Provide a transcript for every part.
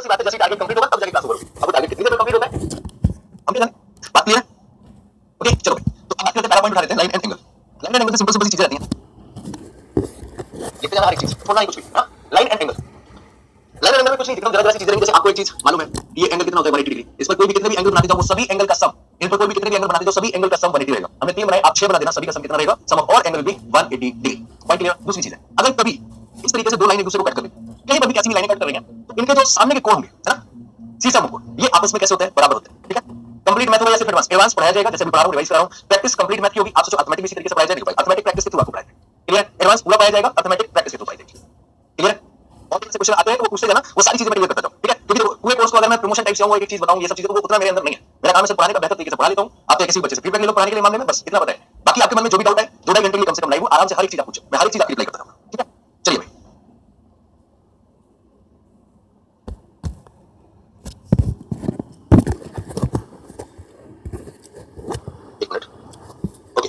Simple सी बात है जैसे टारगेट कंप्लीट होगा तब जाके क्लास ओवर होगी अब टारगेट कितनी देर में कंप्लीट होता है हम क्या जाने। बात क्लियर है। ओके चलो। तो अब बात करते हैं, पहला पॉइंट उठा लेते हैं line and angle line and angle से सिंपल सी चीज़ें रहती हैं। लिखते जाना हर एक चीज़। छोड़ना नहीं कुछ भी, हाँ? Line and angle line and angle में कुछ नहीं एकदम जरा जरा सी चीज़ें रहेंगी जैसे आपको एक चीज़ मालूम है, ये एंगल कितना होता है 180 डिग्री इस पर कोई भी कितने भी एंगल बनाते जाओ, वो सभी एंगल का सम इन पर कोई भी कितने भी एंगल बनाते जाओ, सभी एंगल का सम 180 रहेगा। हमने तीन बनाए, आप छह बना देना, सभी का सम कितना रहेगा? सम ऑफ़ ऑल एंगल भी 180 डिग्री पॉइंट क्लियर दूसरी चीज़ है। अगर कभी इस तरीके से दो लाइनें एक दूसरे को कट कर दें, कहीं पर भी कैसी लाइनें कट कर रही हैं जो सामने के कोण होंगे है ना? सीसा मुकुट ये आपस में कैसे होते हैं? बराबर होते हैं, ठीक है? कंप्लीट मैथ होगा सिर्फ़ एडवांस एडवांस पढ़ाया जाएगा, जैसे मैं पढ़ा रहा हूँ रिवाइज कर रहा हूँ। प्रैक्टिस कंप्लीट मैथ की होगी, आप सोचो अर्थमेटिक इसी तरीके से पढ़ाया जाएगा अर्थमेटिक प्रैक्टिस के थ्रू आपको पढ़ाया जाएगा क्लियर एडवांस पूरा पढ़ाया जाएगा अर्थमेटिक प्रैक्टिस के थ्रू पढ़ाया जाएगा। क्लियर और से क्वेश्चन आते हैं, वो पूछते जाना, वो सारी चीज़ें मैं क्लियर करता जाऊँ ठीक है? क्योंकि पूरे कोर्स को अगर मैं प्रमोशन टाइप से आऊँ, एक चीज़ बताऊँ, ये सब चीज़ें तो वो उतना मेरे अंदर नहीं है। मेरा काम है पढ़ाने का, बेहतर तरीके से पढ़ा लेता हूँ। आप तो किसी बच्चे से फीडबैक ले लो पढ़ाने के लिए मामले में, बस इतना है। बाकी आपके मन में जो भी डाउट है, दो ढाई घंटे के लिए कम से कम लाइव आराम से हर एक चीज़ आप पूछो। मैं हर एक चीज़ आपकी रिप्लाई करता है चलिए भाई एक मिनट ओके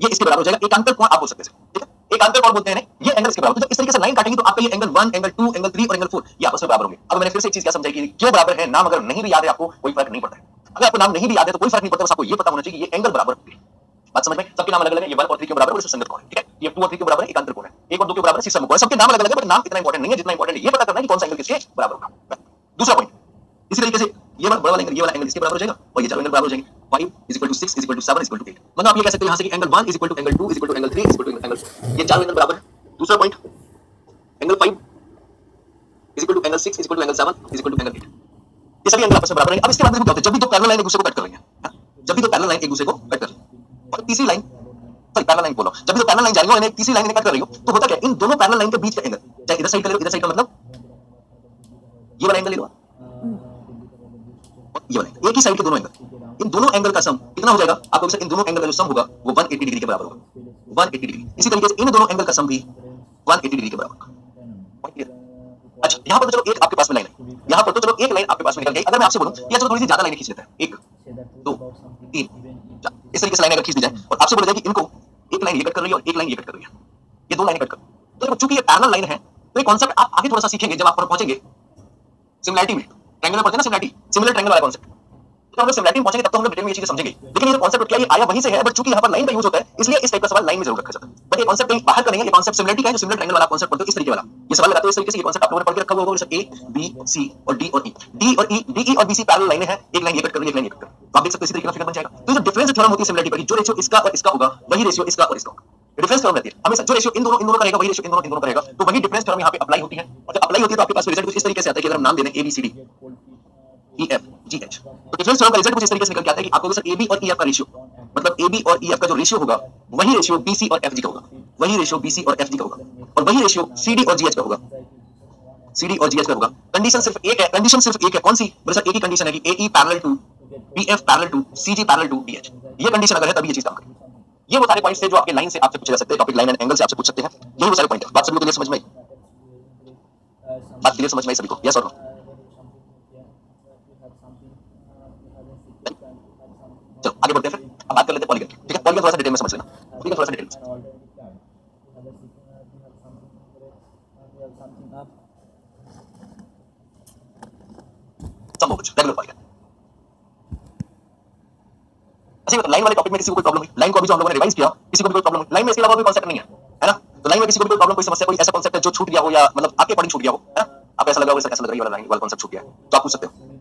ये इसके बराबर हो जाएगा। एक अंतर कोण आप बोल सकते हैं है? एक अंतर कोण बोलते हैं ये एंगल इसके बराबर तो इस तरीके से लाइन काटेंगे तो आपका ये एंगल 1 एंगल 2 एंगल 3 और एंगल 4 ये आपस में बराबर होंगे। अब मैंने फिर से एक चीज़ क्या समझाई कि क्यों बराबर है? नाम अगर नहीं भी याद है आपको, कोई फ़र्क नहीं पड़ता है। अगर आपको नाम नहीं भी याद है तो कोई फ़र्क नहीं पड़ता, बस आपको ये पता होना चाहिए कि ये एंगल बराबर होंगे बात समझ में? सबके नाम अलग अलग है, ये 1 और 3 के बराबर है संगत कोण है, ठीक है? ये 2 और 3 के बराबर है? एक अंतर कोण है। एक और 2 के बराबर है? शीर्ष कोण है। सबके नाम अलग अलग है, बट नाम इतना इंपॉर्टेंट नहीं है, जितना इंपॉर्टेंट है, ये पता करना है कि कौन सा एंगल किसके बराबर होगा। दूसरा पॉइंट इसी तरीके से ये वाला, बड़ा वाला एंगल ये वाला एंगल इसके बराबर हो जाएगा और ये चारों एंगल बराबर हो जाएँगे। 5 is equal to 6 is equal to 7 is equal to 8 मतलब आप ये कह सकते हैं यहाँ से कि angle 1 is equal to angle 2 is equal to angle 3 is equal to angle ये चारों एंगल बराबर दूसरा point angle 5 is equal to angle 6 is equal to angle 7 is equal to angle 8 ये सभी एंगल आपस में बराबर हैं। अब इसके बाद देखो क्या होता है। जब भी दो पैरेलल लाइन एक दूसरे को कट कर रही हैं? जब भी दो पैरेलल लाइन एक दूसरे को कट कर रही है और तीसरी लाइन सॉरी पैरेलल लाइन बोलो। जब भी दो पैरेलल लाइन जा रही हो एक तीसरी लाइन कट कर रही हो तो होता क्या इन दोनों पैरेलल लाइन के बीच का एंगल चाहे इधर साइड का ले इधर साइड का मतलब ये वाला एंगल ले लो ये वाला एक ही साइड के दोनों एंगल इन दोनों एंगल का सम कितना हो जाएगा? आपको इन दोनों एंगल का जो सम होगा, वो 180 डिग्री के बराबर होगा। 180 डिग्री इसी तरीके से इन दोनों एंगल का सम भी 180 डिग्री के बराबर होगा। अच्छा यहाँ पर तो चलो एक आपके पास में लाइन है। यहाँ पर तो चलो एक लाइन आपके पास में निकल गई अगर मैं आपसे बोलूँ, या चलो थोड़ी सी ज़्यादा लाइन खींच लेते हैं। एक, दो, तीन, चार। इस तरीके से लाइन अगर खींच दी जाए, और आपसे बोला जाए कि इनको एक लाइन ये कट कर रही है और एक लाइन ये कट कर रही है। ये दो लाइनें कट कर। तो चूँकि ये पैरेलल लाइन है तो ये कॉन्सेप्ट आप आगे थोड़ा सा सीखेंगे जब आप पहुँचेंगे। सिमिलरिटी में। ट्रायंगल पढ़ते हैं ना सिमिलरिटी सिमिलर ट्रायंगल वाला कॉन्सेप्ट तो हम लोग सिमिलरिटी पहुँचेंगे, तब तो हम लोग डिटेल में ये चीज़ें समझेंगे। लेकिन ये कॉन्सेप्ट क्या ये आया वहीं से है बट चूँकि यहाँ पर लाइन का यूज़ होता है, इसलिए इस टाइप का सवाल लाइन में ज़रूर रखा जाता है। बट ये कॉन्सेप्ट कहीं बाहर का नहीं है, ये कॉन्सेप्ट सिमिलरिटी का है, जो सिमिलर ट्रायंगल वाला कॉन्सेप्ट इस तरीके वाला। ये सवाल लगाते हो इस तरीके से ये कॉन्सेप्ट आप लोगों ने पढ़ के रखा होगा ए बी सी और डी और ई डी और ई डी ई और बी सी पैरेलल लाइनें हैं, एक लाइन ये कट कर एक लाइन ये कट कर तो आप देख सकते हो इसी तरीके का फिगर बन जाएगा। तो जो डिफरेंस थ्योरम होती है सिमिलरिटी पर, जो रेशियो इसका और इसका होगा, वही रेशियो इसका और इसका डिफरेंस थ्योरम रहती है। हमेशा जो रेशियो इन दोनों इन दोनों का रहेगा, वही रेशियो इन दोनों इन दोनों का तो वही डिफरेंस थ्योरम यहाँ पे अप्लाई होती है। और जब अप्लाई होती है तो आपके पास रिज़ल्ट कुछ इस तरीके से आता है कि अगर हम नाम दे दें A B C D E F G H तो डिफरेंस थ्योरम का रिज़ल्ट कुछ इस तरीके से निकल के आता है कि आपको सर ए बी और ई एफ़ का रेशियो मतलब ए बी और ई एफ़ का जो रेशियो होगा, वही रेशियो बी सी और एफ़ जी का होगा। वही रेशियो बी सी और एफ़ जी का होगा। और वही रेशियो सी डी और जी एच का होगा। सी डी और जी एच का होगा। कंडीशन सिर्फ़ एक है कंडीशन सिर्फ़ एक है। कौन सी? बोले सर एक ही कंडीशन है कि A E parallel to B F parallel to C G parallel to B H ये कंडीशन अगर है, तभी ये चीज़ काम करेगी। ये वो सारे पॉइंट्स थे जो आपके लाइन से आपसे पूछे जा सकते हैं टॉपिक लाइन एंड एंगल से आपसे पूछ सकते हैं। यही वो सारे पॉइंट है। बात सभी को क्लियर समझ में आई? बात क्लियर समझ में आई सभी को? यस और नो चलो आगे बढ़ते हैं फिर, अब बात कर लेते हैं पॉलीगन ठीक है? पॉलीगन थोड़ा सा डिटेल में समझ लेना। ठीक है, थोड़ा सा डिटेल में कुछ रेगुलर पॉलीगन ये लाइन वाले टॉपिक में किसी को कोई प्रॉब्लम हुई? लाइन को अभी जो हम लोगों ने रिवाइज किया, किसी को भी कोई प्रॉब्लम हुई? लाइन में इसके अलावा कोई कॉन्सेप्ट नहीं है है ना? तो लाइन में किसी को भी कोई प्रॉब्लम कोई समस्या, कोई ऐसा कॉन्सेप्ट है जो छूट गया हो या मतलब आपके अकॉर्डिंग छूट गया हो, है ना? आप ऐसा लगा हो, ऐसा लग रही है वाला लाइन वाला कॉन्सेप्ट छूट गया तो आप पूछ सकते हो।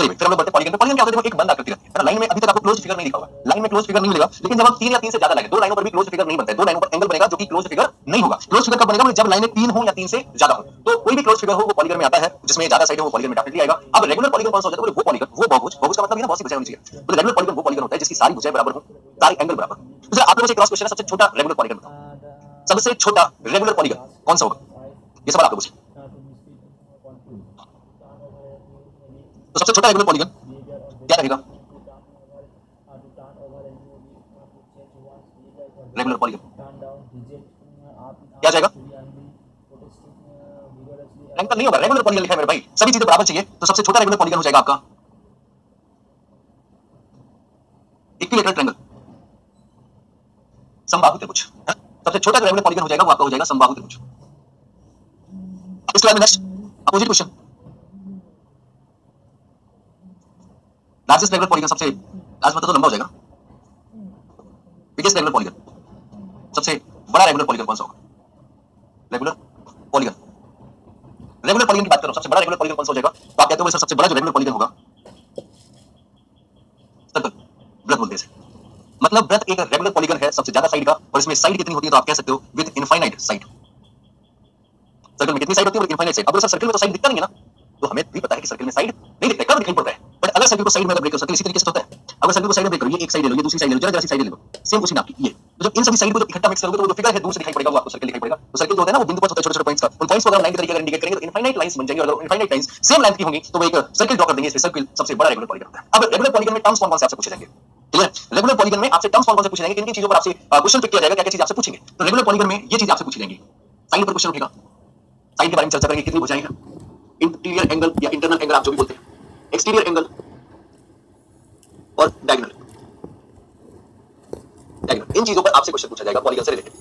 चलिए फिर हम लोग बढ़ते पॉलीगन पॉलीगन क्या होता है? देखो, एक बंद आकृति रहती है लाइन में अभी तक आपको क्लोज फिगर नहीं लिखा हुआ। लाइन में क्लोज फिगर नहीं मिलेगा, लेकिन जब हम तीन या तीन से ज़्यादा लाइन दो लाइनों पर भी क्लोज फिगर नहीं बनता है। दो लाइनों पर एंगल बनेगा जो कि क्लोज फिगर नहीं होगा। क्लोज फिगर कब बनेगा? जब लाइनें तीन हो या तीन से ज़्यादा हो। तो कोई भी क्लोज फिगर हो, वो पॉलीगन में आता है, जिसमें ज़्यादा साइड हो पॉलीगन में डेफिनेटली आएगा। अब रेगुलर पॉलीगन कौन सा होता है? वो पॉलीगन वो बहुभुज बहुभुज का मतलब है ना बहुत सी भुजाएँ होनी चाहिए। तो रेगुलर पॉलीगन वो पॉलीगन होता है, जिसकी सारी भुजाएँ बराबर हो, सारे एंगल बराबर दूसरा, आप लोगों से क्रॉस क्वेश्चन है, सबसे छोटा रेगुलर पॉलीगन बताओ। सबसे छोटा रेगुलर पॉलीगन कौन सा होगा? ये सवाल आप लोगों से। तो सबसे छोटा रेगुलर पॉलीगन, क्या रहेगा रेगुलर पॉलीगन क्या जाएगा? एंगल नहीं होगा रेगुलर पॉलीगन लिखा है मेरे भाई। सभी चीज़ें बराबर चाहिए तो सबसे छोटा रेगुलर पॉलीगन हो जाएगा आपका। इक्विलेटरल ट्रायंगल समबाहु त्रिभुज? सबसे छोटा रेगुलर पॉलीगन हो जाएगा, वो आपका हो जाएगा समबाहु त्रिभुज इसके बाद next opposite question largest regular polygon सबसे लार्ज मतलब तो लंबा हो जाएगा। बिगेस्ट रेगुलर पॉलीगन सबसे बड़ा रेगुलर पॉलीगन कौन सा होगा? रेगुलर पॉलीगन रेगुलर पॉलीगन की बात करो, सबसे बड़ा रेगुलर पॉलीगन कौन सा हो जाएगा? तो आप कहते हो सर, सबसे बड़ा जो रेगुलर पॉलीगन होगा। वृत्त बोलते हैं मतलब वृत्त एक रेगुलर पॉलीगन है, सबसे ज़्यादा साइड का, और इसमें साइड कितनी होती है तो आप कह सकते हो विद इनफाइनाइट साइड सर्कल में कितनी साइड होती है इनफाइनाइट साइड अब सर सर्कल में तो साइड दिखता नहीं है ना? तो हमें भी पता है कि सर्कल में साइड नहीं दिखता कब दिखाई पड़ता है? सर्कल को साइड में ब्रेक करो सर्कल इसी तरीके से होता है। अगर सर्कल को साइड में ब्रेक करो ये एक साइड ले लो, ये दूसरी साइड ले लो, जरा जरा सी साइड ले लो। सेम उसी नाप की ये। तो जब इन सभी साइड को जब इकट्ठा मिक्स करोगे तो वो जो फिगर है, दूर से दिखाई पड़ेगा, वो आपको सर्कल दिखाई पड़ेगा। तो सर्कल जो होता है ना, वो बिंदु पर छोटे छोटे पॉइंट्स का। उन पॉइंट्स को अगर लाइन के तरीके इंडिकेट करेंगे तो इनफाइनाइट लाइंस बन जाएँगी, और इनफाइनाइट लाइंस सेम लेंथ की होंगी तो वो एक सर्कल ड्रॉ कर देंगे, इसलिए सर्कल सबसे बड़ा रेगुलर पॉलीगन होता है। अब रेगुलर पॉलीगन में टर्म्स कौन कौन से आपसे पूछे जाएँगे? रेगुलर पॉलीगन में आपसे टर्म्स कौन कौन से पूछे जाएँगे किन किन चीज़ों पर आपसे क्वेश्चन पिक किया जाएगा क्या क्या चीज़ आपसे पूछेंगे? तो रेगुलर पॉलीगन में ये चीज़ आपसे पूछी जाएँगी। साइड पर क्वेश्चन उठेगा। साइड के बारे में चर्चा करेंगे, कितनी हैं इंटीरियर एंगल या इंटरनल एंगल आप जो भी बोलते हैं। एक्सटीरियर एंगल और डायगोनल इन चीज़ों पर आपसे क्वेश्चन पूछा जाएगा पॉलीगन से रिलेटेड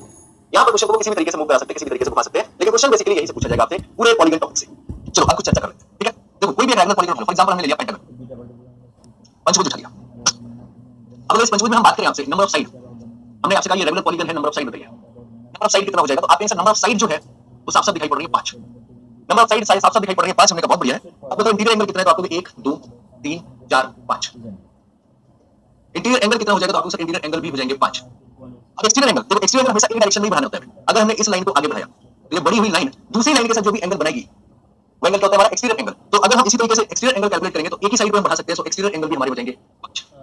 यहाँ पर क्वेश्चन को किसी भी तरीके से मूव करा सकते किसी भी तरीके से घुमा सकते हैं, लेकिन क्वेश्चन बेसिकली यही से पूछा जाएगा आपसे, पूरे पॉलीगन टॉपिक से। चलो, अब कुछ चर्चा कर लेते हैं, ठीक है? देखो, कोई भी डायगोनल पॉलीगन फॉर एग्जांपल हमने लिया पेंटागन पंचभुज उठा लिया। अब इस पंचभुज में हम बात करें आपसे नंबर ऑफ़ साइड हमने आपसे कहा ये रेगुलर पॉलीगन है नंबर ऑफ़ साइड बताइए। नंबर ऑफ़ साइड कितना हो जाएगा? तो आप यहाँ से नंबर ऑफ़ साइड जो है, वो साफ़ साफ़ दिखाई पड़ रही है पाँच। नंबर ऑफ़ साइड साफ़ साफ़ दिखाई पड़ रही है पाँच, हमने कहा बहुत बढ़िया है। आपको तो इंटीरियर एंगल कितना है तो आपको एक, दो, तीन, चार, पाँच। इंटीरियर एंगल कितना हो जाएगा तो आपको इंटीरियर एंगल भी हो जाएँगे पाँच। अब एक्सटीरियर एंगल देखो एक्सटीरियर हमेशा एक डायरेक्शन में बढ़ाना होता है। अगर हमने इस लाइन को आगे बढ़ाया तो ये बड़ी हुई लाइन दूसरी लाइन के साथ जो भी एंगल बनाएगी, वो एंगल होता है? हमारा एक्सटीरियर एंगल तो अगर हम इसी तरीके से एक्सटीरियर एंगल कैलकुलेट करेंगे तो एक ही साइड हम बढ़ा सकते हैं तो एक्सटीरियर एंगल भी हमारे हो जाएँगे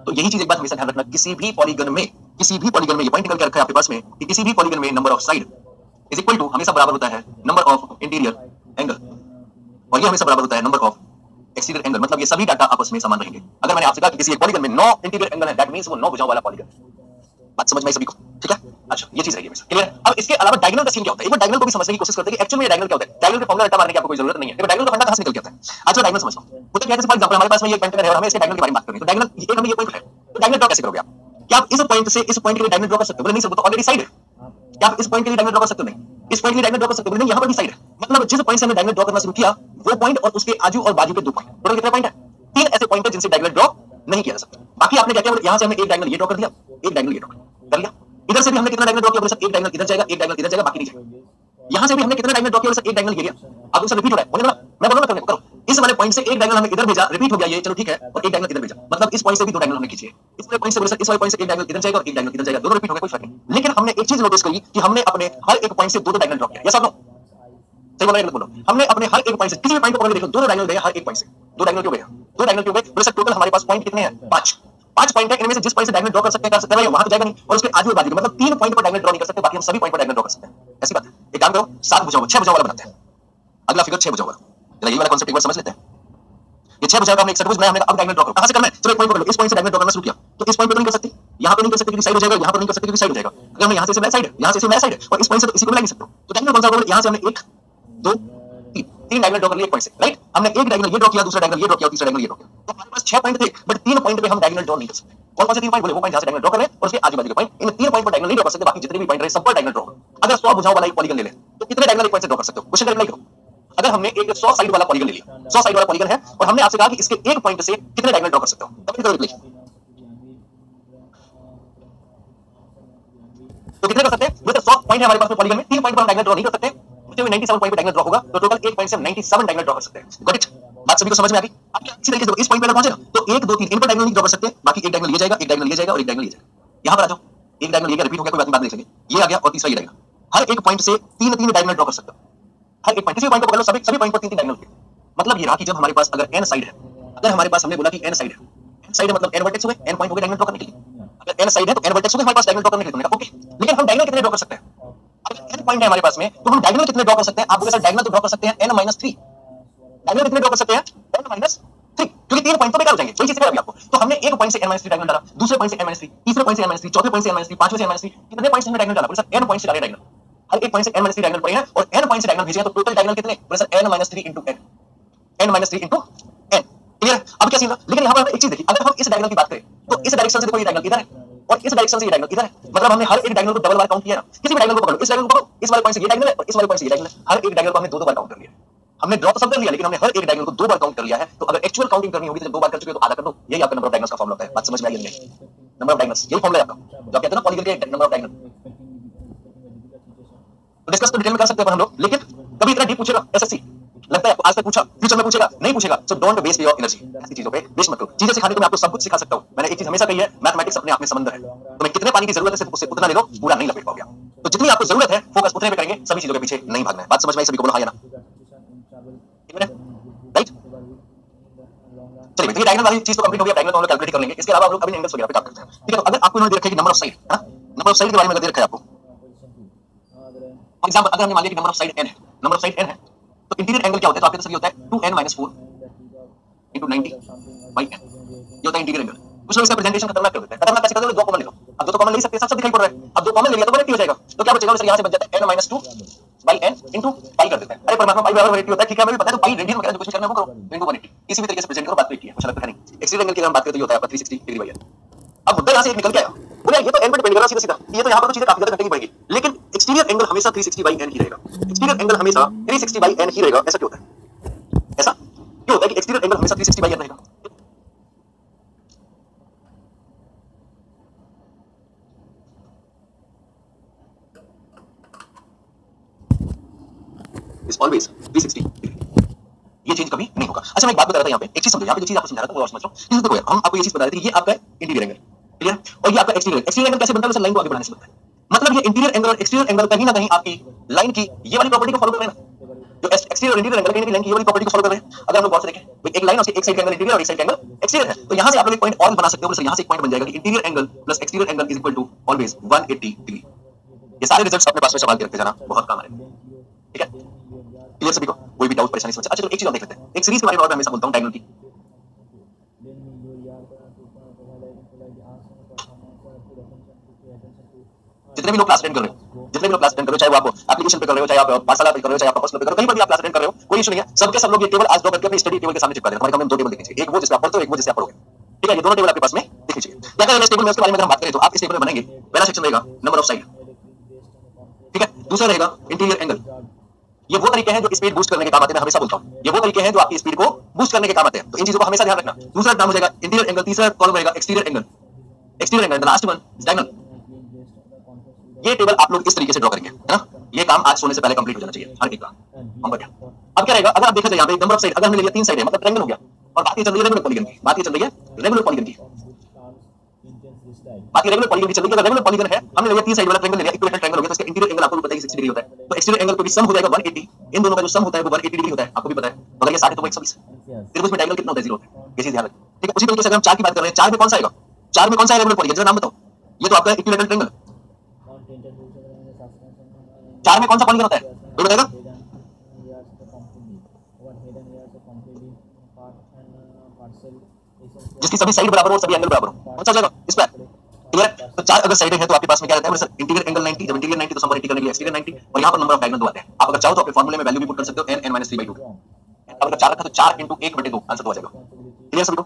तो यही चीज़ एक बात हमेशा ध्यान रखना, किसी भी पॉलीगन में, किसी भी पॉलीगन में, ये पॉइंट निकल के रखा है आपके पास में, कि किसी भी पॉलीगन में number of side is equal to हमेशा बराबर होता है नंबर ऑफ़ इंटीरियर एंगल और ये हमेशा बराबर होता है नंबर ऑफ़ एक्सटीरियर एंगल मतलब ये सभी डाटा आपस में समान रहेंगे। अगर मैंने आपसे कहा कि किसी एक पॉलीगन में नौ इंटीरियर एंगल है दैट मींस वो नौ भुजाओं वाला पॉलीगन बात समझ में सभी को? ठीक है? अच्छा ये चीज़ रहेगी हमेशा क्लियर अब इसके अलावा डायगोनल का सीन क्या होता है? एक बार डायगोनल को भी समझने की कोशिश करते हैं कि एक्चुअली ये डायगोनल क्या होता है। डायगोनल के फॉर्मूला रट्टा मारने की आपको कोई ज़रूरत नहीं है। देखो डायगोनल का फंडा कहाँ से निकल के आता है? अच्छा डायगोनल समझ लो। मतलब क्या है? फॉर एग्जांपल हमारे पास में ये पेंटागन है और हमें इसके डायगोनल के बारे में बात करनी है। तो डायगोनल एक हमें ये पॉइंट है। तो डायगोनल ड्रॉ कैसे करोगे आप? क्या आप इस पॉइंट से, इस पॉइंट के लिए डायगोनल ड्रॉ कर सकते हो? नहीं सर, वो तो ऑलरेडी साइड है। क्या आप इस पॉइंट के लिए डायगोनल ड्रॉ कर सकते हो? नहीं। इस पॉइंट के डायग्राम ड्रॉ कर सकते हो। यहाँ पर भी साइड है। मतलब जिस पॉइंट से हमने डायग्राम ड्रॉ करना शुरू किया, वो पॉइंट और उसके आजू और बाजू के दो पॉइंट टोटल कितने पॉइंट है? तीन ऐसे पॉइंट है जिनसे डायग्राम ड्रॉ नहीं किया जा सकता। बाकी आपने क्या किया? यहाँ से हमने एक डायग्राम ये ड्रॉ कर दिया, एक डायग्राम ये ड्रॉ कर दिया। इधर से भी हमने कितना डायग्राम ड्रॉ किया? एक डायग्राम इधर जाएगा, एक डायग्राम इधर जाएगा, बाकी नहीं जाएगा। यहाँ से भी हमने कितना डायगोनल ड्रॉ किया सर एक डायगोनल ये गया अब सर रिपीट हो रहा है। बोले ना मैं बोलूँगा करने को, करो। इस वाले पॉइंट से एक डायगोनल हमने इधर भेजा रिपीट हो गया ये, चलो ठीक है, और एक डायगोनल इधर भेजा। मतलब इस पॉइंट से भी दो डायगोनल हमने खींचे। इस वाले पॉइंट से बोले, सर, इस वाले पॉइंट से एक डायगोनल इधर जाएगा और एक डायगोनल इधर जाएगा। दोनों रिपीट हो गए, कोई फ़र्क नहीं। लेकिन हमने एक चीज़ नोटिस करी कि हमने अपने हर एक पॉइंट से दो दो डायगोनल ड्रॉ किया। यस और नो सही बोला बोलो? हमने अपने हर एक पॉइंट से, किसी भी पॉइंट को देखो दो डायगोनल गए हर एक पॉइंट से। दो डायगोनल क्यों गए दो डायगोनल क्यों गए? बोले, सर टोटल हमारे पास पॉइंट कितने हैं? पाँच। पाँच पॉइंट है, इनमें से जिस पॉइंट से डायगोनल ड्रॉ कर सकते हैं, कर सकते हैं वहाँ तो जाएगा नहीं। और उसके आजू बाजू मतलब तीन पॉइंट पर डायगोनल ड्रॉ नहीं कर सकते, बाकी हम सभी पॉइंट पर डायगोनल ड्रॉ कर सकते हैं। ऐसी बात एक काम करो, सात भुजाओं छह भुजाओं वाला बनाते हैं। अगला फिगर छह भुजाओं वाला। चलो, ये वाला कॉन्सेप्ट एक बार समझ लेते हैं। ये छह भुजाओं का हमने एक षटभुज बनाया हमने अब डायगोनल ड्रॉ करो। कहाँ से करना है? चलो, एक पॉइंट पकड़ लो। इस पॉइंट से डायगोनल ड्रॉ करना शुरू किया। तो इस पॉइंट पर नहीं कर सकते। यहाँ पे नहीं कर सकते क्योंकि साइड हो जाएगा, यहाँ पर नहीं कर सकते क्योंकि साइड हो जाएगा। अगर हम यहाँ से मैं साइड यहाँ से मैं साइड और इस पॉइंट से तो इसी को मिला नहीं सकते। तो डायगोनल कौन सा होगा? यहाँ से हमने एक, दो तीन तीन डायगोनल ड्रॉ कर लिए पॉइंट से राइट हमने एक डायगोनल ये ड्रॉ किया, दूसरा डायगोनल ये ड्रॉ किया, तीसरा डायगोनल ये ड्रॉ किया। तो हमारे पास छह पॉइंट थे बट तीन पॉइंट पे हम डायगोनल ड्रॉ नहीं कर सकते। कौन कौन से तीन पॉइंट बोले, वो पॉइंट जहाँ से डायगोनल ड्रॉ कर और उसके आजू बाजू के पॉइंट इन तीन पॉइंट पर डायगोनल नहीं ड्रॉ कर सकते, बाकी जितने भी पॉइंट रहे, सब पर डायगोनल ड्रॉ अगर 100 भुजाओं वाला एक पॉलीगन ले ले तो कितने डायगोनल एक पॉइंट से ड्रॉ कर सकते हो? क्वेश्चन करके करो। अगर हमने एक 100 साइड वाला पॉलीगन ले लिया 100 साइड वाला पॉलीगन है, और हमने आपसे कहा कि इसके एक पॉइंट से कितने डायगोनल ड्रॉ कर सकते हो? तो कितने कर सकते हैं? वो 100 पॉइंट हमारे पास में पॉलीगन में, तीन पॉइंट पर हम डायगोनल ड्रॉ नहीं कर सकते। मुझे 97 पॉइंट पे डायगोनल ड्रॉ होगा तो टोटल एक पॉइंट से 97 डायगोनल ड्रॉ कर सकते हैं। गॉट इट बात सभी को समझ में आ गई? अब इसी तरीके से इस पॉइंट पे पहुँचे ना तो एक, दो, तीन इन पर डायगोनल ड्रॉ कर सकते, बाकी एक डायगोनल ये जाएगा, एक डायगोनल ये जाएगा और एक डायगोनल ये जाएगा। यहाँ पर आ जाओ। एक डायगोनल ये रिपीट हो गया, कोई बात नहीं में देखेंगे। ये आ गया और तीसरा ये रहेगा हर एक पॉइंट से तीन तीन डायगोनल ड्रॉ कर सकते हो। हर एक पॉइंट किसी पॉइंट को पकड़ लो सभी सभी पॉइंट पर तीन तीन डायगोनल मतलब ये रहा कि जब हमारे पास अगर n साइड है, अगर हमारे पास हमने बोला कि n साइड है साइड मतलब एन वर्टेक्स हुए एन पॉइंट हो गए डायगोनल ड्रॉ करने के लिए। अगर एन साइड है तो एन वर्टेक्स हो गए, हमारे पास डायगोनल ड्रॉ करने के लिए ओके लेकिन हम डायगोनल कितने ड्रॉ कर सकते हैं? अगर एन पॉइंट है हमारे पास में तो हम डायगोनल कितने ड्रॉ कर सकते हैं आप बोले सर डायगोनल तो ड्रॉ कर सकते हैं एन माइनस थ्री डायगोनल कितने ड्रॉ कर सकते हैं एन माइनस थ्री क्योंकि तीन पॉइंट तो बेकार हो जाएँगे वही चीज़ अभी आपको तो हमने एक पॉइंट से एन माइनस थ्री डायगोनल डाला दूसरे पॉइंट से एन माइनस थ्री तीसरे पॉइंट से एन माइनस थ्री चौथे पॉइंट से एन माइनस थ्री पाँचवें से एन माइनस थ्री कितने पॉइंट से हमने डायगोनल डाला बोले सर एन पॉइंट से डाले डायगोनल हर एक पॉइंट से एन माइनस थ्री डायगोनल पड़े हैं और एन पॉइंट से डायगोनल भेजे तो टोटल डायगोनल कितने बोले sir n minus three into n n minus three into n clear अब क्या सीन लेकिन यहाँ पर एक चीज़ देखिए अगर हम इस डायगोनल की बात करें तो इस डायरेक्शन से देखो ये डायगोनल इधर है और इस डायरेक्शन से ये डायगोनल इधर है। मतलब हमने हर एक डायगोनल को डबल बार काउंट किया ना। किसी भी डायगोनल को पकड़ो, इस डायगोनल को पकड़ो, इस वाले पॉइंट से ये डायगोनल है और इस वाले पॉइंट से ये डायगोनल है। हर एक डायगोनल को हमने दो दो बार काउंट कर लिया हमने ड्रॉ तो सब कर लिया, लेकिन हमने हर एक डायगोनल को दो बार काउंट कर लिया है। तो अगर एक्चुअल काउंटिंग करनी होगी तो दो बार कर चुके तो आधा कर दो। यही आपका नंबर ऑफ़ डायगोनल्स का फॉर्मूला है। बात समझ में आई नहीं? नंबर ऑफ़ डायगोनल्स यही फॉर्मूला है आपका। जो कहते हैं ना पॉलीगन के नंबर ऑफ़ डायगोनल तो डिस्कस तो डिटेल में कर सकते हैं हम लोग, लेकिन कभी इतना डीप पूछेगा एसएससी लगता है आज तक पूछा फ्यूचर में पूछेगा, नहीं पूछेगा। So don't waste your energy ऐसी चीज़ों पे। वेस्ट मत करो। चीज़ें सिखाने को मैं आपको सब कुछ सिखा सकता हूँ। मैंने एक चीज़ हमेशा कही है मैथमेटिक्स अपने आप में समंदर है। तो मैं कितने पानी की ज़रूरत है सिर्फ़ उससे उतना ले लो पूरा नहीं लपेट पाओगे तो जितनी आपको ज़रूरत है फोकस उतने पे करेंगे, सभी चीज़ों के पीछे नहीं भागना है। बात समझ में आई? सभी को बोलो हाँ या ना? राइट चलिए तो ये डायगोनल वाली चीज़ तो कंप्लीट हो गया डायगोनल तो हम कैलकुलेट कर लेंगे। इसके अलावा हम लोग अभी एंगल्स वगैरह पे काम करते हैं। ठीक है तो अगर आपको इन्होंने दे रखा है कि नंबर ऑफ़ साइड है ना? नंबर ऑफ़ साइड के बारे में दे रखा है आपको। एग्जांपल अगर हमने मान लिया कि नंबर ऑफ़ साइड n है नंबर ऑफ़ साइड n है तो इंटीरियर एंगल क्या होता है? तो आपके ये होता है 2n 4 into 90 by n. ये होता है इंटीरियर एंगल कुछ लोग प्रेजेंटेशन खतरनाक कर देते हैं। खतरनाक कैसे करते दो कॉमन ले लो। अब दो तो कॉमन ले सकते हैं, सब सब दिखाई पड़ रहा है। अब दो कॉमन ले लिया तो 180 हो जाएगा। तो क्या बचेगा? यहाँ से बच जाता है n 2 by n into pi कर देते हैं। अरे परमात्मा, pi बराबर 180 होता है। ठीक है, हमें पता है तो pi रेडियन जो कुछ करना वो करो। 180 किसी भी तरीके से प्रेजेंट करो, बात तो एक ही कुछ एंगल की हम बात करें तो ये होता है आपका 360 डिग्री बाई n. अब मुद्दा यहाँ से निकल आया। बोले ये तो n पे डिपेंड सीधा सीधा ये तो यहाँ पर तो चीज़ें काफ़ी ज़्यादा घटेगी बढ़ेगी लेकिन एक्सटीरियर एंगल हमेशा 360 बाई n ही रहेगा। एक्सटीरियर एंगल हमेशा 360 बाई n ही रहेगा। ऐसा क्यों होता है? ऐसा क्यों होता है कि एक्सटीरियर एंगल हमेशा 360 बाई n रहेगा? Is always 360 ये चेंज कभी नहीं होगा। अच्छा मैं एक बात बता रहा था यहाँ पे। एक चीज़ समझो, यहाँ पे जो चीज़ आपको समझा रहा था, वो और समझ लो देखो यार, हम आपको ये चीज़ बता रहे थे ये आपका इंटीरियर एंगल और ये आपका एक्सटीरियर एक्सटीरियर एंगल कैसे बनता है लाइन को आगे बढ़ाने से बनता है। मतलब ये इंटीरियर एंगल और एक्सटीरियर एंगल कहीं ना कहीं आपकी लाइन की ये वाली प्रॉपर्टी को फॉलो कर रहे जो एक्सटीरियर और इंटीरियर एंगल कहीं ना लाइन की ये वाली प्रॉपर्टी को फॉलो कर रहे अगर हम लोग गौर से देखें एक लाइन उसकी एक साइड एंगल इंटीरियर और एक साइड एंगल एक्सटीरियर है। तो यहाँ से आप लोग एक पॉइंट और बना सकते हो सर यहाँ से एक पॉइंट बन जाएगा कि interior angle plus exterior angle is equal to always 180 degree ये सारे रिजल्ट्स अपने पास में सवाल करके जाना, बहुत काम आएगा ठीक है? क्लियर सभी को? कोई भी डाउट परेशानी समझ अच्छा चलो एक चीज़ और देख लेते हैं। एक सीरीज़ के बारे में और मैं हमेशा बोलता हूँ डायगोनल की। जितने भी लोग क्लास अटेंड कर रहे हो, जितने भी लोग क्लास अटेंड कर रहे हो, चाहे वो आप एप्लीकेशन पे कर रहे हो, चाहे आप पाठशाला पे कर रहे हो, चाहे आप पर्सनल पे कर रहे हो, कहीं पर भी क्लास अटेंड कर रहे हो, कोई इशू नहीं है। सबके सब लोग ये टेबल आज ड्रॉ करके अपनी स्टडी टेबल के सामने चिपका देना हमारे कमरे दो टेबल देखनी चाहिए एक वो जिसका पढ़ते हो, एक वो आप पढ़ोगे। ठीक है, ये दोनों टेबल आपके पास में दिख लीजिए क्या करेंगे इस टेबल में उसके बारे में अगर हम बात करें तो आप इस टेबल में बनाएँगे पहला सेक्शन रहेगा नंबर ऑफ़ साइड ठीक है, दूसरा रहेगा इंटीरियर एंगल ये वो तरीके हैं जो स्पीड बूस्ट करने के काम आते हैं हमेशा बोलता हूँ। ये वो तरीके हैं जो आपकी स्पीड को बूस्ट करने के काम आते हैं। तो इन चीज़ों को हमेशा ध्यान रखना। दूसरा नाम हो जाएगा इंटीरियर एंगल तीसरा कॉलम रहेगा exterior angle exterior angle last one diagonal ये टेबल आप लोग इस तरीके से ड्रॉ करेंगे, है ना? ये काम आज सोने से पहले कंप्लीट हो जाना चाहिए, हर एक का। हम बढ़िया अब क्या रहेगा? अगर आप देखा जाए, यहाँ पे साइड अगर हमने लिया तीन साइड है मतलब ट्रायंगल हो गया, और बात चल रही है रेगुलर पॉलीगन की बात चल रही है रेगुलर पॉलीगन की। बाकी रेगुलर पॉलीगन की चल रही है रेगुलर पॉलीगन है, हमने लिया तीन साइड वाला ट्रायंगल लिया इक्विलेटरल ट्रायंगल हो गया तो इसका इंटीरियर एंगल आपको पता है 60 डिग्री होता है। तो एक्सटीरियर एंगल को भी सम हो जाएगा 180 इन दोनों का जो सम होता है, वो 180 डिग्री होता है, आपको भी पता है। अगर ये 60 तो 120 त्रिभुज में डायगोनल कितना होता है? ज़ीरो होता है। चीज़ ध्यान रखें। ठीक है, उसी तरीके से अगर हम चार की बात कर रहे हैं, चार में कौन सा आएगा? चार में कौन सा है रेगुलर पॉलीगन जरा नाम बताओ। ये तो आपका इक्विलेटरल ट्रायंगल चार में कौन सा पॉलीगन होता है? कोई बताएगा जिसकी सभी साइड बराबर हो, सभी एंगल बराबर हो। कौन सा जगह? इस पर। तो चार अगर साइड है तो आपके पास में क्या रहता है? सर इंटीरियर एंगल 90 जब इंटीरियर 90 तो समर करने के एक्सटीरियर 90 और यहाँ पर नंबर ऑफ़ डायगोनल दो आते हैं। आप अगर चाहो तो अपने फार्मूले में वैल्यू भी पुट कर सकते हो, n n 3 2 अब अगर चार रखा तो 4 1/2 आंसर तो आ जाएगा। क्लियर सभी को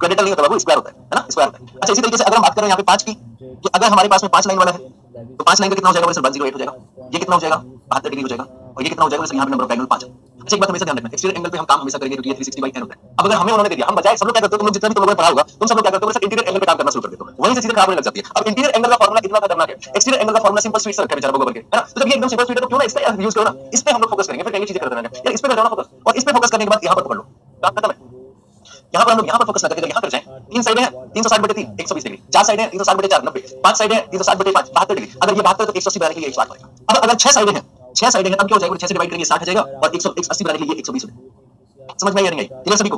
क्रेडिटल नहीं होता बाबू स्क्वायर होता है है ना? स्क्वायर होता है। अच्छा इसी तरीके से अगर हम बात करें यहाँ पे पाँच की, कि अगर हमारे पास में पाँच लाइन वाला है तो पाँच लाइन का कितना हो जाएगा सर 108 हो जाएगा। ये कितना हो जाएगा? बहत्तर डिग्री हो जाएगा। और ये कितना हो जाएगा? सर यहाँ पे नंबर ऑफ़ डायगोनल पाँच। अच्छा एक बात हमेशा ध्यान रखना। एक्सटीरियर एंगल पे हम काम हमेशा करेंगे क्योंकि ये 360 बाई n होता है। अब अगर हमें उन्होंने दे दिया, हम बजाय सब लोग क्या करते हो, तुम जितना भी तुम लोगों ने पढ़ा होगा, तुम सब लोग क्या करते हो सर इंटीरियर एंगल पे काम करना शुरू कर देते हो। वहीं से चीज़ें होने लग जाती है। अब इंटीरियर एंगल का फॉर्मूला कितना खतरनाक है। एक्सटीरियर एंगल का फॉर्मूला सिंपल स्वीट से रखा है बेचारा गूगल के। है ना? तो जब ये एकदम सिंपल स्वीट है तो क्यों ना इस पे यूज़ करो ना? इस पे हम लोग फोकस करेंगे। फिर कई चीज़ें करते रहेंगे यार इस पे जाओ फोकस और इस पे फोकस करने के बाद यहाँ पर पकड़ लो। काम खत्म है। यहाँ पर हम लोग यहाँ पर फोकस ना करके यहाँ कर जाए तीन साइड है तीन सौ साठ बटे तीन एक सौ बीस डिग्री। चार साइड है तीन सौ साठ बटे चार नब्बे। पाँच साइड है तीन सौ साठ बटे पाँच बहत्तर डिग्री। अगर ये बहत्तर तो एक सौ अस्सी बनाने के लिए एक सौ आठ अब अगर छह साइड है छह साइड है तब क्या हो जाएगा? छह से डिवाइड करेंगे साठ हो जाएगा और एक सौ अस्सी बनाने के लिए एक सौ बीस समझ में नहीं आई क्लियर सभी को?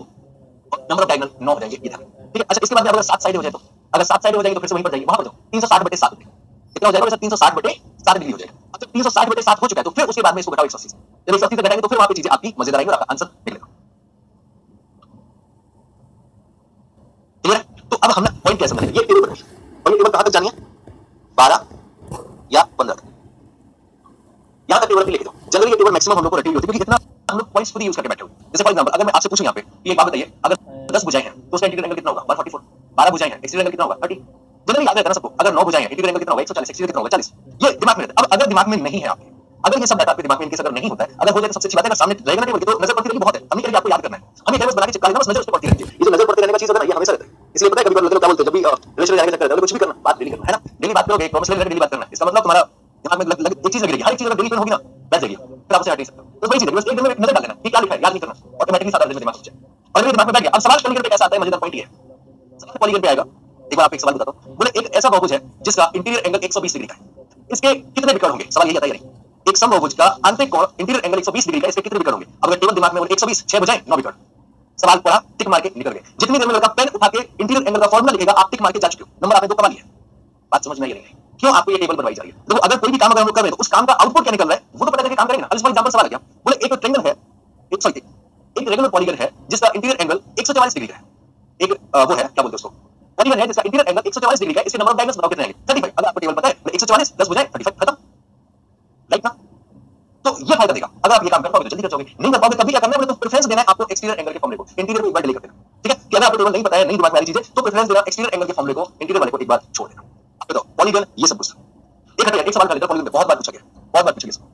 नंबर ऑफ़ डायगोनल नौ हो जाएँगे इधर ठीक है अच्छा इसके बाद अगर सात साइड हो जाए तो? अगर सात साइड हो जाएगी तो फिर से वहीं पर जाइए वहाँ पर जाओ। तीन सौ साठ बटे सात कितना हो जाएगा तीन सौ साठ बटे सात डिग्री हो जाएगा। अब तीन सौ साठ बटे सात हो चुका है तो फिर उसके बाद में इसको घटाओ एक सौ अस्सी से। जब एक सौ अस्सी से घटाएँगे तो फिर वहाँ पे चीज़ें आपकी मज़ेदार आएँगी और आपका आंसर निकलेगा क्लियर है तो अब हमने पॉइंट कैसे बनाया ये टेबल और ये टेबल कहाँ तक जानी है? बारह या पंद्रह? तक यहाँ तक टेबल पे लिख दो। जनरली ये टेबल मैक्सिमम हम लोग को रटी हुई होती है क्योंकि इतना हम लोग पॉइंट्स खुद यूज़ करके बैठे हुए जैसे फॉर एग्जांपल अगर मैं आपसे पूछूँ यहाँ पे एक बात बताइए अगर 10 भुजाएँ हैं तो उसका इंटीग्रल एंगल कितना होगा? 144 12 भुजाएँ हैं एक्सटीरियर एंगल कितना होगा? 30 जनरली याद है सबको अगर 9 भुजाएँ हैं इंटीग्रल एंगल कितना होगा? 140 एक्सटीरियर कितना होगा? 40 ये दिमाग में रहता है। अब अगर दिमाग में नहीं है आपके अगर ये सब डाटा आपके दिमाग में इनके अगर नहीं होता है अगर हो जाए तो सबसे अच्छी बात है सामने रहेगा ना टेबल तो नज़र पड़ती रहेगी बहुत है। हम नहीं आपको याद करना है? हमें टेबल्स बना के चिपका लेना बस नज़र उस पर पड़ती रहेगी ये जो नज़र पड़ती रहने का चीज़ होता है ये हमेशा रहता है। इसलिए पता है कभी कभी लोग क्या बोलते हैं जब भी रिलेशन जाने के चक्कर है कुछ भी करना बात डेली करना है ना? डेली बात करोगे प्रॉमिस लेकर डेली बात करना इसका मतलब तुम्हारा दिमाग में लग, एक चीज़ लगेगी हर चीज़ अगर डेली पेन होगी ना बैठ जाएगी। फिर आपसे हट नहीं सकता। तो वही चीज़ है बस एक दिन में नज़र डाल लेना कि क्या लिखा है याद नहीं करना। ऑटोमेटिकली सारा दिमाग सोचे और मेरे दिमाग में बैठ गया। अब सवाल पॉलीगन पे कैसा आता है मज़ेदार पॉइंट ये सवाल पॉलीगन पे आएगा। एक बार आपको एक सवाल बताता हूँ। बोले एक ऐसा बहुभुज है जिसका इंटीरियर एंगल 120 डिग्री का है। इसके कितने विकर्ण होंगे? सवाल यही आता है नहीं? एक समभुज का आंतरिक कोण इंटीरियर एंगल 120 डिग्री का इसके कितने विकर्ण होंगे? अगर टेबल दिमाग में बोले 120 छह भुजाएँ नौ विकर्ण। सवाल पढ़ा टिक मार के निकल गए। जितनी देर में लड़का पेन उठा के इंटीरियर एंगल का फॉर्मूला लिखेगा, आप टिक मार के जा चुके हो। नंबर आपने दो कमा लिया। बात समझ में आई नहीं? क्यों आपको ये टेबल बनवाई जा रही है? देखो, अगर कोई भी काम अगर हम लोग कर रहे हैं तो उस काम का आउटपुट क्या निकल रहा है? वो तो पता करके काम करेंगे ना। फॉर एग्जांपल सवाल है क्या बोले, एक ट्रायंगल है, एक सॉरी एक रेगुलर पॉलीगन है, जिसका इंटीरियर एंगल 144 डिग्री है। एक वो है, क्या बोलते हैं उसको? पॉलीगन है, जिसका इंटीरियर एंगल 144 डिग्री है, इसके नंबर ऑफ़ डायगोनल्स बताओ कितने आएँगे? 35 अगर आपको टेबल पता है 144 10 बुझाए 35 खत्म। तो ये फ़ायदा देगा। अगर आप ये काम कर पाओगे तो जल्दी नहीं कर पाओगे तभी क्या करना है तो प्रेफरेंस देना है आपको एक्सटीरियर एंगल के फॉर्मूले को। इंटीरियर एक बार डिलीट कर देना ठीक है? कि अगर आपको टेबल नहीं पता है, नहीं दिमाग में आ चीज़ें तो प्रेफरेंस देना एक्सटीरियर एंगल के को इंटीरियर वाले को एक बार छोड़ देना। बताओ पॉलीगन ये सब कुछ। एक एक सवाल पॉलीगन बहुत बार पूछा गया। बहुत बार पूछा गया।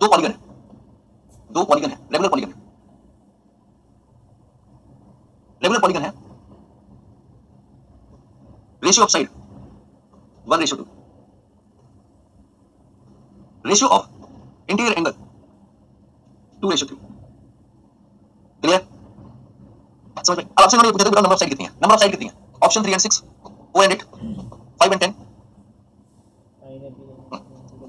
दो पॉलीगन है। दो पॉलीगन है। रेगुलर पॉलीगन है। रेगुलर पॉलीगन है। Ratio of side one ratio two ratio of interior angle two ratio three clear समझ में अब आपसे मैंने पूछा था नंबर ऑफ़ साइड कितनी है? नंबर ऑफ़ साइड कितनी है? Option three and six four and eight five and ten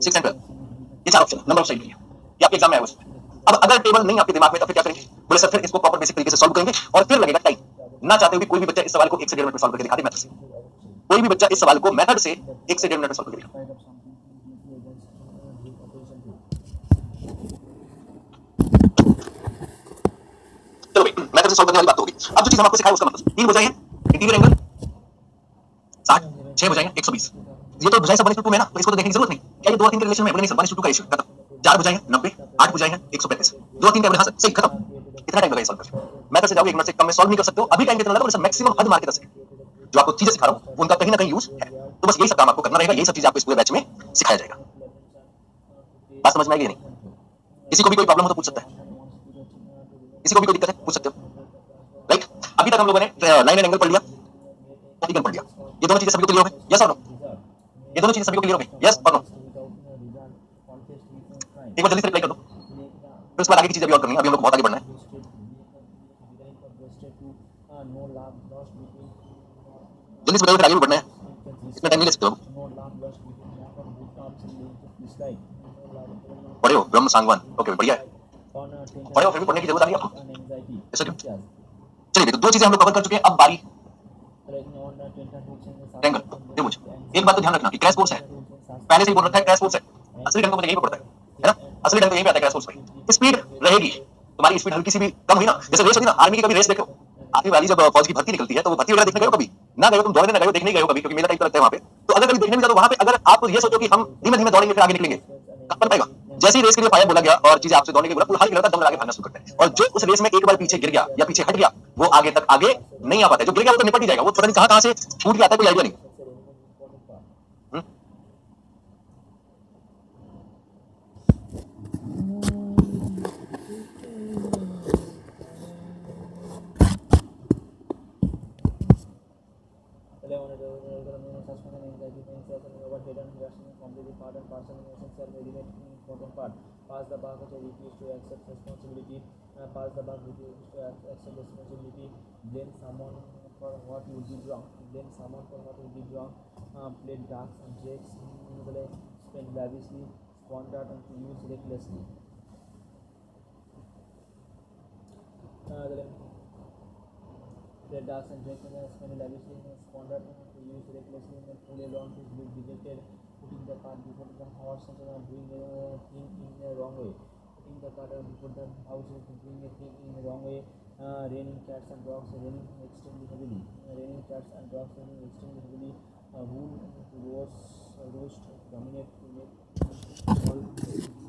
six and twelve ये चार ऑप्शन नंबर ऑफ़ साइड ये एग्ज़ाम में आया अब अगर टेबल नहीं आपके दिमाग में तो फिर क्या करेंगे? बोले, सर, फिर इसको प्रॉपर बेसिक तरीके से सॉल्व करेंगे और फिर लगेगा टाइम ना चाहते हुए कोई भी बच्चा इस सवाल को एक से डेढ़ मिनट में सॉल्व करके दिखा दे मेथड से। कोई भी बच्चा इस सवाल को मेथड से एक से डेढ़ मिनट में सॉल्व करके दिखा से सॉल्व करने वाली बात तो होगी। अब जो चीज़ हम आपको सिखाए, उसका मतलब तीन बुझाई है इंटीरियर एंगल साठ, छह बुझाई एक सौ बीस। ये तो बुझाई सब टू में ना तो इसको तो देखने की ज़रूरत नहीं। क्या ये दो तीन के रिलेशन में नहीं सर टू का रेशियो खत्म। चार बुझाई है, नब्बे, आठ बुझाई है, एक सौ पैंतीस। दो तीन का सही खत्म। कितना टाइम लगेगा सॉल्व करने मेथड से जाओगे एक मिनट से कम में सॉल्व नहीं कर सकते हो। अभी टाइम कितना लगा? सर मैक्सिमम हद मार के दस जो आपको चीज़ें सिखा रहा हूँ उनका कहीं ना कहीं यूज़ है। तो बस यही सब काम आपको करना रहेगा, यही सब चीज़ें आपको इस पूरे बैच में सिखाया जाएगा। बात समझ में आएगी नहीं? किसी को भी कोई प्रॉब्लम हो तो पूछ सकता है। किसी को भी कोई दिक्कत है, पूछ सकते हो। राइट? अभी तक हम लोगों ने लाइन एंड एंगल पढ़ लिया। पढ़ लिया। ये दोनों चीज़ें सभी को क्लियर हो गई? यस और नो ये दोनों चीज़ें सभी को क्लियर हो गई? यस और नो एक बार जल्दी से रिप्लाई कर दो। फिर उसके बाद आगे की चीज़ें अभी और करनी है। अभी हम लोग बहुत आगे बढ़ना है। जल्दी से बताओ आगे भी बढ़ना है। इतना टाइम नहीं ले सकते हो पढ़े हो? ब्रह्म सांगवान। ओके बढ़िया है। पढ़े हो? फिर भी पढ़ने की ज़रूरत आ रही है आपको? ऐसा क्यों चलिए तो दो चीज़ें हम लोग कवर कर चुके हैं अब बारी ट्रायंगल ये एक बात तो ध्यान रखना कि क्रैश कोर्स है। पहले से ही बोल रखा है क्रैश कोर्स है। असली ढंग तो मुझे यही पड़ता है है ना? असली ढंग तो यही पे आता है क्रैश कोर्स में स्पीड रहेगी। तुम्हारी स्पीड हल्की सी भी कम हुई ना। जैसे रेस होती है ना आर्मी की कभी रेस देखो? आर्मी वाली जब फौज की भर्ती निकलती है तो वो भर्ती वगैरह देखने गए कभी? ना गए तुम दौड़ने ना गए देखने गए कभी? क्योंकि मेरा टाइम तो लगता है वहाँ पे। तो अगर कभी देखने भी जाओ तो वहाँ पे अगर आप ये सोचो कि हम धीमे धीमे दौड़ेंगे फिर आगे निकलेंगे कब पाएगा जैसे ही रेस के लिए फायर बोला गया और चीज़ें आपसे दौड़ने के बोला हाल गिरता, दम लगा के भागना शुरू करते हैं। और जो उस रेस में एक बार पीछे गिर गया या पीछे हट गया, वो आगे तक, आगे नहीं आ पाता। जो गिर गया, वो तो निपट ही जाएगा। वो पता नहीं कहाँ कहाँ से छूट गया है कोई आइडिया नहीं। important part. Pass the buck to refuse to accept responsibility. Uh, pass the buck refuse to accept responsibility. Blame someone for what you did wrong. Blame someone for what you did wrong. Uh, play dark subjects. Spend lavishly. Squander and to use recklessly. Uh, the dark subjects and spend lavishly. Squander and to use recklessly. Fully long is rejected. Putting the cart before the horse and uh, doing a thing in the wrong way. Putting the cart before the house and doing a thing in the wrong way. Uh, raining cats and dogs raining extremely heavily. Uh, raining cats and dogs raining extremely heavily. Uh, wool roast, roast dominate all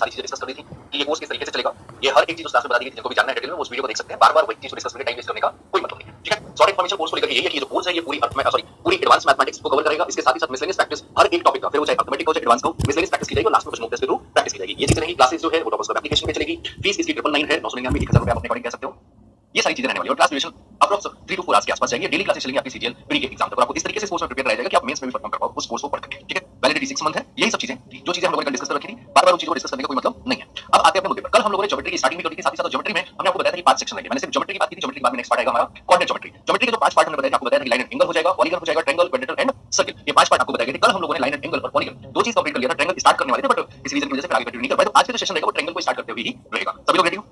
सारी चीज़ें discuss कर दी थी कि ये course किस तरीके से चलेगा। ये हर एक चीज़ उस क्लास में बता दी जिनको भी जानना है डिटेल में, उस वीडियो को देख सकते हैं। बार बार वही चीज़ डिस्कस करके टाइम वेस्ट करने का कोई मतलब नहीं। ठीक है? शॉर्ट इन्फॉर्मेशन कोर्स को लेकर यही है कि जो कोर्स है, ये पूरी सॉरी पूरी एडवांस मैथमेटिक्स को कवर करेगा। इसके साथ ही साथ मिसलेनियस प्रैक्टिस हर एक टॉपिक का, फिर वो चाहे मैथमेटिक्स हो, चाहे एडवांस हो मिसलेनियस प्रैक्टिस की जाएगी और लास्ट में कुछ मॉक टेस्ट के थ्रू प्रैक्टिस की जाएगी। ये चीज़ रहेगी क्लासेस जो है, वो टॉपर्स एप्लीकेशन पे चलेगी। फ़ीस इसकी ट्रिपल नाइन है, नौ सौ निन्यानवे, एक हज़ार रुपए आप अपने अकॉर्डिंग कह सकते हो। ये सारी चीज़ें रहने वाली और class duration approx three to four hours के आसपास चाहिए डेली क्लासेस चलेंगी आपकी सीजीएल प्री के एग्ज़ाम तक आपको इस तरीके से कोर्स में प्रिपेयर जाएगा कि आप मेंस में भी परफॉर्म कर पाओ, उस कोर्स को पढ़ करके, ठीक है? वैलिडिटी सिक्स मंथ है, यही सब चीज़ें, जो चीज़ें हम लोगों ने डिस्कस कर रखी थी बार बार उन चीज़ों को डिस्कस करने का कोई मतलब नहीं है। अब आते हैं अपने मुद्दे पर। कल हम लोगों ने ज्योमेट्री की स्टार्टिंग कर थी साथ ही साथ ज्योमेट्री में हमने आपको बताया था कि पाँच सेक्शन लगे मैंने सिर्फ़ ज्योमेट्री की बात की ज्योमेट्री के बाद में नेक्स्ट पार्ट आएगा हमारा कोऑर्डिनेट ज्योमेट्री ज्योमेट्री के जो पाँच पार्ट हमने बताया आपको बताया कि लाइन एंड एंगल हो जाएगा पॉलीगन हो जाएगा ट्रायंगल क्वाड्रेंटल एंड सर्किल ये पाँच पार्ट आपको बताया गया कल हम लोगों ने लाइन एंड एंगल और पॉलीगन दो चीज़ कंप्लीट कर लिया था ट्रायंगल स्टार्ट करने वाले थे बट किसी रीजन की वजह से आगे कंटिन्यू नहीं कर पाए। तो आज का जो सेशन रहेगा वो ट्रायंगल को स्टार्ट करते हुए ही रहेगा। सभी लोग रेडी हो?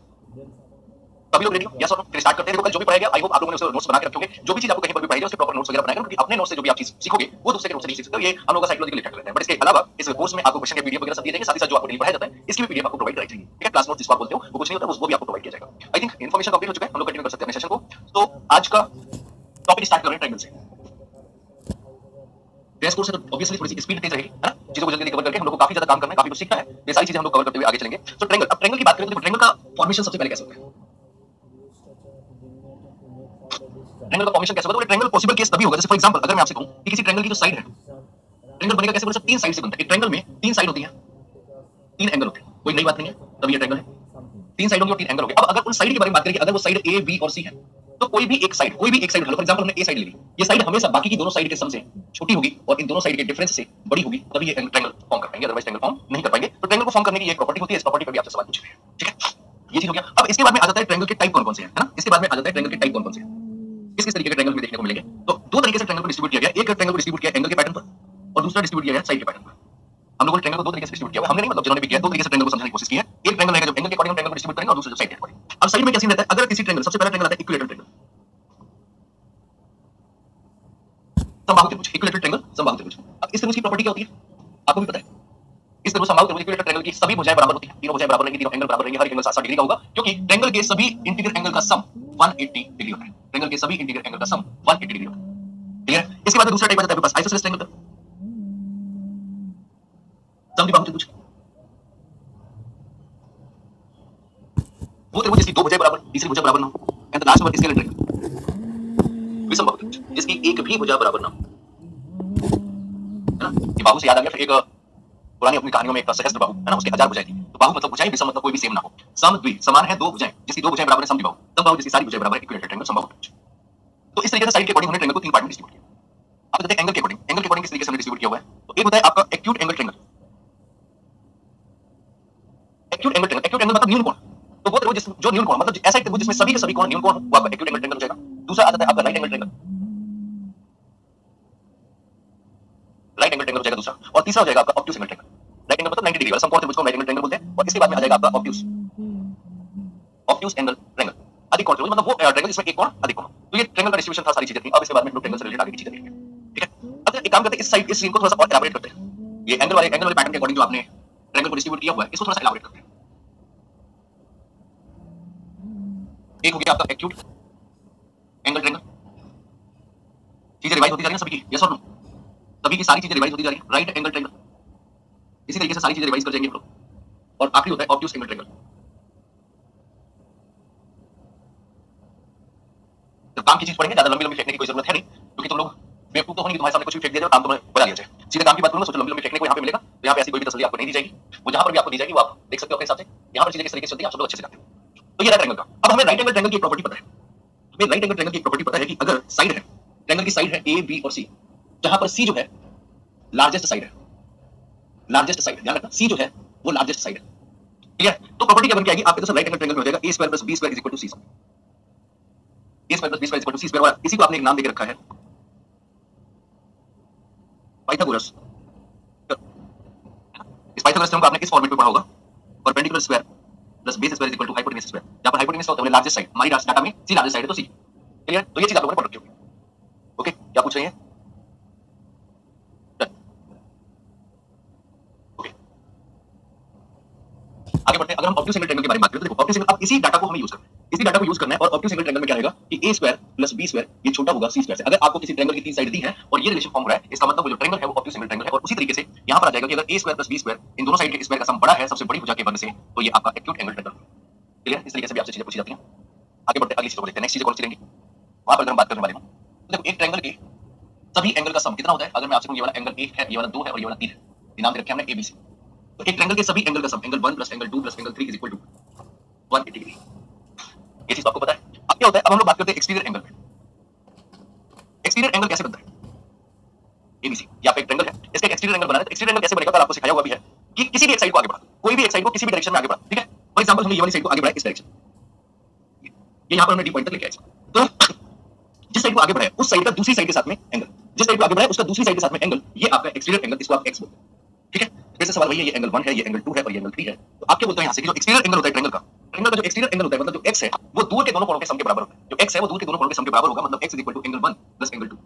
लोग रेडी हो यस और फिर स्टार्ट करते हैं कल जो भी पढ़ाया गया आई होप आप लोगों ने उसे नोट्स बना के रखे होंगे। जो भी चीज़ आपको कहीं पर भी पढ़ाई उसके प्रॉपर नोट्स वगैरह बनाएँगे, क्योंकि अपने नोट्स से जो भी आप चीज़ सीखोगे, वो दूसरे के नोट्स से नहीं सीख सकते। ये हम लोग का साइकोलॉजिकल इफ़ेक्ट रहता है। बट इसके अलावा, इस कोर्स में आपको क्वेश्चन के पीडीएफ वगैरह सब दिए जाएँगे, साथ ही साथ जो आपको पढ़ाया जाता है, इसकी भी पीडीएफ आपको प्रोवाइड कराई जाएगी। क्लास नोट्स जिसको आप बोलते हो, वो कुछ नहीं होता, वो भी आपको प्रोवाइड किया जाएगा। आई थिंक इन्फॉर्मेशन कंप्लीट हो चुका है, हम लोग कंटिन्यू कर सकते हैं सेशन को। तो आज का टॉपिक स्टार्ट कर रहे हैं ट्रायंगल से। कोर्स है तो ऑब्वियसली थोड़ी सी स्पीड तेज रहेगी, है ना? चीज़ों को जल्दी कवर करके हम लोग को काफ़ी ज़्यादा काम करना है, काफ़ी कुछ सीखना है। ये सारी चीज़ें हम लोग कवर करते हुए आगे चलेंगे। तो ट्रायंगल अब ट्रायंगल की बात करें तो ट्रायंगल का फॉर्मेशन सबसे पहले कैसे होता है? ट्रायंगल का फॉर्मेशन कैसे होता है ट्रायंगल पॉसिबल केस तभी होगा। जैसे फॉर एग्जांपल अगर मैं आपसे कहूँ कि किसी ट्रायंगल की जो साइड है ट्रायंगल बनेगा कैसे? बोले तीन साइड से बनता है। एक ट्रायंगल में तीन साइड होती है। तीन एंगल होते हैं। कोई नई बात नहीं है। तभी ये ट्रायंगल है। तीन साइड होंगी और तीन एंगल होंगे। अब अगर उन साइड के बारे में बात करें कि अगर वो साइड ए बी और सी है तो कोई भी एक साइड कोई भी एक साइड फॉर एग्जांपल हमने ए साइड ले ली। ये साइड हमेशा बाकी की दोनों साइड के सम से छोटी होगी और इन दोनों साइड के डिफरेंस से बड़ी होगी। तभी ये ट्रायंगल फॉर्म कर पाएँगे। अदरवाइज़ ट्रायंगल फॉर्म नहीं कर पाएँगे। तो ट्रायंगल को फॉर्म करने की ये प्रॉपर्टी होती है। इस प्रॉपर्टी पर भी आपसे सवाल पूछ रहे हैं। ठीक है? ये चीज़ हो गया। अब इसके बाद में आ जाता है ट्रायंगल के टाइप कौन कौन से हैं? है ना? इसके बाद में आ जाता है ट्रायंगल के टाइप कौन कौन से हैं? किस किस तरीके के ट्रायंगल में देखने को मिलेंगे। तो दो तरीके से ट्रायंगल को डिस्ट्रीब्यूट किया गया। एक ट्रायंगल को डिस्ट्रीब्यूट किया एंगल के पैटर्न पर और दूसरा डिस्ट्रीब्यूट किया गया साइड के पैटर्न पर। हम लोगों ने ट्रायंगल को दो तरीके से डिस्ट्रीब्यूट किया। हमने नहीं मतलब जिन्होंने भी किया, दो तरीके से ट्रायंगल को समझने की कोशिश की है। एक ट्रायंगल रहेगा जो एंगल के अकॉर्डिंग ट्रायंगल को डिस्ट्रीब्यूट करेंगे और दूसरा जो साइड के अकॉर्डिंग अब साइड में क्या सीन रहता है? अगर किसी ट्रायंगल सबसे पहला ट्रायंगल आता है इक्विलेटरल ट्रायंगल समबाहु त्रिभुज इक्विलेटरल ट्रायंगल समबाहु त्रिभुज अब इस त्रिभुज की प्रॉपर्टी क्या होती है? आपको भी पता है। इस त्रिभुज समबाहु त्रिभुज इक्विलेटरल ट्रायंगल की सभी भुजाएँ बराबर होती हैं। तीनों भुजाएँ बराबर रहेंगी तीनों एंगल बराबर रहेंगे हर एंगल 60 डिग्री का होगा, क्योंकि ट्रायंगल के सभी इंटीरियर एंगल का सम 180 डिग्री होता है। ट्रायंगल के सभी इंटीरियर एंगल का सम 180 डिग्री होता है। क्लियर है? इसके बाद दूसरा टाइप आता है आपके पास आइसोसेलेस ट्रायंगल का। समबाहु त्रिभुज वो त्रिभुज जिसकी दो भुजाएँ बराबर, तीसरी भुजा बराबर ना हो and last one scalene triangle विषमबाहु त्रिभुज जिसकी एक भी भुजा बराबर ना हो। है ना? ये बाहु से याद आ गया, फिर एक पुरानी अपनी कहानियों में एक सहस्त्र बाहु, है ना? उसके हज़ार भुजाएँ थी। बाहु मतलब भुजाएँ विषम मतलब कोई भी सेम ना हो। सम द्वि समान है दो भुजाएँ जिसकी दो भुजाएँ बराबर है समद्विबाहु तब बाहु जिसकी सारी भुजाएँ बराबर है इक्विलेटरल ट्रायंगल समबाहु तो इस तरीके से साइड के अकॉर्डिंग हमने ट्रायंगल को तीन पार्ट में डिस्ट्रीब्यूट किया। अब देखते हैं एंगल के अकॉर्डिंग एंगल के अकॉर्डिंग किस तरीके से हमने डिस्ट्रीब्यूट किया हुआ है? तो एक होता है आपका acute angle triangle acute angle triangle acute angle मतलब न्यून कोण। तो वो त्रिभुज जिस जो न्यून कोण मतलब ऐसा एक त्रिभुज जिसमें सभी के सभी कोण न्यून कोण हो, वो आपका एक्यूट एंगल ट्रायंगल हो जाएगा। दूसरा आता है आपका right angle triangle right angle triangle हो जाएगा दूसरा। और तीसरा हो जाएगा आपका obtuse angle triangle right angle मतलब 90 डिग्री वाला समकोण त्रिभुज को राइट एंगल ट्रायंगल बोलते हैं, और इसके बाद में आ जाएगा आपका ऑब्ट्यूज ऑब्ट्यूज एंगल ट्रायंगल अधिक कोण त्रिभुज मतलब वो ट्रायंगल जिसमें एक कोण, अधिक कोण। तो ये ट्रायंगल का डिस्ट्रीब्यूशन था, सारी चीज़ें थी। अब इसके बाद में ट्रायंगल से रिलेटेड आगे की चीज़ें देखेंगे। ठीक है? अब एक काम करते हैं, इस साइड इस सीन को थोड़ा सा और एलाबोरेट करते हैं। ये एंगल वाले एंगल वाले पैटर्न के अकॉर्डिंग जो आपने ट्रायंगल को डिस्ट्रीब्यूट किया हुआ है, इसको थोड़ा सा एलाबोरेट करते हैं। एक हो गया आपका एक्यूट एंगल ट्रायंगल चीज़ें रिवाइज होती जा रही हैं सभी की? यस और नो सभी की सारी चीज़ें रिवाइज होती जा रही हैं। राइट एंगल ट्रायंगल इसी तरीके से सारी चीज़ें रिवाइज कर जाएँगे हम लोग। और आखिरी होता है ऑब्ट्यूज एंगल ट्रायंगल जब काम की चीज़ पढ़ेंगे ज़्यादा लंबी लंबी फेंकने की कोई ज़रूरत है नहीं, क्योंकि तुम लोग बेवकूफ़ तो हो नहीं कि तुम्हारे सामने कुछ भी फेंक दिया काम तुम्हें बजा लिया जाए। सीधे काम की बात करूँगा सोचो लंबी लंबी फेंकने को यहाँ पे मिलेगा तो यहाँ पे ऐसी कोई भी तसल्ली आपको नहीं दी जाएगी। वो जहाँ पर भी आपको दी जाएगी, वो आप देख सकते हो अपने हिसाब से। यहाँ पर चीज़ें किस तरीके से चलती है, आप सब अच्छे से जानते हो। तो ये एंगल का। अब हमें राइट एंगल ट्रायंगल की प्रॉपर्टी पता है। हमें राइट एंगल ट्रायंगल की प्रॉपर्टी पता है कि अगर साइड है ट्रायंगल की साइड है ए बी और सी जहाँ पर सी जो है लार्जेस्ट साइड है। लार्जेस्ट साइड ध्यान रखना सी जो है, वो लार्जेस्ट साइड है। ठीक है? तो प्रॉपर्टी क्या बन के आएगी? आपके तो राइट एंगल ट्रायंगल में हो जाएगा। A square plus b square is equal to c a square plus b square is equal to c square इसी को आपने एक नाम देके रखा है। पाइथागोरस इस पाइथागोरस थ्योरम को आपने किस फॉर्मेट में पढ़ा होगा। Perpendicular square plus base square is equal to hypotenuse square यहाँ पर हाइपोटेनस होता है लार्जेस्ट साइड हमारी डाटा में सी लार्जेस्ट साइड है तो सी क्लियर तो ये चीज़ आप लोगों ने पढ़ रखी होगी। ओके? क्या पूछ रहे है? आगे बढ़ते हैं। अगर हम ऑप्टिक सिंगल ट्रायंगल के बारे में बात करें तो देखो ऑप्टिक सिंगल अब इसी डाटा को हमें यूज़ करना है। इसी डाटा को यूज़ करना है और ऑप्टिक सिंगल ट्रायंगल में क्या रहेगा कि a square plus b square ये छोटा होगा c स्क्वायर से। अगर आपको किसी ट्रायंगल की तीन साइड दी है और ये रिलेशन फॉर्म हो रहा है, इसका मतलब वो जो ट्रायंगल है वो ऑप्टिक सिंगल ट्रायंगल है और उसी तरीके से यहाँ पर आ जाएगा कि अगर a square plus b square इन दोनों साइड के स्क्वायर का सम बड़ा है, सबसे बड़ी भुजा के वर्ग से तो ये आपका एक्यूट एंगल ट्रायंगल क्लियर इस तरीके से भी आपसे चीज़ें पूछी जाती हैं। आगे बढ़ते अगली चीज़ को देखते हैं। नेक्स्ट चीज़ कौन सी रहेंगी वहाँ पर अगर हम बात करने वाले हैं तो देखो, एक ट्रायंगल के सभी एंगल का सम कितना होता है? अगर मैं आपसे कहूँ, ये वाला एंगल 1 है, ये वाला 2 है और ये वाला 3 है। ये नाम दे रखे हमने ABC तो एक ट्रायंगल के सभी एंगल का sum angle 1 plus angle 2 plus angle 3 is equal to 180 degree ये चीज़ तो आपको पता है। अब क्या होता है? अब हम लोग बात करते हैं एक्सटीरियर एंगल में एक्सटीरियर एंगल कैसे बनता है? एबीसी या फिर एक ट्रायंगल है। इसका एक्सटीरियर एंगल बनाना है। तो एक्सटीरियर एंगल कैसे बनेगा? कल आपको सिखाया हुआ भी है कि किसी भी एक साइड को आगे बढ़ा। कोई भी एक साइड को किसी भी डायरेक्शन में आगे बढ़ा, ठीक है? फॉर एग्जांपल हमने ये वाली साइड को आगे बढ़ाया, इस डायरेक्शन ये यहाँ पर हमने डी पॉइंट तक लेके आए तो जिस साइड को आगे बढ़ाया, उस साइड का दूसरी साइड के साथ में एंगल जिस साइड को आगे बढ़ाया, उसका दूसरी साइड के साथ में एंगल ये आपका एक्सटीरियर एंगल इसको आप एक्स बोलते हैं। ठीक है? जैसे सवाल वही है, ये एंगल 1 है, ये एंगल 2 है और ये एंगल 3 है। तो आप क्या बोलते हैं यहाँ से जो एक्सटीरियर एंगल होता है ट्रायंगल का? ट्रायंगल का जो एक्सटीरियर एंगल होता है मतलब जो x है, वो दूर के दोनों कोणों के सम के बराबर होता है। जो x है, वो दूर के दोनों कोणों के सम के बराबर होगा मतलब x एंगल 1 प्लस एंगल 2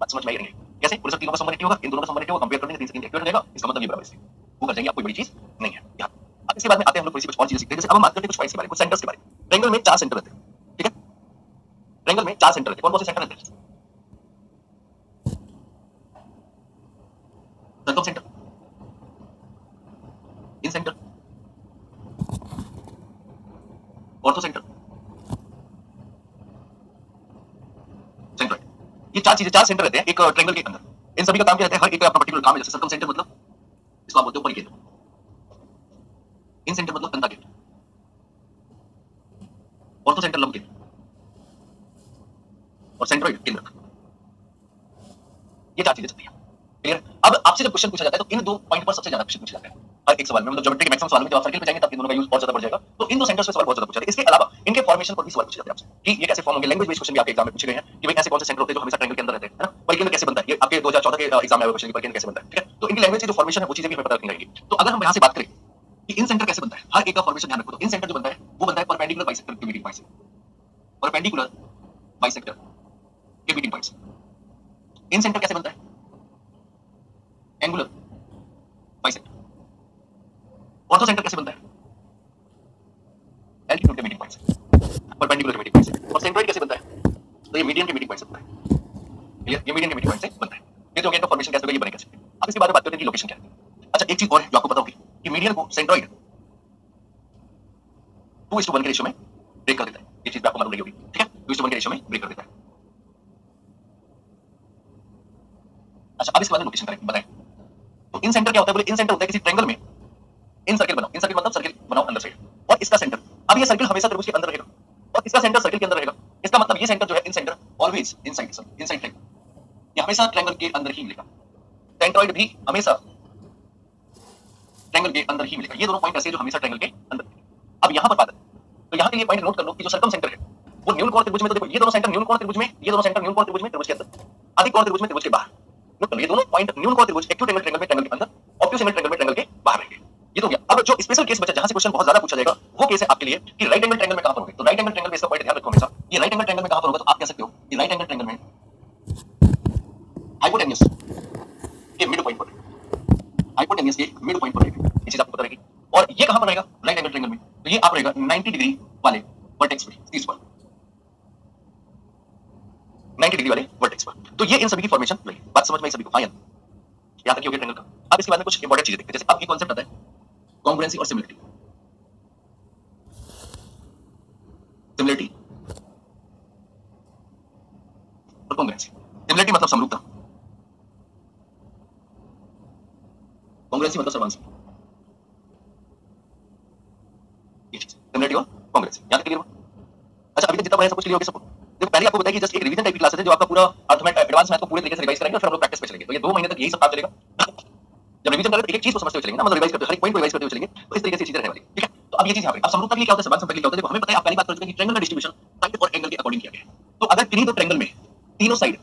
बात समझ में आई कैसे? पूरे सब तीनों का सम होगा, इन दोनों का सम होगा कंपेयर करने से 3 सेकंड एक्यूरेट हो जाएगा इसका मतलब ये बराबर है वो कर जाएँगे आप कोई बड़ी चीज़ नहीं है। यहाँ। अब इसके बाद में आते हैं हम लोग सी कुछ और चीज़ें सीखते हैं। जैसे अब हम बात करते हैं कुछ पॉइंट्स के बारे में सेंटर्स के बारे में। ट्रायंगल में चार सेंटर रहते हैं, ठीक है? ट्रायंगल में चार सेंटर रहते हैं। कौन कौन से सेंटर रहते हैं? Centre incentre orthocentre ये चार चीज़ें, चार सेंटर रहते हैं, एक ट्रायंगल के अंदर। इन सभी का काम क्या रहता है? हर एक अपना पर्टिकुलर काम है, जैसे सर्कम सेंटर मतलब इसको आप बोलते हो परिकेंद्र। इन सेंटर मतलब कंधा केंद्र ऑर्थो सेंटर लंब केंद्र। और सेंट्रोइड केंद्र। ये चार चीज़ें चलती हैं। क्लियर अब आपसे जब क्वेश्चन पूछा जाता है तो इन दो पॉइंट पर सबसे ज़्यादा क्वेश्चन पूछा जाता है। हर एक सवाल में मतलब ज्योमेट्री के मैक्सिमम सवाल में जब आप सर्किल पे जाएँगे, तब इन दोनों का यूज़ बहुत ज़्यादा बढ़ जाएगा। तो इन दो सेंटर्स पे सवाल बहुत ज़्यादा पूछा जाता है। इसके अलावा इनके फॉर्मेशन पर भी सवाल पूछे जाते हैं आपसे, कि ये कैसे फॉर्म होंगे? लैंग्वेज बेस्ड क्वेश्चन भी आपके एग्ज़ाम में पूछे गए हैं, कि भाई ऐसे कौन से सेंटर होते हैं जो हमेशा ट्रायंगल के अंदर रहते हैं, है ना? परिकेंद्र कैसे बनता है? ये आपके 2014 के एग्ज़ाम में आया क्वेश्चन परिकेंद्र कैसे बनता है, ठीक है? तो इनकी लैंग्वेज की जो फॉर्मेशन है, वो चीज़ें भी हमें पता रखनी रहेगी। तो अगर हम यहाँ से बात करें कि इन सेंटर कैसे बनता है, हर एक का फॉर्मेशन ध्यान रखो तो इन सेंटर जो बनता है, वो बनता है परपेंडिकुलर बाइसेक्टर के मीटिंग से परपेंडिकुलर बाइसेक्टर के मीटिंग पॉइंट्स इन सेंटर कैसे बनता है? एंगुलर बाइसेक्टर ऑर्थो सेंटर कैसे बनता है? एल्टीट्यूड के मीटिंग पॉइंट से परपेंडिकुलर के मीटिंग पॉइंट से और सेंट्रोइड कैसे बनता है? तो ये मीडियन के मीटिंग पॉइंट से बनता है। क्लियर ये मीडियन के मीटिंग पॉइंट से बनता है। ये तो गया इनका फॉर्मेशन कैसे होगा, ये बने कैसे अब इसके बारे में बात करते हैं कि लोकेशन क्या है। अच्छा एक चीज़ और जो आपको पता होगी कि मीडियन को सेंट्रोइड 2:1 के रेशियो में ब्रेक कर देता है। ये चीज़ आपको मालूम नहीं होगी। ठीक है? 2:1 के रेशियो में ब्रेक कर देता है। अच्छा अब इसके बाद लोकेशन करेंगे बताएँ। तो इन सेंटर क्या होता है? बोले इन सेंटर होता है किसी ट्रायंगल में इन सर्किल बनाओ, इन सर्किल मतलब सर्किल बनाओ अंदर साइड और इसका सेंटर अब ये सर्किल हमेशा त्रिभुज के अंदर रहेगा। और इसका सेंटर सर्किल के अंदर रहेगा। इसका मतलब ये सेंटर जो है, incentre always inside sir inside triangle ये हमेशा ट्रायंगल के अंदर ही मिलेगा। सेंट्रॉइड भी हमेशा ट्रायंगल के अंदर ही मिलेगा। ये दोनों पॉइंट ऐसे जो हमेशा ट्रायंगल के अंदर अब यहाँ पर बात है। तो यहाँ के लिए पॉइंट नोट कर लो कि जो सर्कम सेंटर है, वो न्यून कोण त्रिभुज में तो देखो, ये दोनों सेंटर न्यून कोण त्रिभुज में, ये दोनों सेंटर न्यून कोण त्रिभुज में, त्रिभुज के अंदर। अधिक कोण त्रिभुज में, त्रिभुज के बाहर। नोट कर लो, ये दोनों पॉइंट न्यून कोण त्रिभुज एक्यूट एंगल ट्रायंगल में ट्रायंगल के अंदर ऑब्ट्यूज एंगल ट्रायंगल में ट्रायंगल के बाहर रहेंगे। ये तो हो अब जो स्पेशल केस बचा, जहाँ से क्वेश्चन बहुत ज़्यादा पूछा जाएगा, वो केस है आपके लिए कि राइट एंगल ट्रायंगल में कहाँ पर होंगे। तो राइट एंगल ट्रायंगल में इसका पॉइंट ध्यान रखो हमेशा। ये राइट एंगल ट्रायंगल में कहाँ पर होगा तो आप कह सकते हो? कि राइट एंगल ट्रायंगल में हाइपोटेन्यूस के मिड पॉइंट पर। हाइपोटेन्यूस के मिड पॉइंट पर रहेगा। ये चीज़ आपको पता रहेगी। और ये कहाँ पर रहेगा? राइट एंगल ट्रायंगल में। तो ये आप रहेगा 90 डिग्री वाले वर्टेक्स पर इस पर। 90 डिग्री वाले वर्टेक्स पर। तो ये इन सभी की फॉर्मेशन लगी बात समझ में आई सभी को? हाँ? यहाँ तक हो गया ट्रायंगल का। अब इसके बाद में कुछ इंपॉर्टेंट चीज़ें देखते हैं। जैसे अब ये कॉन्सेप्ट आता है। कॉन्ग्रुएंसी और सिमिलरिटी सिमिलरिटी और कॉन्ग्रुएंसी सिमिलरिटी मतलब समरूपता। कॉन्ग्रुएंसी मतलब सर्वांश। सिमिलरिटी और कॉन्ग्रुएंसी यहाँ तक अच्छा अभी तक जितना पढ़ा सब कुछ क्लियर हो सबको? देखो, पहले आपको बताया कि जस्ट एक रिवीजन टाइप की क्लास है जो आपका पूरा अर्थमेट एडवांस मैथ को पूरे तरीके से रिवाइज करेंगे और फिर हम लोग प्रैक्टिस पे चलेंगे। तो ये दो महीने तक यही सब काम चलेगा। जब रिवीजन करेंगे एक चीज़ को समझते हुए चलेंगे ना मतलब रिवाइज करते हर एक पॉइंट को रिवाइज करते हुए चलेंगे तो इस तरीके से चीज़ें रहने वाली ठीक है? तो अब ये चीज़ यहाँ पे। अब समरूपता के लिए क्या होता है? समान संपर्क क्या होता है? देखो, हमें पता है आप पहली बात कर चुके हैं ट्रायंगल का डिस्ट्रीब्यूशन साइड और एंगल के अकॉर्डिंग किया गया है। तो अगर किन्हीं दो ट्रायंगल में तीनों साइड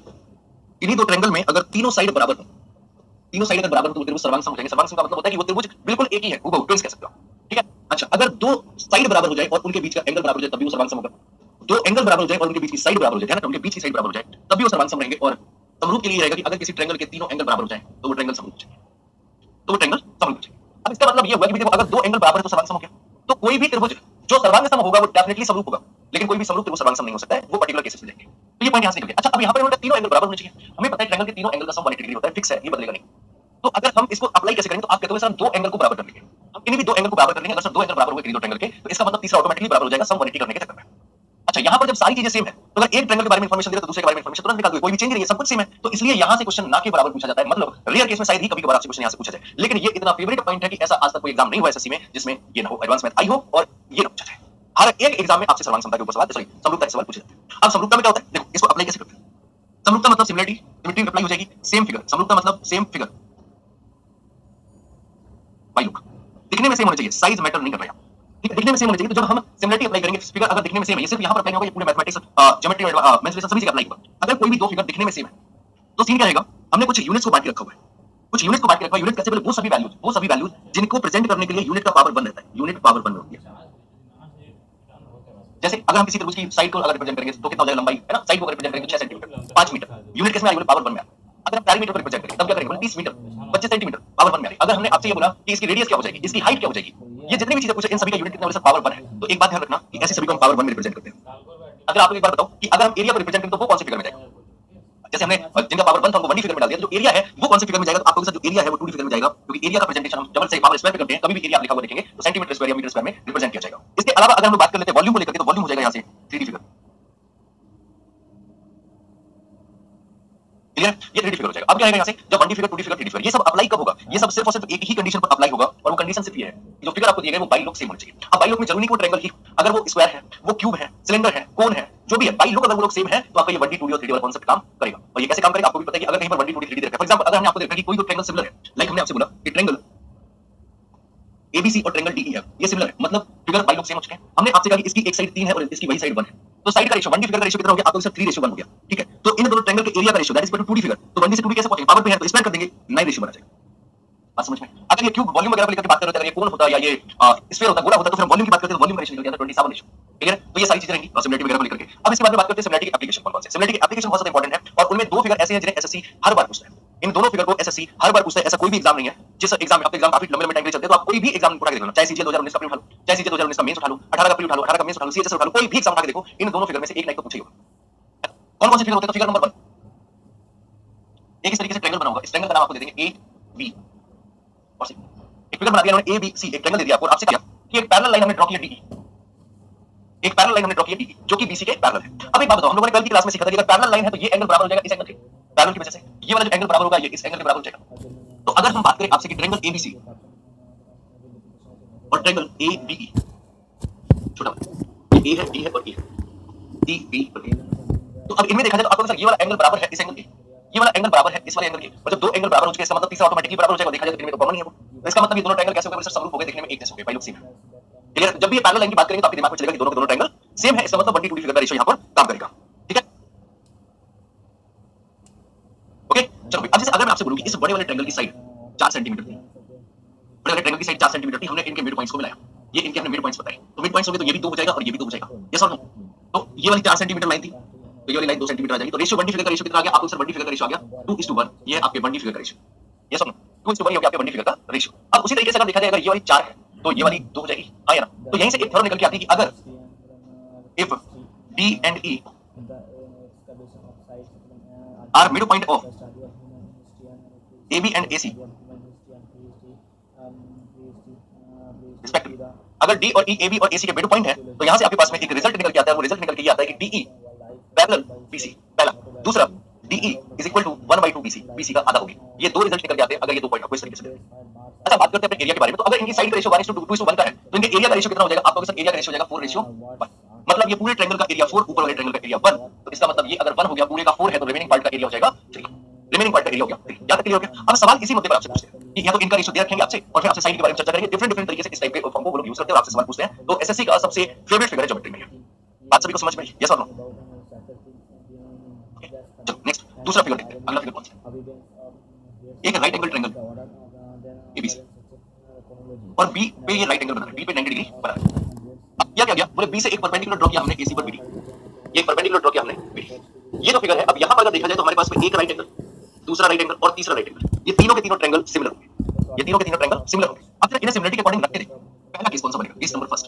किन्हीं दो ट्रायंगल में अगर तीनों साइड बराबर हो, तीनों साइड अगर बराबर हो तो त्रिभुज सर्वांग सम हो जाएँगे। सर्वांग सम का मतलब होता है कि वो त्रिभुज बिल्कुल एक ही है, वो ट्विंस कह सकते हो ठीक है? अच्छा अगर दो साइड बराबर हो जाए और उनके बीच का एंगल बराबर हो जाए, तभी वो सर्वांग सम होगा। दो एंगल बराबर हो जाए और उनके बीच की साइड बराबर हो जाए ना? उनके बीच की साइड बराबर हो जाए, तभी वो सर्वांग सम रहेंगे और समरूप के लिए रहेगा कि अगर किसी ट्रायंगल के तीनों एंगल बराबर हो जाए तो वो ट्रायंगल समरूप हो जाएगा तो वो ट्रायंगल समरूप हो। जाएगा अब इसका मतलब ये हुआ कि देखो, अगर दो एंगल बराबर है तो सर्वांग सम हो गया। तो कोई भी त्रिभुज, जो सर्वांग सम होगा, वो डेफिनेटली समरूप होगा। लेकिन कोई भी समरूप त्रिभुज सर्वांग सम नहीं हो सकता है, वो पर्टिकुलर केसेस में देखेंगे तो ये पॉइंट यहाँ से निकल अच्छा अब यहाँ पर हमारे तीनों एंगल बराबर होने चाहिए। हमें पता है ट्रायंगल के तीनों एंगल का सम 180 डिग्री होता है फिक्स है, ये बदलेगा नहीं। तो अगर हम इसको अप्लाई कैसे करेंगे तो आप कहते हो, सर दो एंगल को बराबर कर लेंगे। हम इन्हीं भी दो एंगल को बराबर कर लेंगे। अगर सर, दो एंगल बराबर हो गए दो ट्रायंगल के तो इसका मतलब तीसरा ऑटोमेटिकली बराबर हो जाएगा सम 180 करने के चक्कर में। अच्छा यहाँ पर जब सारी चीज़ें सेम है तो अगर एक ट्रायंगल के बारे में इन्फॉर्मेशन दे तो दूसरे के बारे में इन्फॉर्मेशन तुरंत निकाल दो, कोई भी चेंज नहीं है सब कुछ सेम है। तो इसलिए यहाँ से क्वेश्चन ना के बराबर पूछा जाता है मतलब रेयर केस में शायद ही कभी कभार क्वेश्चन यहाँ से पूछा जाए। लेकिन ये इतना फेवरेट पॉइंट है कि ऐसा आज तक कोई एग्ज़ाम नहीं हुआ एसएससी में, जिसमें ये ना हो एडवांस मैथ आई हो और ये ना पूछा जाए। हर एक एग्ज़ाम में आपसे सर्वांग समता के ऊपर सवाल सॉरी समरूपता के सवाल पूछे जाते हैं। अब समरूपता में क्या होता है? देखो, इसको अप्लाई कैसे करते हैं? समरूपता मतलब सिमिलरिटी सिमिलरिटी अप्लाई हो जाएगी सेम फिगर समरूपता मतलब सेम फिगर भाई लोग दिखने में सेम होना चाहिए साइज़ मैटर नहीं कर रहा दिखने में सेम होना चाहिए। तो जब हम सिमिलरिटी अप्लाई करेंगे फिगर अगर दिखने में सेम है, ये सिर्फ़ यहाँ पर अप्लाई होगा, ये पूरे मैथमेटिक्स ज्योमेट्री मेंसुरेशन सभी जगह अप्लाई होगा। अगर कोई भी दो फिगर दिखने में सेम है तो सीन क्या रहेगा? हमने कुछ यूनिट्स को बांट के रखा हुआ है। कुछ यूनिट्स को बांट के रखा यूनिट कैसे वो सभी वैल्यूज़ वो सभी वैल्यूज़ जिनको प्रेजेंट करने के लिए यूनिट का पावर वन रहता है। यूनिट पावर वन होती है। जैसे अगर हम किसी त्रिभुज की साइड को अगर रिप्रेजेंट करेंगे तो कितना हो जाएगा लंबाई? है ना? साइड को रिप्रेजेंट करेंगे तो 6 सेंटीमीटर 5 मीटर यूनिट किसमें आएगी पावर 1 में अगर हम पैरामीटर को रिप्रेजेंट करेंगे, तब क्या करेंगे? 30 मीटर 25 सेंटीमीटर पावर 1 में अगर हमने आपसे ये बोला कि इसकी रेडियस क्या हो जाएगी? इसकी हाइट क्या हो जाएगी? ये जितनी भी चीज़ें पूछे, इन सभी का यूनिट कितना पावर वन है। तो एक बात ध्यान रखना कि ऐसे सभी को हम पावर वन में रिप्रेजेंट करते हैं। अगर आप एक बार बताओ कि अगर हम एरिया को रिप्रेजेंट करें तो वो कौन से फिगर में जाएगा? जैसे हमने जिनका पावर वन था उनको वन फिगर में डाल दिया। जो एरिया है, वो कौन से फिगर में जाएगा? तो आपको जो एरिया है, वो टू फिगर में जाएगा। क्योंकि एरिया का प्रेजेंटेशन हम डबल से पावर स्क्वायर पे करते हैं कभी भी एरिया लिखा हुआ देखेंगे। तो सेंटीमीटर स्क्वायर या मीटर स्क्वायर में रिप्रेजेंट किया जाएगा। इसके अलावा अगर हम बात कर लेते हैं वॉल्यूम को लेकर तो वॉल्यूम हो जाएगा यहाँ से थ्री फिगर क्लियर ये 3D फिगर हो जाएगा। अब क्या आएगा यहाँ से? जब 1D figure 2D figure 3D figure ये सब अप्लाई कब होगा? ये सब सिर्फ़ और सिर्फ़ एक ही कंडीशन पर अप्लाई होगा और वो कंडीशन सिर्फ़ ये है जो फिगर आपको दिए गए वो बाई लोग सेम होने चाहिए। अब बाई लोग में ज़रूरी वो ट्रायंगल ही अगर वो स्क्वायर है, वो क्यूब है सिलेंडर है कोन है, जो भी है बाई लोग अगर वो लोग सेम है तो आपका ये 1D 2D और 3D वाला कॉन्सेप्ट काम करेगा। और ये कैसे काम करेगा, आपको भी पता है कि अगर कहीं पर 1D 2D 3D देखा फॉर एग्जांपल अगर हमने आपको देखा कि कोई दो ट्रायंगल सिमिलर है लाइक हमने आपसे बोला कि ट्रायंगल एबीसी और ट्रायंगल डीई है ये सिमिलर है। मतलब फिगर बाई लोग सेम हो चुके हैं। हमने आपसे कहा कि इसकी एक साइड 3 है और इसकी वही साइड 1 है। तो साइड का रेशियो 1D फिगर का रेशियो कितना हो गया? आपको सर 3 रेशियो 1 हो गया, ठीक है? तो इन दोनों ट्रायंगल के एरिया का ratio that is equal to 2D figure तो 1D से 2D कैसे पहुँचेंगे पावर पे है तो स्क्वायर कर देंगे 9 रेशियो बना जाएगा। बात समझ में? अगर ये क्यूब वॉल्यूम वगैरह को लेकर बात कर रहे थे, अगर ये कोन होता या ये स्फीयर होता, गोला होता तो फिर वॉल्यूम की बात करते हैं वॉल्यूम रेशियो निकल जाता 27 रेशियो क्लियर है? तो ये सारी चीज़ें रहेंगी सिमिलरिटी वगैरह को लेकर अब इसके बाद में बात करते हैं सिमिलरिटी की एप्लीकेशन कौन कौन से सिमिलरिटी की एप्लीकेशन बहुत ज़्यादा इंपॉर्टेंट है, और उनमें दो फिगर ऐसे हैं जिन्हें एसएससी हर बार पूछता है। इन दोनों फिगर को एसएससी हर बार पूछता है ऐसा कोई भी एग्ज़ाम नहीं है। जिस एग्ज़ाम में आपके एग्ज़ाम काफ़ी लंबे लंबे टाइम के चलते तो आप कोई भी एग्ज़ाम उठा के देख चाहे सीजीएल 2019 का उठा लो, चाहे सीजीएल 2019 का मेंस उठा लो 18 का प्री उठा लो 18 का मेंस उठा लो सीएचएस उठा लो, कोई भी एग्ज़ाम उठा के देखो, इन दोनों फिगर में से एक तो कौन कौन से फिगर होते हैं? फिगर नंबर 1 एक इस तरीके से ट्रायंगल बना इस ट्रायंगल का नाम आपको दे देंगे ए बी और सी एक फिगर बना दिया उन्होंने ए बी सी एक ट्रायंगल दे दिया आपको। आपसे क्या? कि एक पैरेलल लाइन हमने ड्रॉ किया डी एक पैरेलल लाइन हमने ड्रॉ किया डी जो कि बीसी के पैरेलल है। अब एक बात बताओ, हम लोगों ने कल की क्लास में सीखा था कि अगर पैरेलल लाइन है तो ये एंगल बराबर हो जाएगा इस एंगल के। पैरेलल की वजह से ये वाला जो एंगल बराबर होगा, ये इस एंगल के बराबर हो जाएगा। तो अगर हम बात करें आपसे कि ट्रायंगल एबीसी और ट्रायंगल एबीई छोटा ये ए है डी है और है। डी बी और ए तो अब इनमें देखा जाए तो आपको सर ये वाला एंगल बराबर है इस एंगल के ये वाला एंगल बराबर है इस वाले एंगल के और जब दो एंगल बराबर हो चुके इसका मतलब तीसरा ऑटोमेटिकली बराबर हो जाएगा, देखा जाए तो इनमें तो कॉमन नहीं है वो तो इसका मतलब ये दोनों ट्रायंगल कैसे हो गए? सर समरूप हो गए देखने में, एक जैसे हो गए बाई लोग सेम क्लियर जब भी पैरेलल लाइन की बात करेंगे तो आपके दिमाग में चलेगा कि दोनों के दोनों ट्रायंगल सेम है, इसका मतलब 1 2 फिगर का रेशियो यहाँ पर काम करेगा ठीक है ओके चलो अब जैसे अगर मैं आपसे बोलूँ कि इस बड़े वाले ट्रायंगल की साइड 4 सेंटीमीटर थी बड़े वाले ट्रायंगल की साइड 4 सेंटीमीटर थी हमने इनके मिड पॉइंट्स को मिलाया। ये इनके हमने मिड पॉइंट्स बताए। तो मिड पॉइंट्स हो गए तो ये भी 2 हो जाएगा और ये भी 2 हो जाएगा। यस और नो तो ये वाली 4 सेंटीमीटर लाइन थी तो ये वाली लाइन 2 सेंटीमीटर आ जाएगी। तो रेशियो 1 फिगर का रेशियो कितना आ गया? आपको सर 1 फिगर का रेशियो आ गया। 2:1 ये आपके 1 फिगर का रेशियो यस और नो 2:1 ये हो गया आपके 1 फिगर का रेशियो अब उसी तरीके से अगर देखा जाए अगर ये वाली 4 है तो ये वाली 2 हो जाएगी। हाँ या ना? तो यहीं से एक थ्योरम निकल के आती है कि अगर if D and E are midpoint of AB and AC respectively अगर D और E AB और AC के मिड पॉइंट है तो यहाँ से आपके पास में एक रिज़ल्ट निकल के आता है, वो रिज़ल्ट निकल के आता है कि DE पैरेलल BC पहला। दूसरा DE is equal to 1 by 2 BC BC का आधा होगी। ये दो रिज़ल्ट निकल के आते हैं, अगर ये दो पॉइंट आपको इस तरीके से अच्छा बात करते हैं अपने एरिया के बारे में। तो अगर इनकी साइड का रेशियो 1 2 2 1 का है तो इनके एरिया का रेशियो कितना हो जाएगा? आपका एरिया का रेशियो हो जाएगा 4 रेशियो 1 मतलब ये पूरे ट्रायंगल का एरिया 4 ऊपर वाले ट्रायंगल का एरिया 1 तो इसका मतलब ये अगर 1 हो गया, पूरे का 4 है तो रिमेनिंग पार्ट का एरिया हो जाएगा 3 रिमेनिंग पार्ट का हो गया क्या तक हो गया अब सवाल इसी मुद्दे पर आपसे पूछते हैं कि या तो इनका रेशियो दे रखेंगे आपसे और फिर आपसे साइड के बारे में चर्चा करेंगे। डिफरेंट डिफरेंट तरीके से इस टाइप के फॉर्म को वो लोग यूज़ करते हैं और आपसे सवाल पूछते हैं। तो एसएससी का सबसे फेवरेट फिगर है ज्योमेट्री में। बात सभी को समझ में आई? यस और नो नेक्स्ट दूसरा फिगर देखते हैं। अगला फिगर कौन सा एक राइट एंगल ट्रायंगल ABC और बी पे ये राइट एंगल बना है। बी पे 90 डिग्री बना है। अब क्या क्या गया बोले बी से एक परपेंडिकुलर ड्रॉ किया हमने एसी पर बीडी एक परपेंडिकुलर ड्रॉ किया हमने बीडी ये जो फिगर है। अब यहाँ पर अगर देखा जाए तो हमारे पास में एक राइट एंगल दूसरा राइट एंगल और तीसरा राइट एंगल ये तीनों के तीनों ट्रायंगल सिमिलर होंगे। ये तीनों के तीनों ट्रायंगल सिमिलर होंगे। अब जरा इन्हें सिमिलरिटी के अकॉर्डिंग रख के देखो पहला केस कौन सा बनेगा? Case number first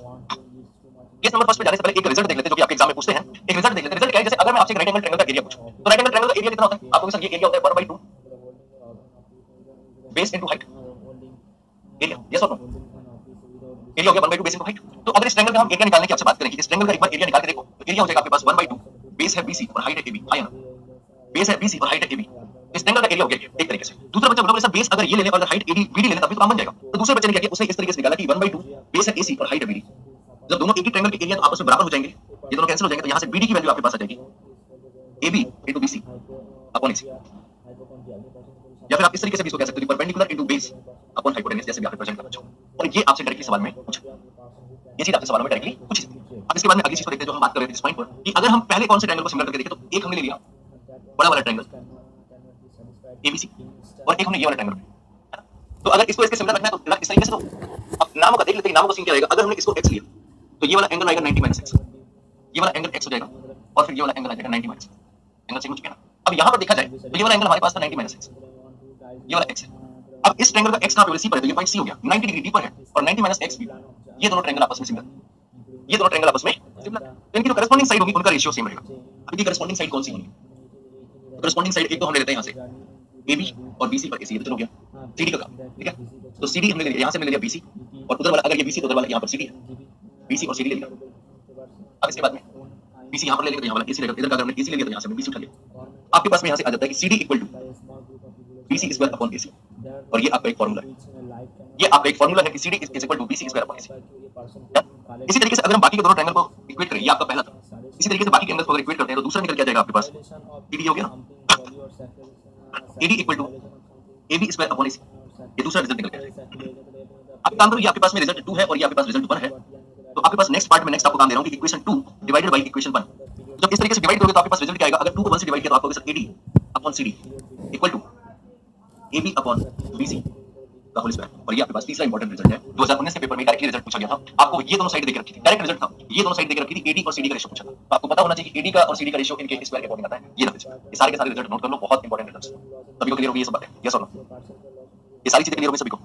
case number first पे जाने से पहले एक रिज़ल्ट देख लेते हैं जो कि आपके एग्ज़ाम में पूछते हैं। एक रिज़ल्ट देख लेते हैं। रिज़ल्ट क्या है? जैसे अगर मैं आपसे राइट एंगल ट्रायंगल का एरिया पूछूँ तो राइट एंगल ट्रायंगल का एरिया कितना होता है? आपको सर ये एरिया होता है 1/2 base into height area yes और नो एरिया हो गया 1/2 बेस इनटू हाइट तो अगर इस ट्रायंगल का हम एरिया निकालने की आपसे बात करें कि इस ट्रायंगल का एक बार एरिया निकाल के देखो तो एरिया हो जाएगा आपके पास 1/2 बेस है BC और हाइट है AB हाँ या बेस है BC और हाइट है AB इस ट्रायंगल का एरिया हो गया एक तरीके से। दूसरा बच्चा बोला बेस अगर ये ले ले और हाइट AD BD ले ले तब भी तो काम बन जाएगा। तो दूसरे बच्चे ने क्या किया? उसने इस तरीके से निकाला कि 1 by 2 बेस है AC और हाइट है BD जब दोनों एक ही ट्रायंगल के एरिया तो आपस में बराबर हो जाएँगे। ये दोनों कैंसिल हो जाएँगे तो यहाँ से BD की वैल्यू आपके पास आ जाएगी। AB into BC upon AC या फिर आप इस तरीके से भी इसको कह सकते हो perpendicular into base upon hypotenuse जैसे भी आप रिप्रेजेंट करना चाहो। और ये आपसे डायरेक्टली सवाल में पूछा। ये चीज़ आपसे सवालों में डायरेक्टली पूछी अब इसके बाद में अगली चीज़ को देखते हैं जो हम बात कर रहे थे इस पॉइंट पर, कि अगर हम पहले कौन से ट्रायंगल को सिमिलर करके देखें तो एक हमने ले लिया। बड़ा वाला ट्रायंगल एबीसी और एक हमने ये वाला ट्रायंगल तो अगर इसको इसके सिमिलर रखना है तो इस तरीके से तो अब नामों का देख लेते हैं नामों का सीन क्या रहेगा। अगर हमने इसको x लिया तो ये वाला एंगल आएगा 90 माइनस x ये वाला एंगल x हो जाएगा और फिर ये वाला एंगल आ जाएगा 90 माइनस एंगल हो चुका ना? अब यहाँ पर देखा जाए तो ये वाला एंगल हमारे पास था 90 माइनस x ये वाला x है। अब इस ट्रायंगल का x कहाँ पे सी पर है तो ये पॉइंट सी हो गया। 90 डिग्री डी पर है और 90 माइनस x भी। ये दोनों ट्रायंगल आपस में सिमिलर ये दोनों ट्रायंगल आपस में सिमिलर तो इनकी जो करस्पॉन्डिंग साइड होगी, उनका रेशियो सेम रहेगा। अब इनकी करस्पॉन्डिंग साइड कौन सी होगी? करस्पॉन्डिंग साइड एक तो हम लेते हैं यहाँ से। AB और BC पर तो चलो गया। CD का काम ठीक है? तो CD हमने यहाँ से हमने लिया BC और उधर वाला अगर ये BC तो उधर वाला यहाँ पर CD है। BC और CD ले लिया। अब इसके बाद में BC यहाँ पर ले लिया तो यहाँ वाला AC लेगा इधर का अगर हमने AC ले लिया तो यहाँ से हमने BC उठा लिया। आपके पास में यहाँ से आ जाता है कि CD equal to BC square upon AC और ये आपका एक फॉर्मूला है। ये आपका एक फॉर्मूला है कि CD is equal to BC square upon AC इसी तरीके से अगर हम बाकी के दोनों ट्रायंगल को इक्वेट करें ये आपका पहला था। इसी तरीके से बाकी के एंगल्स को अगर इक्वेट करते हैं तो दूसरा निकल के आ जाएगा आपके पास। AD हो गया AD equal to A B square upon AC ये दूसरा रिज़ल्ट निकल गया। अब काम करो, ये आपके पास में रिज़ल्ट 2 है और ये आपके पास रिज़ल्ट 1 है। तो आपके पास नेक्स्ट पार्ट में नेक्स्ट आपको काम दे रहा हूँ कि इक्वेशन 2 डिवाइडेड बाय इक्वेशन 1 जब इस तरीके से डिवाइड करोगे तो आपके पास रिज़ल्ट क्या आएगा? अगर 2 को 1 से डिवाइड किया तो आपको A D upon D equal to A B upon BC whole square. और ये आपके पास तीसरा इंपॉर्टेंट रिज़ल्ट है। 2019 के पेपर में डायरेक्टली रिज़ल्ट पूछा गया था। आपको ये दोनों साइड देके रखी थी। डायरेक्ट रिज़ल्ट था। ये दोनों साइड देके रखी थी। AD और CD का रेशियो पूछा था। तो आपको पता होना चाहिए AD का और CD का रेशियो इनके स्क्वायर के अकॉर्डिंग आता है। ये ये सारे के सारे रिज़ल्ट नोट कर लो। बहुत इंपॉर्टेंट रिजल्ट्स सभी को क्लियर होगी ये सब बातें? यस और नो ये सारी चीज़ें क्लियर होगी सभी को?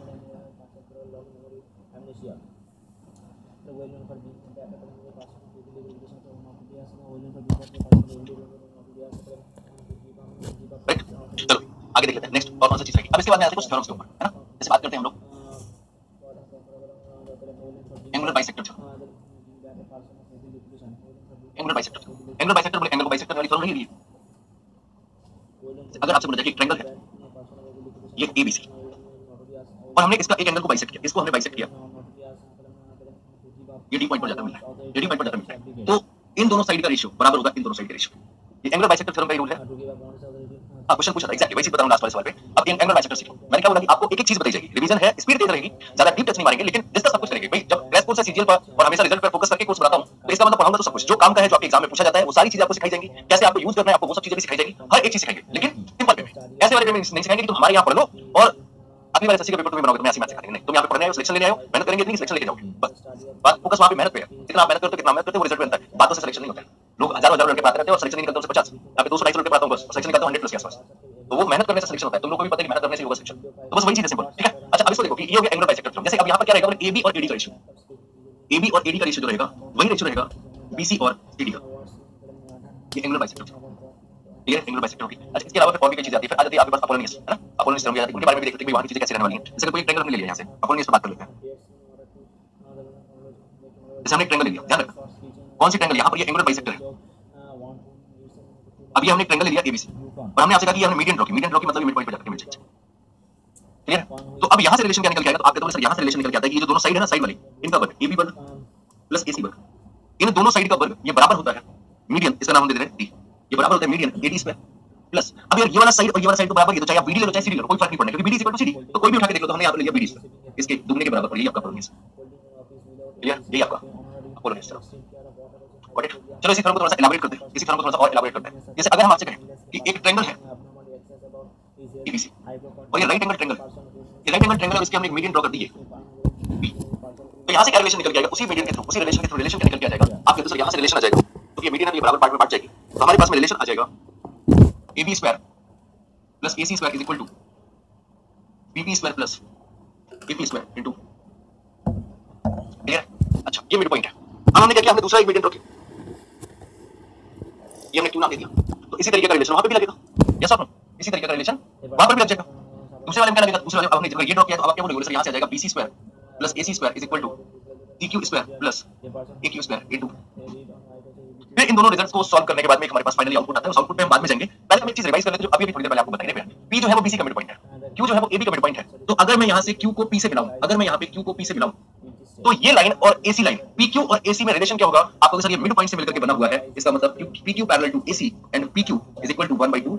चलो, आगे देख लेते हैं। नेक्स्ट और कौन सा चीज़ रहेगी? अब इसके बाद में आते हैं कुछ थ्योरम्स के ऊपर, है ना? जैसे बात करते हैं हम लोग। Angular bisector angular bisector angular bisector बोले एंगल को बाइसेक्टर वाली फॉर्मूला ये है अगर आपसे बोला जाए कि ट्रायंगल है, ये ABC और हमने इसका एक एंगल को बाइसेक्ट किया, इसको हमने बाइसेक्ट किया। ये डी पॉइंट पर जाकर मिलता है ये डी पॉइंट पर जाकर मिलता है तो इन दोनों साइड का रेशियो बराबर होगा इन दोनों साइड का रेशियो ये एंगल बाइसेक्टर थ्योरम का रूल है। क्वेश्चन पूछा था एग्जैक्टली वैसे बता लास्ट वाले सवाल पे। इन एंगल बाइसेक्टर सीखो। मैंने क्या बोला कि आपको एक एक चीज़ बताई जाएगी। रिवीजन है स्पीड तेज रहेगी, ज़्यादा डीप टच नहीं मारेंगे, लेकिन डिस्कस सब कुछ करेंगे। भाई, जब क्रैश कोर्स है सीजीएल पर और हमेशा रिज़ल्ट पर फोकस करके कोर्स बनाता हूँ तो इसका मतलब पढ़ाऊँगा तो सब कुछ। जो काम का है, जो आपके एग्ज़ाम में पूछा जाता है, वो सारी चीज़ें आपको सिखाई जाएँगी। कैसे आपको यूज़ करना है, आपको वो सब चीज़ें भी सिखाई जाएगी। हर एक चीज़ सिखाएँगे। लेकिन सिंपल में। ऐसे वाले में नहीं सिखाएँगे कि तुम हमारे यहाँ पढ़ लो और अगली बार एसएससी का पेपर तुम्हें बनाओगे, तुम्हें ऐसे मैथ सिखा देंगे नहीं तुम यहाँ पे पढ़ने आए हो सिलेक्शन लेने आए हो, मेहनत करेंगे इतनी सिलेक्शन लेके जाओगे बस। बात फोकस वहाँ पे मेहनत पे है। कितना आप मेहनत करते हो, कितना मेहनत करते हो रिज़ल्ट बनता है। बातों से सिलेक्शन नहीं होता है। लोग हज़ारों हज़ारों लड़के पाते रहते हैं और सिलेक्शन निकलता पचास दो सौ ढाई लड़के हूँ बस सिलेक्शन निकलता हंड्रेड प्लस के आसपास तो वो मेहनत करने से सिलेक्शन होता है तुम लोग को भी पता है मेहनत करने से होगा सिलेक्शन तो बस वही चीज़ सिंपल ठीक है अच्छा अब इसको देखो कि ये हो गया थ्योरम जैसे अब यहाँ पर क्या रहेगा AB और AD का रेशियो AB और AD का रेशियो जो रहेगा वही रेशियो रहेगा BC और CD का ये एंगल बाइसेक्टर अच्छा इसके अलावा और भी आती है फिर आ जाती है आपके पास अपोलोनियस है ना अपोलोनियस थ्योरम आती उनके बारे में देखते कि वहाँ की चीज़ें कैसे रहने वाली जैसे कोई ट्रायंगल ले लिया यहाँ से अपोलोनियस पर बात कर कौन सी ट्रायंगल यहाँ पर ये एंगुलर बाइसेक्टर है। अभी हमने ट्रायंगल ले लिया एबीसी और हमने आपसे कहा कि हमने मीडियन ड्रॉ की मीडियन ड्रॉ मतलब मिड पॉइंट पे जाकर मिल जाए क्लियर तो अब यहाँ से रिलेशन क्या निकल के आएगा? तो आप कहते हो सर यहाँ से रिलेशन निकल के आता है कि ये जो दोनों साइड है ना साइड वाली, इनका वर्ग एबी वर्ग प्लस एसी वर्ग। इन दोनों साइड का वर्ग, ये बराबर होता है मीडियन इसका नाम हम दे दे रहे हैं डी ये बराबर होता है मीडियन एडी स्क्वायर प्लस अब यार ये वाला साइड और ये वाला साइड तो बराबर ये तो चाहे आप बीडी ले चाहे सीडी ले कोई फ़र्क नहीं पड़ना क्योंकि बीडी इक्वल टू सीडी तो कोई भी उठा के देख लो तो हमने यहाँ पे लिया बीडी इसके दुगने के बराबर पर ये आपका प्रोग्रेस क्लियर ये आपका। अपोलोनियस चलो इसी थ्योरम को थोड़ा सा एलाबोरेट करते हैं। इसी थ्योरम को थोड़ा सा और एलाबोरेट करते हैं। जैसे अगर हम आपसे कहें कि एक ट्रायंगल है एबीसी और ये राइट एंगल ट्रायंगल ये राइट एंगल ट्रायंगल इसके हमने एक मीडियन ड्रॉ कर दी है। तो यहाँ से क्या रिलेशन निकल के आएगा? उसी मीडियन के थ्रू उसी रिलेशन के थ्रू रिलेशन निकल के आ जाएगा? आप कहते हो सर यहाँ से रिलेशन आ जाएगा। तो ये मीडियन है ये बराबर पार्ट में बांट जाएगी। तो हमारे पास में रिलेशन आ जाएगा A B square A C square is equal to B P square plus A P square into clear अच्छा ये मिड पॉइंट है। अब हमने क्या किया? हमने दूसरा एक मीडियन रखे ये हमने क्यों नाम दे दिया? तो इसी तरीके का रिलेशन वहाँ पे भी लगेगा यस और नो इसी तरीके का रिलेशन वहाँ पर भी लग जाएगा। दूसरे वाले में क्या लगेगा? दूसरे वाले आपने ये ड्रॉ किया तो अब क्या बोलोगे? सर, यहाँ से आ जाएगा B C square plus A square is equal to T square plus A square into फिर इन दोनों रिजल्ट्स को सॉल्व करने के बाद में हमारे पास फाइनली आउटपुट आता है। उस आउटपुट पे हम बाद में जाएँगे। पहले हम एक चीज़ रिवाइज कर लेते हैं, जो अभी अभी थोड़ी देर पहले आपको बताने पे पी जो है वो सी का मिड पॉइंट है। क्यू जो है वो बी का मिड पॉइंट है। तो अगर मैं यहाँ से क्यू को पी से मिलाऊं, अगर मैं यहाँ पे क्यू को पी से मिलाऊं तो ये लाइन और एसी लाइन पी क्यू और एसी में रिलेशन क्या होगा? आपको सर ये मिड पॉइंट से मिलकर के बना हुआ है। इसका मतलब P Q parallel to AC and P Q is equal to one by two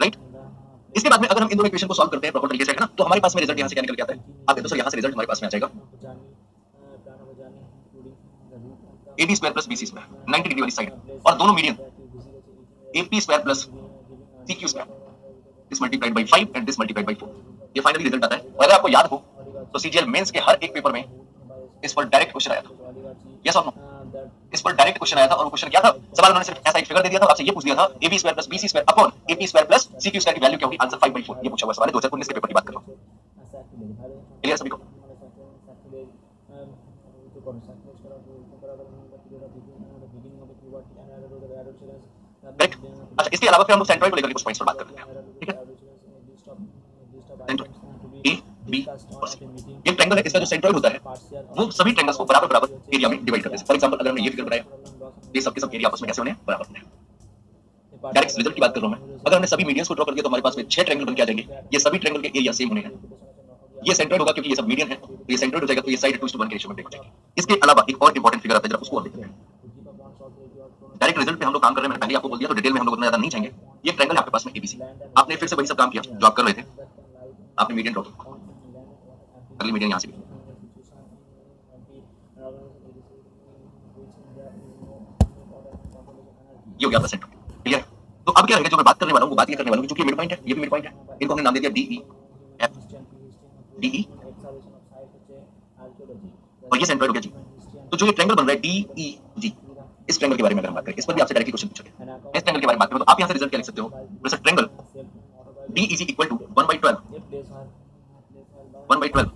right इसके बाद में अगर हम इन दोनों इक्वेशन को सॉल्व करते हैं प्रॉपर तरीके से, है ना? तो हमारे पास में रिज़ल्ट यहाँ से क्या निकल के आता है? आप देखो सर यहाँ से रिज़ल्ट हमारे पास में आ जाएगा। B square plus C square ninety degree वाली साइड और दोनों medium A P square plus Q square this multiplied by five and this multiplied by four ये फाइनली रिज़ल्ट आता है। और अगर आपको याद हो तो सीजीएल मेंस के हर एक पेपर में इस पर डायरेक्ट क्वेश्चन आया था। यस और नो इस पर डायरेक्ट क्वेश्चन आया था और क्वेश्चन क्या था? सवाल उन्होंने सिर्फ़ ऐसा एक फिगर दे दिया था, आपसे ये पूछ दिया था A B square plus B C square upon A P square plus C Q square की वैल्यू क्या होगी? आंसर फाइव बाई फोर ये पूछा हुआ सवाल है, दो हज़ार उन्नीस के पेपर की बात कर रहा हूँ। क्लियर सभी को? करेक्ट अच्छा इसके अलावा फिर हम लोग सेंट्रॉइड को लेकर कुछ पॉइंट्स पर बात करते हैं। ठीक है? बी और सी एक ट्रायंगल है, इसका जो सेंट्रॉइड होता है, वो सभी ट्रायंगल्स को बराबर बराबर एरिया में डिवाइड करते हैं। फॉर एग्जांपल अगर हमने ये फिगर बनाया, ये सब के सब एरिया आपस में कैसे होने हैं? बराबर होने हैं। डायरेक्ट रिज़ल्ट की बात कर रहा हूँ मैं। अगर हमने सभी मीडियंस को ड्रॉ कर दिया तो हमारे पास में छह ट्रायंगल बन के आ जाएँगे। ये सभी ट्रायंगल के एरिया सेम होने हैं। ये सेंट्रॉइड होगा क्योंकि ये सब मीडियन है तो ये सेंट्रॉइड हो जाएगा तो ये साइड 2 1 के रेशियो में ब्रेक जाएगी। इसके अलावा एक और इंपॉर्टेंट फिगर आता है, जरा उसको और देखते हैं। डायरेक्ट रिज़ल्ट पे हम लोग काम कर रहे हैं, मैंने पहले आपको बोल दिया तो डिटेल में हम लोग उतना ज़्यादा नहीं जाएँगे। ये ट्रायंगल आपके पास में एबीसी आपने फिर से वही सब काम किया, जो आप कर रहे थे। आपने मीडियन ड्रॉ किया। अगली मीडियन यहाँ से भी। ये हो गया आपका सेंटर क्लियर तो अब क्या रहेगा जो मैं बात करने वाला हूँ, वो बात ये करने वाला हूँ, क्योंकि मिड पॉइंट है, ये भी मिड पॉइंट है। इनको हमने नाम दे दिया डीई एफ़ डीई और ये सेंट्रोइड हो गया जी तो जो ये ट्रायंगल बन रहा है डीई जी इस ट्रायंगल के बारे में अगर हम बात करें, इस पर भी आपसे डायरेक्टली क्वेश्चन पूछोगे। इस ट्रायंगल के बारे में बात करें तो आप यहाँ से रिज़ल्ट क्या लिख सकते हो? वैसे triangle D is equal to one by twelve one by twelve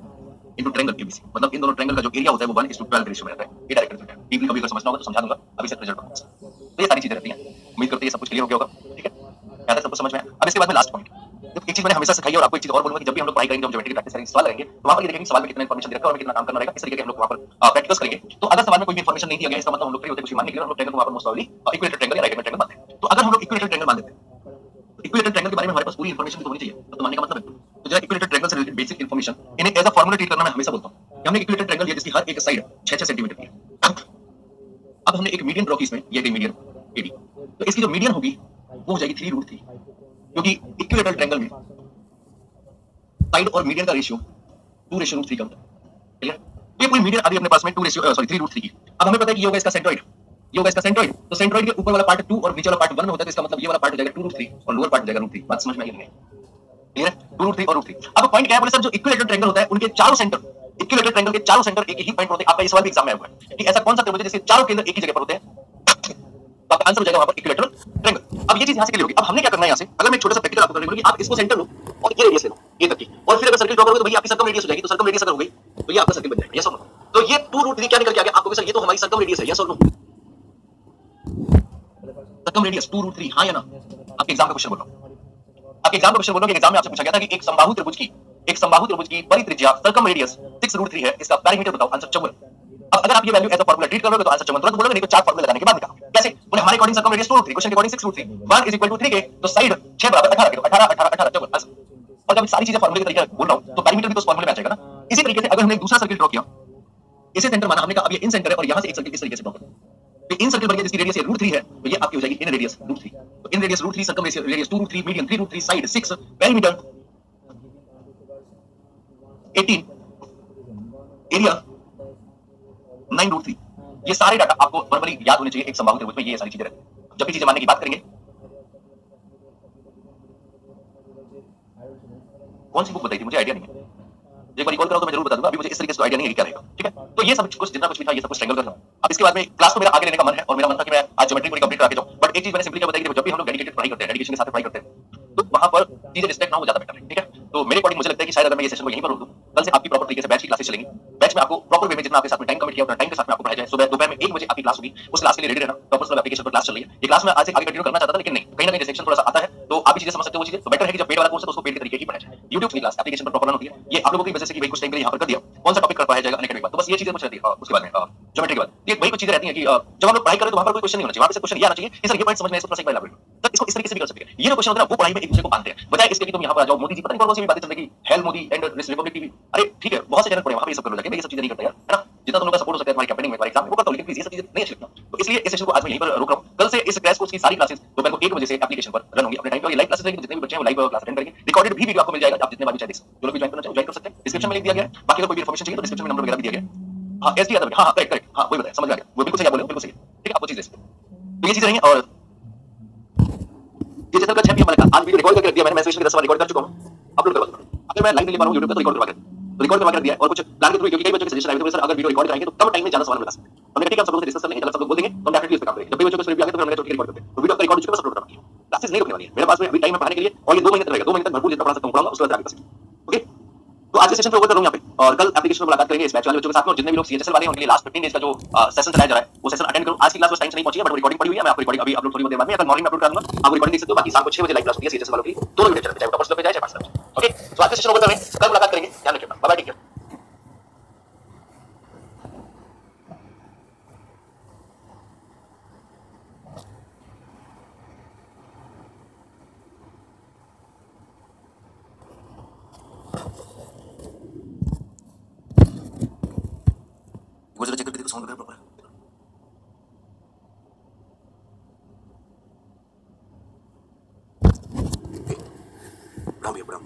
into triangle ABC मतलब इन दोनों ट्रायंगल का जो एरिया होता है वो one is to twelve ratio में रहता है। ये डायरेक्ट रिज़ल्ट है। डीपली कभी समझना होगा तो समझा दूँगा। अभी से रिज़ल्ट तो ये सारी चीज़ें रहती हैं। उम्मीद करते हैं सब कुछ क्लियर हो गया होगा। ठीक है? क्या था सबको समझ में अब इसके बाद में लास्ट पॉइंट एक चीज़ मैंने हमेशा सिखाई और आपको एक चीज़ और बोलूँगा कि जब भी हम लोग पढ़ाई करेंगे जब ज्योमेट्री प्रैक्टिस करेंगे, सवाल करेंगे तो वहाँ पर ये देखेंगे सवाल में कितना इन्फॉर्मेशन रखा है और कितना काम करना रहेगा। इस तरीके के हम लोग वहाँ पर प्रैक्टिस करेंगे। तो अगर सवाल में कोई इन्फॉर्मेशन नहीं दिया गया, इसका मतलब हम लोग फ्री होते कुछ मान नहीं हम लोग ट्रायंगल को वहाँ पर मोस्ट प्रॉब्ली इक्विलेटरल ट्रायंगल या राइट एंगल ट्रायंगल मानते हैं। तो अगर हम लोग इक्विलेटरल ट्रायंगल मान देते हैं तो इक्विलेटरल ट्रायंगल के बारे में हमारे पास पूरी इन्फॉर्मेशन तो होनी चाहिए तो मानने का मतलब है। तो जरा इक्विलेटरल ट्रायंगल से रिलेटेड बेसिक इन्फॉर्मेशन इन्हें एज अ फार्मूला ट्रीट करना मैं हमेशा बोलता हूँ। हमने इक्विलेटरल ट्रायंगल लिया जिसकी हर एक साइड 6 6 सेंटीमीटर की है। अब हमने एक मीडियन ड्रॉ की इसमें, ये मीडियन एडी तो इसकी जो मीडियन होगी, वो हो जाएगी थ्री रूट थ्री क्योंकि इक्विलेटरल ट्रायंगल में साइड और मीडियन का ratio two ratio root three का होता है। क्लियर ये पूरी मीडियन अभी अपने पास में two ratio sorry three root three की अब हमें पता है कि ये होगा इसका सेंट्रॉइड ये होगा इसका सेंट्रॉइड तो सेंट्रॉइड के ऊपर वाला पार्ट टू और नीचे वाला पार्ट वन में होता है तो इसका मतलब ये वाला पार्ट हो जाएगा टू रूट थ्री और लोअर पार्ट हो जाएगा रूट थ्री बात समझ में आई नहीं क्लियर टू रूट थ्री और रूट थ्री अब पॉइंट क्या है बोले सर जो इक्विलेटरल ट्रायंगल होता है, उनके चारों सेंटर इक्विलेटरल ट्रायंगल के चारों सेंटर एक ही पॉइंट होते हैं। आपका इस सवाल भी एग्ज़ाम में है। कि ऐसा कौन सा त्रिभुज है जिसके चारों केंद्र एक ही जगह पर होते हैं? तो आपका आंसर हो जाएगा वहाँ पर इक्विलेटरल ट्रायंगल अब ये चीज़ यहाँ से क्लियर होगी। अब हमने क्या करना है यहाँ से? अगर मैं छोटा सा प्रैक्टिकल आपको करने कि आप इसको सेंटर लो और ये रेडियस ले लो, ये तक की। और फिर अगर सर्किल ड्रॉ करोगे तो भैया आपकी सर्कम रेडियस हो जाएगी तो सर्कम रेडियस अगर हो गई तो ये आपका सर्किल बन जाएगा। और नो तो ये 2 रूट 3 क्या निकल के आ गया? आपको सर, ये तो हमारी सर्कम रेडियस है यस और नो रेडियस 2 रूट 3 हाँ या ना? आपके एग्ज़ाम का क्वेश्चन बोल रहा हूँ। आपके एग्ज़ाम का क्वेश्चन बोल रहा हूँ कि एग्ज़ाम में आपसे पूछा गया था कि एक समबाहु त्रिभुज की, एक समबाहु त्रिभुज की परित्रिज्या सर्कम रेडियस 6 रूट 3 है, इसका पेरीमीटर बताओ आंसर चौवन। अब अगर आप ये value as a formula treat करोगे तो आंसर चौवन। तुरंत बोलोगे, नहीं तो चार फार्मूला लगाने के बाद निकाल कैसे? बोले, हमारे according circum radius 2 root 3 question के according 6 root 3 1 is equal to 3 के तो साइड 6 बराबर 18 के 18 18 18 चौवन आंसर और जब सारी चीज़ें फार्मूले के तरीके बोल रहा हूँ तो पेरीमीटर भी तो फार्मूले में आ जाएगा ना। इसी तरीके से अगर हमने दूसरा सर्किल ड्रॉ किया, इसे सेंटर माना हमने कहा, अब ये इन सेंटर है और यहाँ से एक सर्किल इस तरीके से ड्रॉ कर। इन सर्किल बन गया जिसकी रेडियस रूट थ्री है तो ये आपकी हो जाएगी इन रेडियस रूट थ्री तो in radius root three circum radius two root three medium three root three side six perimeter eighteen area nine root three ये सारे डाटा आपको वर्बली याद होने चाहिए, एक संभावित त्रिभुज में ये सारी चीज़ें जब भी चीज़ें मानने की बात करेंगे, कौन सी बुक बताई थी? मुझे आइडिया नहीं है। एक बार रिकॉल कराओ तो मैं ज़रूर बता दूँगा। अभी मुझे इस तरीके से आइडिया नहीं है क्या रहेगा। ठीक है? तो ये सब कुछ, जितना कुछ भी था, ये सब कुछ स्ट्रगल कर रहा हूँ। अब इसके बाद में क्लास को मेरा आगे लेने का मन है और मेरा मन था कि मैं आज ज्योमेट्री पूरी कंप्लीट करा के जाऊँ। बट एक चीज़ मैंने सिंपली क्या बताई कि जब भी हम लोग डेडिकेटेड पढ़ाई करते हैं डेडिकेशन के साथ पढ़ाई करते हैं तो वहाँ पर चीज़ें डिस्ट्रैक्ट ना हो ज़्यादा बेटर ठीक है? तो मेरे अकॉर्डिंग मुझे लगता है कि शायद अगर मैं ये सेशन को यहीं पर रोक दूँ कल से आपकी प्रॉपर तरीके से बैच की क्लासेस चलेंगी। बैच में आपको प्रॉपर वे में जितना आपके साथ में टाइम कमिट किया टाइम के साथ में आपको पढ़ाया जाए। सुबह दोपहर में एक बजे आपकी क्लास होगी। उस क्लास के लिए रेडी रहना। प्रॉपर एप्लीकेशन पर क्लास चल रही है ये क्लास में आज आगे कंटिन्यू करना चाहता था, लेकिन नहीं। कहीं ना कहीं सेक्शन थोड़ा सा आता है तो आप चीज़ें समझ सकते हो चीज़ें। तो बेटर है कि जब पेड वाला कोर्स है तो उसको पेड के तरीके की पढ़ाया जाए। यूट्यूब की क्लास एप्लीकेशन पर प्रॉपर होती है। ये आप लोगों की वजह से कि भाई कुछ टाइम के लिए यहाँ पर कर दिया। कौन सा टॉपिक कर पाया जाएगा अनकेडमिक तो बस ये चीज़ें कुछ रहती है, उसके बाद में ज्योमेट्री के बाद। ये वही कुछ चीज़ें रहती हैं कि जब हम लोग पढ़ाई करें तो वहाँ पर कोई क्वेश्चन नहीं होना चाहिए। वहाँ पे क्वेश्चन ये आना चाहिए ये पॉइंट समझ में इसको थोड़ा सा इलाबोरेट इसको इस तरीके से भी कर सकते हैं। ये क्वेश्चन होता है वो पढ़ाई में एक दूसरे को बांधते हैं। बजाय इसके कि तुम यहाँ पर जाओ, मोदी जी पता नहीं कौन सी बातें चल रही है मोदी एंड रिपब्लिक टीवी। अरे, ठीक है, बहुत से चैनल पड़े वहाँ पे ये सब कर लो मैं ये सब चीज़ें नहीं करता है ना? जितना तुम लोग सपोर्ट हो सकता है तुम्हारी कैंपेनिंग में तुम्हारे एग्ज़ाम वो करता हूँ लेकिन प्लीज़ ये सब चीज़ें नहीं अच्छी लगता तो इसलिए इस सेशन को आज मैं यहीं पर रोक रहा हूँ। कल से इस क्रैश कोर्स की सारी क्लासेस दोपहर को 1 बजे से एप्लीकेशन पर रन होंगी। अपने टाइम पर लाइव क्लासेस रहेंगी, जितने भी बच्चे हैं लाइव क्लास अटेंड करेंगे। रिकॉर्डेड भी वीडियो आपको मिल जाएगा, आप जितने बार भी चाहे देख सकते हैं, जो लोग भी ज्वाइन करना चाहे ज्वाइन कर सकते हैं। डिस्क्रिप्शन में लिंक दिया गया है, बाकी अगर कोई भी इन्फॉर्मेशन चाहिए तो डिस्क्रिप्शन में नंबर वगैरह भी दिया गया है। हाँ एसडी यादव हाँ हाँ करेक्ट करेक्ट हाँ, वही बताया, समझ आ गया। वो बिल्कुल सही बोले, बिल्कुल सही ठीक है, आप वो चीज़ देख सकते तो ये चीज़ें रहेंगी और ये जैसा का चैंपियन हमारे का आज वीडियो रिकॉर्ड करके दिया मैंने मैसेज के 10 बार रिकॉर्ड कर चुका हूँ। अपलोड करवा दूँगा। अगर मैं लाइव नहीं ले पा रहा हूँ, YouTube पे तो रिकॉर्ड करवा के तो रिकॉर्ड करवा के दिया और कुछ प्लान के थ्रू क्योंकि कई बच्चों के सजेशन आए थे सर, अगर वीडियो रिकॉर्ड कराएँगे तो कम टाइम में ज़्यादा सवाल सकते हैं हमने ठीक है सब लोग डिस्कस कर लेंगे सब लोग बोल देंगे तो हम डेफिनेटली इस पे काम करेंगे। जब भी बच्चों को रिव्यू आ गया तो हमने छोटी रिकॉर्ड करते हैं। तो वीडियो का रिकॉर्ड चुका अपलोड करवा क्लासेस नहीं रुकने वाली है। मेरे पास में अभी टाइम है पढ़ाने के लिए, और ये 2 महीने तक रहेगा। 2 महीने तक भरपूर जितना पढ़ा सकता हूँ, पढ़ाऊँगा, उसके बाद आगे बस। ओके तो आज के सेशन पे ओवर कर यहाँ पे, और कल एप्लीकेशन में मुलाकात करेंगे इस बैच वाले बच्चों के साथ में और जितने भी लोग सीएचएसएल वाले हैं, उनके लिए लास्ट 15 डेज़ का जो सेशन चलाया जा रहा है, वो सेशन अटेंड करो। आज की क्लास बस टाइम से नहीं पहुँची है, बट रिकॉर्डिंग पड़ी हुई है, मैं आपको रिकॉर्डिंग अभी अपलोड थोड़ी देर बाद में मॉर्निंग अपलोड कर दूँगा आप रिकॉर्डिंग देख सकते हो, बाकी शाम को 6 बजे लाइव क्लास होती है सीएचएसएल वालों की। दोनों वीडियो हैं टॉपर्स पे जाए, चाहे ओके तो आज के सेशन ओवर कर कल मुलाकात करेंगे। ध्यान रखिए बाय बाय टेक केयर वो जरा चेक करके देखो साउंड वगैरह प्रॉपर प्रणाम भैया, प्रणाम।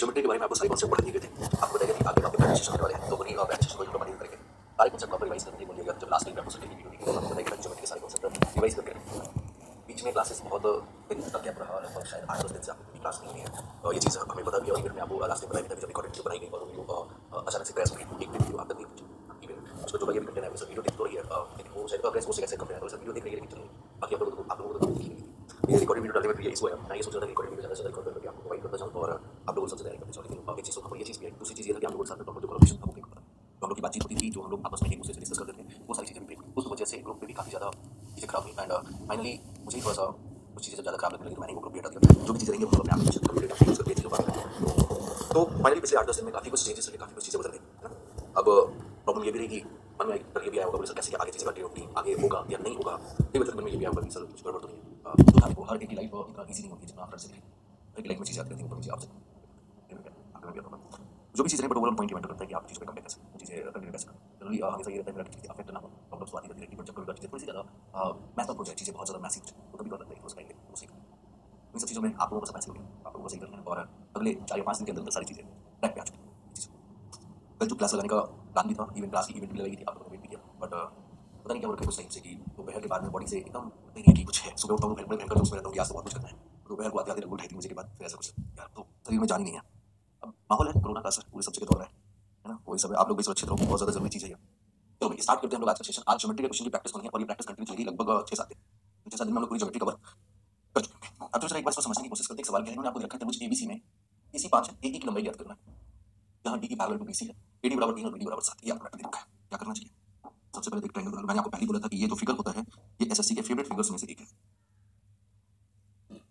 ज्योमेट्री के बारे में आपको सारे कॉन्सेप्ट पढ़ा दिए गए थे आपको बताया कि आगे आपके प्रैक्टिस होने वाले हैं तो वही जो हम करेंगे। सारे कॉन्सेप्ट आपको रिवाइज करने को मिलेगा जब लास्ट टाइम प्रैक्टिस की वीडियो देखी आपको बताया कि के सारे कॉन्सेप्ट रिवाइज करके बीच में क्लासेस बहुत दिन तक गैप रहा, लगभग शायद आठ दस दिन से आपको क्लास नहीं है। और ये चीज़ हमें पता भी है, और मैं आपको लास्ट टाइम बताया था जब रिकॉर्डिंग बनाई गई, और वीडियो अचानक से क्रैश हुई एक वीडियो आप इवन उसको जो अभी कंटेंट है वो वीडियो देख तो रही है लेकिन वो शायद क्रैश हो से कैसे कंटेंट है वीडियो देख रही है बाकी आप लोगों को, आप लोगों को तो ये रिकॉर्डिंग वीडियो डालने में ये इशू है। मैं ये सोच रहा था रिकॉर्डिंग वीडियो ज़्यादा से ज़्यादा रिकॉर्ड करके आपको प्रोवाइड करता जाऊँ, और आप लोगों को सबसे तैयारी करते जाऊँ लेकिन एक चीज़ हमको ये चीज़ भी है। दूसरी चीज़ ये था कि हम लोगों के साथ में प्रॉपर जो कोलैबोरेशन था हम लोग की बातचीत होती थी, जो हम लोग आपस में एक दूसरे से डिस्कस करते थे, वो सारी चीज़ें भी उस वजह से ग्रुप में भी काफ़ी ज़्यादा चीज़ें खराब हुई। एंड फाइनली मुझे ही थोड़ा सा कुछ चीज़ें ज़्यादा खराब लगने लगी तो मैंने वो ग्रुप हटा दिया। जो भी चीज़ें रहेंगी वो अपने आप यूज़ तो फाइनली पिछले आठ दस दिन में काफ़ी कुछ चेंजेस हुए काफ़ी कुछ चीज़ें बदल गई अब प्रॉब्लम ये भी रहेगी मन में ये भी आया होगा कैसे आगे चीज़ें कंटिन्यू होगी, आगे होगा या नहीं होगा? ये बच्चों मन में ये भी आया होगा कुछ गड़बड़ तो नहीं है। तो आपको हर एक लाइफ इतना ईजी नहीं होती जितना आप कर। सकते हर एक लाइफ में चीज़ें आती रहती हैं तो मुझे आपसे जो भी चीज़ें हैं बट ओवरऑल पॉइंट डिपेंड करता है कि आप चीज़ों पे कंपेयर कर चीज़ें कंटिन्यू सकते जनरली हमेशा ये रहता है मेरा चीज़ें अफेक्ट ना हो प्रॉब्लम्स तो आती रहती है बट जब कभी चीज़ें थोड़ी सी ज़्यादा मैथ हो जाए, चीज़ें बहुत ज़्यादा मैसिव तो कभी बात लगता है उसका वो सीख इन सब चीज़ों में आप लोगों को समझ सकते आप लोगों को सही करना है, और अगले चार या पाँच दिन के अंदर सारी चीज़ें ट्रैक पे आ चुकी कल जो क्लास लगाने का प्लान भी था इवेंट क्लास की इवेंट भी लगाई थी, आप लोगों ने वेट भी किया बट पता नहीं क्या हो रखा है कुछ टाइम से कि दोपहर के बाद में बॉडी से एकदम पता नहीं कि कुछ है। सुबह उठता हूँ भयंकर भयंकर उसमें रहता हूँ कि आज तो बहुत कुछ करना है। दोपहर को आते आते लगभग ढाई तीन बजे के बाद, फिर ऐसा कुछ। यार तो शरीर में जान नहीं है। माहौल है, कोरोना का असर पूरे सब जगह दौड़ रहा है ना? वही सब आप लोग भी सुरक्षित रहो, बहुत ज़्यादा ज़रूरी चीज़ है। चलो भाई स्टार्ट करते हैं हम लोग आज का सेशन आज ज्योमेट्री के क्वेश्चन की प्रैक्टिस करनी है और ये प्रैक्टिस कंटिन्यू चलेगी लगभग छः सात दिन। छः सात दिन में हम लोग पूरी ज्योमेट्री कवर कर चुके हैं। अब तो एक बार इसको समझने की कोशिश करते हैं। सवाल क्या है? आपको रखा है मुझे एबीसी में। इसी पाँच है ए की लंबाई ज्ञात करना है। जहाँ डी की पैरेलल टू बीसी है। एडी बराबर तीन और बीडी बराबर सात, ये आपको रखा है। क्या करना चाहिए? सबसे पहले एक ट्रायंगल बना मैंने आपको पहले बोला था कि ये जो फिगर होता है, ये एसएससी के फेवरेट फिगर्स में से एक है।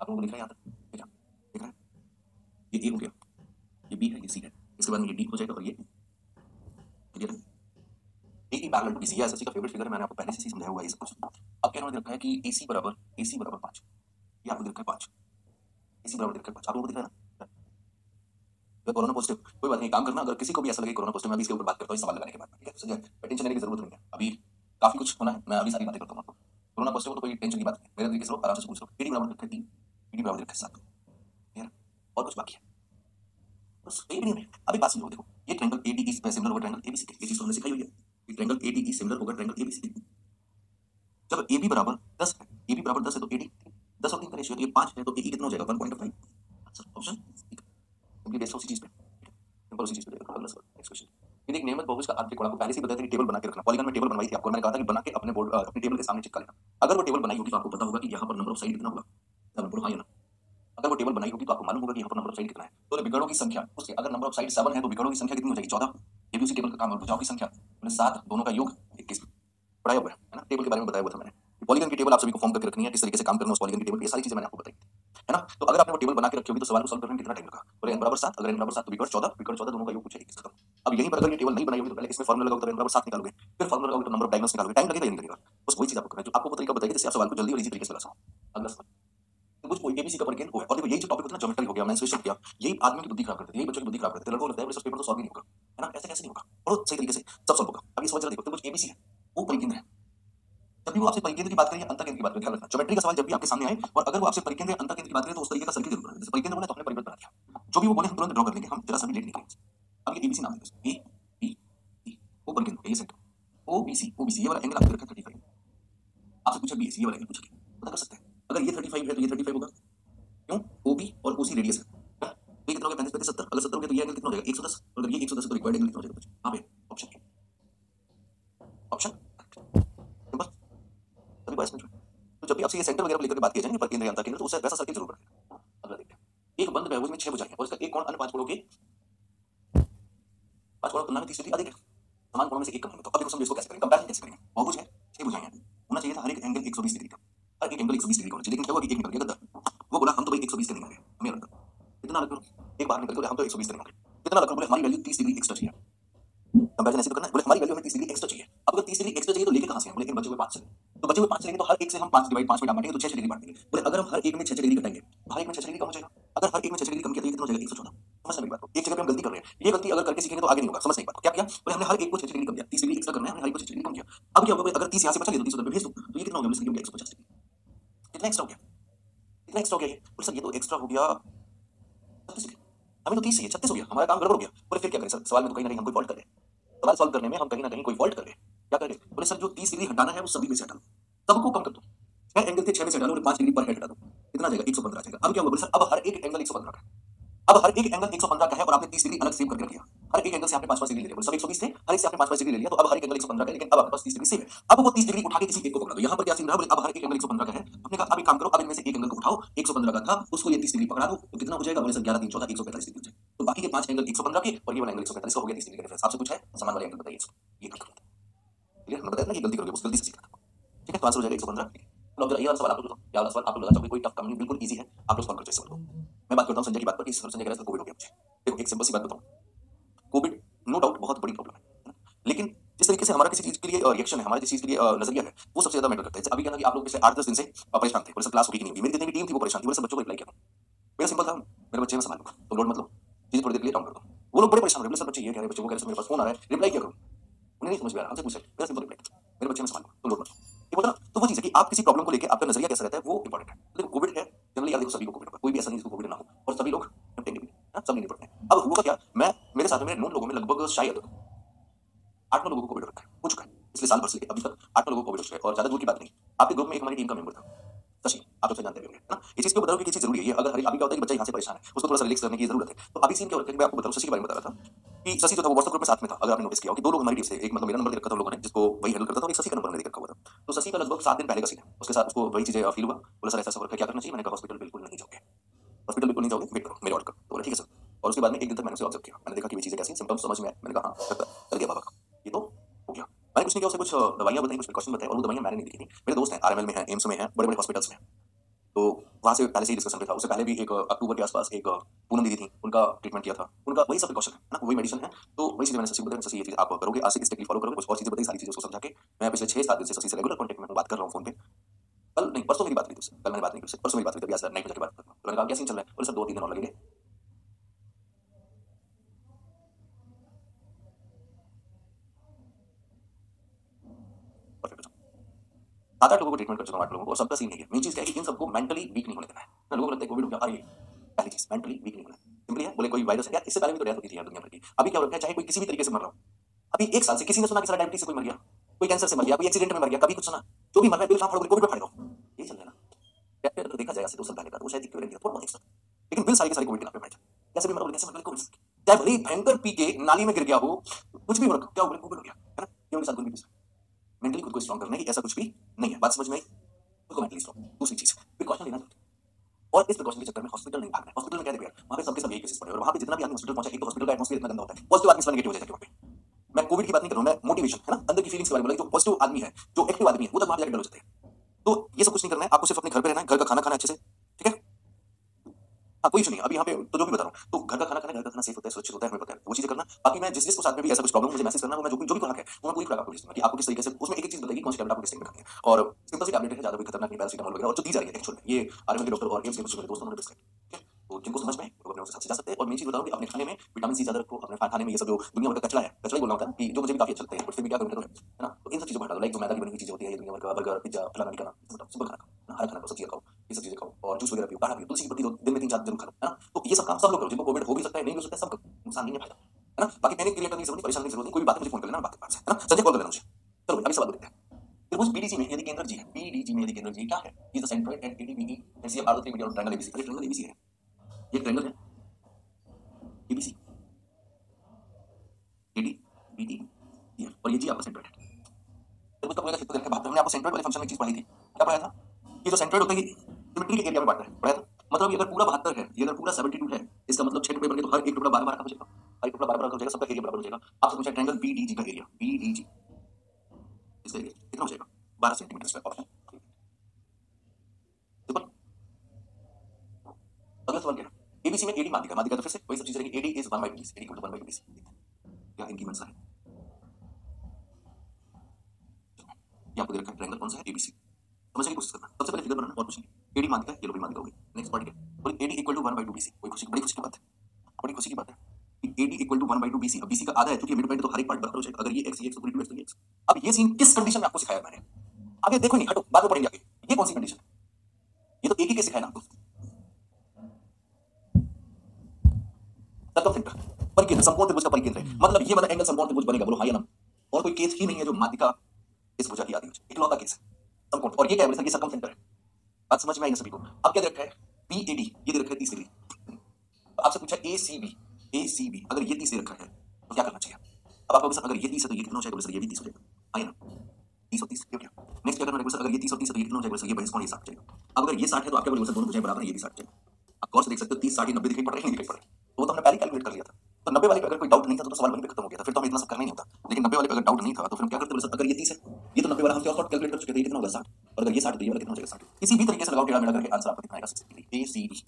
आप लोगों को दिख रहा है यहाँ तक दिख? रहा है? ये ए हो गया। ये बी है, ये सी है। इसके बाद में ये डी हो जाएगा और ये क्लियर है ए की पैरेलल टू बीसी एसएससी का फेवरेट फिगर है, मैंने आपको पहले से ही समझाया हुआ है सब कुछ अब क्या उन्होंने रखा है कि एसी बराबर एसी बराबर पाँच। ये आपको रखा है पाँच। एसी बराबर दिख रखा है पाँच। आप लोगों को दिख रहा है ना? कोरोना पॉजिटिव कोई बात नहीं, काम करना, अगर किसी को भी ऐसा लगे कोरोना पॉजिटिव मैं इसके ऊपर बात करता हूँ, इस सवाल लगाने के बाद। ठीक है? तो समझे टेंशन लेने की ज़रूरत नहीं है। अभी काफ़ी कुछ होना है, मैं अभी सारी बातें करता हूँ आपको। कोरोना पॉजिटिव तो कोई टेंशन की बात नहीं। मेरे तरीके से आराम से पूछ लो। पीडी बराबर रखे तीन। पीडी बराबर रखे सात। और कुछ बाकी है। देखो, ये की सिमिलर होगा चीज़ हमने सिखाई हुई है ए सिमिलर होगा ए जब ए बी बराबर दस है ए बी बराबर दस है तो ए डी दस और तीन का रेशियो तो ये है तो ए कितना हो जाएगा? वन पॉइंट फाइव ऑप्शन आपको अपने बोर्ड अपने टेबल के सामने लेना। अगर वो टेबल बनाई होगी तो आपको पता होगा कि यहाँ पर नंबर ऑफ़ साइड कितना होगा। सेवन पर हाँ ना। अगर वो टेबल बनाई होगी तो आपको मालूम होगा कि यहाँ पर नंबर ऑफ़ साइड कितना है। तो विकर्णों की संख्या, उसके अगर नंबर ऑफ़ साइड सेवन है तो विकर्णों की संख्या कितनी हो जाएगी? चौदह। ये भी उसी टेबल का काम है भुजाओं की संख्या मैंने सात, दोनों का योग, इक्कीस। पढ़ाया हुआ है ना? टेबल के बारे में बताया हुआ था मैंने। पॉलीगन की टेबल आप सभी को फॉर्म करके रखनी है, किस तरीके से काम करना उस पॉलीगन की टेबल ये सारी चीज़ें मैंने आपको बताई है ना? तो अगर आपने वो टेबल बना के रखी होगी तो सवाल को सॉल्व करने में कितना टाइम लगा? बोले, n बराबर सात, अगर n बराबर सात तो विकर्ण चौदह विकर्ण चौदह, दोनों का योग पूछे, इक्कीस अब यहीं पर अगर ये टेबल नहीं बनाई होगी तो पहले इसमें फॉर्मुला लगाओगे? तो n बराबर सात निकालोगे। फिर फॉर्मुला लगाओगे तो नंबर ऑफ़ डायगोनल्स निकालोगे। टाइम लगेगा या नहीं लगेगा बस वही चीज़ आपको करना है, जो आपको तरीका बताइए, जिससे आप सवाल को जल्दी और इजी तरीके से लगा सको। अगला सवाल। तो कुछ कोई एबीसी का परिकेन हुआ और देखो, यही जो टॉपिक होता है ज्योमेट्री हो गया मैंने स्विच किया यही आदमी की बुद्धि खराब करते हैं, यही बच्चों की बुद्धि खराब करते हैं। लड़कों को लगता है पेपर तो सॉल्व नहीं होगा। है ना? ऐसे कैसे नहीं होगा? और सही तरीके से सब सॉल्व होगा। ये समझ रहे देखो तो कुछ एबीसी है, वो परिकेंद्र है। जब भी वो आपसे परिकेंद्र की बात करें अंत केंद्र की बात करें ध्यान रखना ज्योमेट्री का सवाल जब भी आपके सामने आए, और अगर वो आपसे परिकेंद्र अंत केंद्र की बात करें तो उस तरीके का सर्किल ज़रूर जैसे परिकेंद्र बोला तो हमने परिवर्तन बना दिया। जो भी वो बोले, हम तुरंत ड्रॉ कर लेंगे, हम जरा सा भी लेट नहीं करेंगे। अब ये एबीसी नाम है ए बी सी वो परिकेंद्र ये centre O B C O B C ये वाला एंगल आपको रखा थर्टी फाइव आपसे पूछा बी ये वाला एंगल पूछा पता कर सकते हैं? अगर ये थर्टी फाइव है तो ये थर्टी फाइव होगा। क्यों? ओ बी और ओ रेडियस है। ये कितना हो गया? पैंतीस पैंतीस सत्तर। अगर सत्तर हो गया तो ये एंगल कितना हो जाएगा? एक सौ दस। और अगर ये एक सौ दस तो रिक्वायर्ड एंगल कितना हो जाएगा? हाँ भाई ऑप्शन ऑप्शन तो जब भी आपसे ये सेंटर वगैरह लेकर बात की जाएगी पर केंद्र अंतर केंद्र तो उससे वैसा सर्किल ज़रूर बनाएगा अगला देखते हैं। एक बंद बहुभुज में छह भुजाएँ और इसका एक कोण अन्य पाँच कोणों के पाँच कोणों तुलना में तीसरी अधिक समान कोणों में से एक कम है तो अब देखो, समझो इसको कैसे करेंगे कंपैरिजन कैसे करेंगे बहुभुज है। छह भुजाएँ होना चाहिए था, हर एक एंगल 120 डिग्री का। हर एक एंगल 120 डिग्री का होना चाहिए, लेकिन क्या हुआ कि एक निकल गया गद्दा वो बोला, हम तो भाई 120 का नहीं मांगे, हमें लगता कितना लग एक बार निकल गया हम तो 120 का नहीं मांगे। कितना लग बोले, हमारी वैल्यू 30 डिग्री एक्स्ट्रा चाहिए। कंपैरिजन ऐसे तो करना बोले, हमारी वैल्यू हमें 30 डिग्री एक्स्ट्रा चाहिए। अब अगर 30 डिग्री एक्स्ट्रा चाहिए तो लेके कहाँ से बोले बचे हुए 5 से। तो बचे हुए 5 लेंगे तो हर एक से हम 5 डिवाइड 5 में बांटेंगे तो 6 डिग्री बांटेंगे बोले, अगर हम हर एक में 6 डिग्री घटाएँगे तो हर एक में 6 डिग्री कम हो जाएगा। अगर हर एक में 6 डिग्री कम किया तो कितना हो जाएगा? 114 समझ मेरी बात को? एक जगह पे हम गलती कर रहे हैं। ये गलती अगर करके सीखेंगे तो आगे नहीं होगा। समझ नहीं बात क्या किया? बोले, हमने हर एक को 6 डिग्री कम किया 30 डिग्री एक्स्ट्रा करना है, हमने हर एक को 6 डिग्री कम किया। अब क्या होगा अगर 30 यहाँ से बचा ले तो 30 उधर भेज दो। तो ये कितना हो गया? बोले 150 डिग्री कितना एक्स्ट्रा हो गया। कितना एक्स्ट्रा हो गया ये। सर, ये तो एक्स्ट्रा हो गया। 36 हमें तो 30 चाहिए। 36 हो गया। हमारा काम गड़बड़ हो गया। बोले, फिर क्या करें, सर? सवाल में तो कहीं ना कहीं हम कोई फॉल्ट कर रहे हैं। सवाल सॉल्व करने में हम कहीं ना कहीं कोई फॉल्ट कर रहे हैं। क्या कर? बोले, सर, जो 30 डिग्री हटाना है, वो सभी में से हटा दो। सबको कम कर दो। छह एंगल के छह में से हटा और पाँच डिग्री पर हेड हटा दो। कितना जाएगा, एक सौ पंद्रह जाएगा। अब क्या होगा? सर, अब हर एक एंगल 115 का है। अब हर एक एंगल 115 का है और आपने 30 डिग्री अलग सेव करके रखा हर एक एंगल से आपने 5 5 डिग्री ले लिया। सब 120 थे? हर एक से आपने 5 5 डिग्री ले लिया तो अब हर एक एंगल 115 का है, लेकिन अब आपके पास 30 डिग्री सेव है। अब वो 30 डिग्री उठा के किसी एक को पकड़ा दो। यहाँ पर क्या सीन रहा? बोले, अब हर एक एंगल 115 का है। हमने कहा अब एक काम करो, अब इनमें से एक एंगल को उठाओ 115 का था, उसको ये 30 डिग्री पकड़ा दो तो कितना हो जाएगा? बोले, सर 11 3 14 145 डिग्री हो जाएगा। तो बाकी के पाँच एंगल 115 के और ये वाला एंगल 145 का हो गया 30 डिग्री का डिफरेंस आपसे पूछा है? समान वाले एंगल बताइए इसको। ये कर क्लियर मैं बताया ना कि गलती करोगे उस गलती से सीखना ठीक है? तो आंसर हो जाएगा 115 तो अब ये वाला सवाल आप लोग ये वाला सवाल आप लोग लगा कोई टफ कम बिल्कुल इजी है आप लोग सॉल्व कर सकते हो मैं बात करता हूँ संजय की बात पर कि संजय कह रहा कोविड हो गया मुझे देखो एक सिंपल सी बात बताऊँ कोविड नो डाउट बहुत बड़ी प्रॉब्लम है लेकिन जिस तरीके से हमारा किसी चीज़ के लिए रिएक्शन है हमारे जिस चीज़ के लिए नज़रिया है वो सबसे ज़्यादा मैटर करता है अभी क्या कि आप लोग पिछले आठ दस दिन से परेशान थे बोले क्लास होगी नहीं मेरी जितनी भी टीम थी वो परेशान थी बोले बच्चों को रिप्लाई किया मेरा सिंपल था मेरे बच्चे में संभाल लो तो लोड मत लो चीज़ें थोड़ी देर के लिए डाउन कर दो वो लोग बड़े परेशान हो रहे सब बच्चे ये कह रहे बच्चों को कह रहे मेरे पास फ़ोन आ रहा है रिप्लाई क्या करूँ उन्हें नहीं समझ में आ रहा हमसे पूछे मेरा सिंपल रिप्लाई मेरे बच्चे में संभाल लो तो लोड मत बोला तो वो चीज़ है कि आप किसी प्रॉब्लम को लेकर आपका नज़रिया कैसा रहता है, वो इंपॉर्टेंट है। देखो कोविड है जनरली यार देखो सभी को कोविड कोई भी ऐसा नहीं कोविड ना हो, और सभी लोग निपटेंगे भी सब नहीं निपटते अब हुआ क्या, मैं, मेरे साथ मेरे नौ लोगों में लगभग शायद आठ नौ लोगों को कोविड हो रखा है, हो चुका है, पिछले साल भर से अभी तक आठ लोगों को कोविड हो चुका है, और ज़्यादा दूर की बात नहीं। आपके ग्रुप में एक हमारी टीम का मेंबर था शशि आप सबसे जानते होंगे ना? ये चीज़ को बताओ कि चीज़ ज़रूरी है। अगर अभी क्या होता है कि बच्चा यहाँ से परेशान है, उसको थोड़ा सा रिलैक्स करने की ज़रूरत है। तो अभी सीन क्या होता है मैं आपको बताऊँ शशि के बारे में बता रहा था। कि शशि जो था वो व्हाट्सएप ग्रुप में साथ में था। अगर आपने नोटिस किया कि दो लोग हमारी टीम से एक मतलब मेरा नंबर दे रखा था लोगों ने जिसको वही हैंडल करता था और एक शशि का नंबर मैंने रखा हुआ था। तो शशि का लगभग सात दिन पहले का सीन है। उसके साथ उसको वही चीज़ें फील हुआ। बोला, सर, ऐसा सफ़र क्या करना चाहिए? मैंने कहा हॉस्पिटल बिल्कुल नहीं जाओगे। हॉस्पिटल बिल्कुल नहीं जाओगे? वेट करो, मेरे ऑर्डर तो बोला, ठीक है सर और उसके बाद में एक दिन तक मैंने उसे ऑब्ज़र्व किया। मैंने देखा कि ये चीज़ें कैसी सिम्टम्स समझ में मैंने कहा हाँ कर गया बाबा ये तो हो गया। मैंने कुछ नहीं किया उसे कुछ दवाइयाँ बताई, कुछ प्रिकॉशन बताए। और वो दवाइयाँ मैंने नहीं लिखी थी। मेरे दोस्त हैं आरएमएल में हैं एम्स में हैं बड़े बड़े हॉस्पिटल्स में तो वहाँ से पहले से ही डिस्कशन था। उससे पहले भी एक अक्टूबर के आसपास एक पूनम दीदी थी। उनका ट्रीटमेंट किया था। उनका वही सब प्रिकॉशन है ना? वही मेडिसिन है। तो वही चीज़ मैंने ससी बताया ये चीज़ आप करोगे। आज से स्टेटली फॉलो करोगे, कुछ और चीज़ें बताई, सारी चीज़ें उसको समझा के मैं पिछले छह, सात दिन से सी से रेगुलर कॉन्टेक्ट में बात कर रहा हूँ फ़ोन पे। कल नहीं, परसों मेरी बात हुई कल मैंने बात नहीं की उससे। परसों मेरी बात हुई थी आज नहीं बजे की बात करता तो मैंने कहा, क्या सीन चल रहा है? बोले, सर, दो, तीन दिन और लगेंगे। सात आठ लोगों को ट्रीटमेंट कर चुका हूँ लोगों को सबका सीन नहीं है। मेन चीज़ क्या है कि इन सबको मेंटली वीक नहीं होने देना है। ना लोगों को लगता है कोविड हो गया अरे पहली चीज़ मेंटली वीक नहीं होना सिंपली है बोले कोई वायरस है यार इससे पहले भी तो डेथ होती थी दुनिया भर की। अभी क्या हो रखा है? चाहे कोई किसी भी तरीके से मर रहा हो। अभी एक साल से किसी ने सुना कि सारा डायबिटीज़ से कोई मर गया, कोई कैंसर से मर गया, कोई एक्सीडेंट में मर गया, कभी कुछ सुना, जो भी मर रहा है, बिल कहाँ कोविड पे फाड़ो ये चल रहा है ना। तो देखा जाएगा दो साल पहले का तो शायद क्यों थोड़ा बहुत लेकिन बिल सारी के सारी कोविड के नाम कैसे भी मरो कैसे मर कोविड चाहे भले भयंकर पी के नाली में गिर गया हो, कुछ भी हो क्या हो कोविड हो गया, है ना? ये उनके साथ कोई मेंटली खुद को स्ट्रॉन्ग करना कि ऐसा कुछ भी नहीं है। बात समझ में आई? खुद को मेंटली स्ट्रॉन्ग दूसरी चीज़ प्रिकॉशन लेना ज़रूरी और इस प्रिकॉशन के चक्कर में हॉस्पिटल नहीं भागना। हॉस्पिटल में क्या देखिए वहाँ पे सबके सब यही केसेस पड़े और वहाँ पे जितना भी आदमी हॉस्पिटल पहुँचा, एक तो हॉस्पिटल का एटमॉस्फेयर इतना गंदा होता है। पॉजिटिव आदमी नेगेटिव हो जाएगा वहाँ पे। मैं कोविड की बात नहीं कर रहा हूँ, मैं मोटिवेशन है ना? अंदर की फीलिंग्स के बारे में जो पॉजिटिव आदमी है, जो एक्टिव आदमी है, वो तक वहाँ जाकर डल हो जाते हैं। तो ये सब कुछ नहीं करना है। आपको सिर्फ़ अपने घर पर रहना है, घर का खाना खाना अच्छे से। है हाँ कोई इशू नहीं अभी यहाँ पे तो जो भी बता रहा हूँ तो घर का खाना खाना घर का खाना सेफ़ होता है सुरक्षित होता है हमें पता है वो चीज़ करना बाकी मैं जिस जिसको साथ में भी ऐसा कुछ प्रॉब्लम मुझे मैसेज करना मैं जो भी जो भी है मैं पूरी खुराक आपको कि आपको किस तरीके से उसमें एक चीज़ बताएगी कौन सी टैबलेट आपको किस टाइम खानी है और सिंपल सी टैबलेट है ज़्यादा कोई खतरनाक नहीं पैरासीटामोल वगैरह और जो दी जा रही है एक्चुअल ये आर्मी डॉक्टर और एम्स के दोस्तों ने किया तो जिनको समझ में वो अपने हिसाब जा सकते हैं और मेन चीज़ बताऊँ कि अपने खाने में विटामिन सी ज़्यादा रखो, अपने खाने में ये सब जो दुनिया भर का कचरा है, कचरा ही बोलना होता है कि जो मुझे भी काफ़ी अच्छा लगता है फिर भी क्या करूँ है ना? तो इन सब चीज़ों को हटा दो लाइक जो मैदा की बनी हुई चीज़ें होती है दुनिया भर का बर्गर पिज्जा फलाना निकालना सिंपल खाना खाओ हरा खाना सब्ज़ी खाओ, ये सब चीज़ें खाओ, और जूस वगैरह पियो काढ़ा पियो, तुलसी की पत्ती दिन में तीन चार ज़रूर खाओ, है ना? तो ये सब काम सब लोग करो, जिनको कोविड हो भी सकता है, नहीं हो सकता है सबको नुकसान नहीं फ़ायदा, है ना? बाकी मैंने क्लियर करने की ज़रूरत परेशान की ज़रूरत कोई बात मुझे फ़ोन कर लेना बात है ना? संजय कॉल कर लेना मुझे। चलो अभी सवाल देखते हैं। त्रिभुज बीडीजी में यदि केंद्र जी है बीडीजी में यदि केंद्र जी क्या है? Is the centroid and ADBE NCF are 3 median triangle ABC triangle ABC है। ट्रायंगल है। एबीसी एडी बीडी और ये जी आपका सेंट्रोइड है। का पूरा हमने आपको सेंट्रोइड वाले फ़ंक्शन में चीज़ पढ़ाई थी। क्या था? जो सेंट्रोइड होता है सिमेट्री के एरिया में बांटता है। था? मतलब ये अगर पूरा बहत्तर है, ये अगर पूरा सेवेंटी है, इसका मतलब छह टुकड़े बन गए तो हर एक टुकड़ा का हो जाएगा हर एक टुकड़ा हो जाएगा सबका एरिया बराबर हो जाएगा। आपसे पूछा का एरिया इसका एरिया कितना हो जाएगा? बारह सेंटीमीटर स्क्वायर ऑप्शन अगला सवाल क्या है? एबीसी में एडी माध्यिका माध्यिका तो फिर से वही सब चीज़ रहेगी। AD is 1 by 2 AD equal to 1 by 2 क्या इनकी मंशा है? ये आपको दे रखा है। ट्रायंगल कौन सा है? एबीसी समझने की कोशिश करना। सबसे पहले फिगर बनाना और नहीं। एडी माध्यिका ये लो भी माध्यिका होगी नेक्स्ट पार्ट क्या? बोले AD equal to 1 by 2 BC कोई खुशी बड़ी खुशी की बात है। बड़ी खुशी की बात है। कि AD equal to 1 by 2 BC अब बीसी का आधा है क्योंकि मिड पॉइंट तो हर एक पार्ट बराबर हो जाएगा। अगर ये x ये x तो पूरी 2x तो ये x अब ये सीन किस कंडीशन में आपको सिखाया मैंने? आगे देखो नहीं, हटो बाद में पढ़ेंगे आगे। ये कौन सी कंडीशन ये तो एक ही केस सिखाया ना आपको। सर्कमफेरेंट परिकेंद्र संपूर्ण त्रिभुज का परिकेंद्र है मतलब ये वाला एंगल संपूर्ण त्रिभुज बनेगा, बोलो हाँ या ना और कोई केस ही नहीं है जो माध्यिका इस भुजा की आदि हो। इकलौता केस है संपूर्ण और ये क्या है ये सर्कमफेरेंट है। बात समझ में आई ना सभी को? अब क्या दे रखा है बीएडी ये दे रखा है 30 डिग्री आपसे पूछा एसीबी एसीबी अगर ये 30 दे रखा है तो क्या करना चाहिए? अब आपको सर, अगर ये 30 है तो ये कितना हो जाएगा? सर, ये भी 30 हो जाएगा। आइए ना 30 और 30 ये क्या? नेक्स्ट क्या करना है? सर, अगर ये 30 और 30 है तो ये कितना हो जाएगा? सर, ये बहिष्ठ कोण ये 60 जाएगा। अब अगर ये 60 है तो आपके बोले सर, दोनों भुजाएँ बराबर है, ये भी 60 जाएगा। आप गौर से देख सकते हो 30 60 90 दिखाई पड़ रहे हैं दिखाई पड़ रहे। तो वो तो हमने पहले कैलकुलेट कर लिया था। तो 90 वाले पे अगर कोई डाउट नहीं था तो, तो सवाल वहीं पे खत्म हो गया था। फिर तो हमें इतना सब करना ही नहीं होता। लेकिन 90 वाले पे अगर डाउट नहीं था तो फिर हम क्या करते बोले अगर ये 30 है ये तो 90 वाला हम क्या कैलकुलेट कर चुके थे? कितना होगा 60 और अगर ये 60 तो ये वाला कितना हो जाएगा? 60 किसी भी तरीके से लगाओ टेढ़ा मेढ़ा करके आंसर आपका कितना आएगा 60 ए सी डी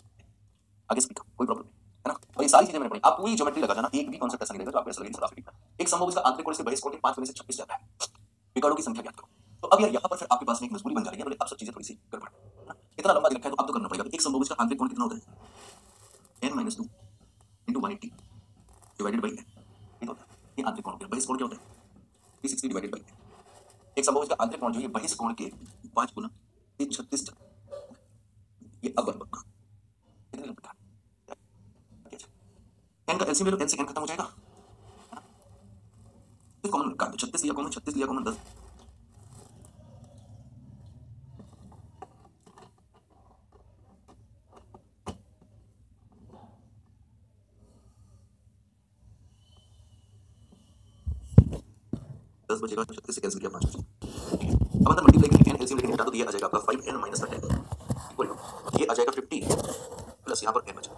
आगे स्पीक कोई प्रॉब्लम नहीं है ना? और ये सारी चीज़ें मैंने पढ़ी। आप पूरी ज्योमेट्री लगा जाना एक भी कॉन्सेप्ट ऐसा नहीं रहेगा तो आपको ऐसा लगेगा सर आपको एक संभव इसका आंतरिक कोण से बहिष्ठ कोण के 5 वजह से 26 जाता है। विकर्णों की संख्या ज्ञात करो। तो अब यार यहाँ पर फिर आपके पास में एक मजबूरी बन जा रही है। आप सब चीज़ें थोड़ी सी गड़बड़ है। ना? इतना लंबा रखा है तो अब तो करना पड़ेगा। एक संभव इसका आंतरिक कोण कितना होता है? N minus two into one eighty divided by ये होता है। ये आंतरिक कोण बहिष्ठ कोण क्या होता है? थ्री सिक्सटी डिवाइडेड बाई एक संभव इसका आंतरिक कोण जो है बहिष्ठ कोण के पाँच गुना ये छत्तीस ये कितने किलोमीटर एन का एलसीएम ले लो एन से एन खत्म हो जाएगा। कॉमन काट दो, छत्तीस लिया कॉमन छत्तीस लिया कॉमन दस। दस बजेगा, छत्तीस से कैंसिल किया पाँच अब अंदर मल्टीप्लाई करके एन एलसीएम लेके निकाल दो तो ये आ जाएगा आपका फाइव एन माइनस का टेन इक्वल टू ये आ जाएगा फिफ्टी प्लस यहाँ पर एन बचा।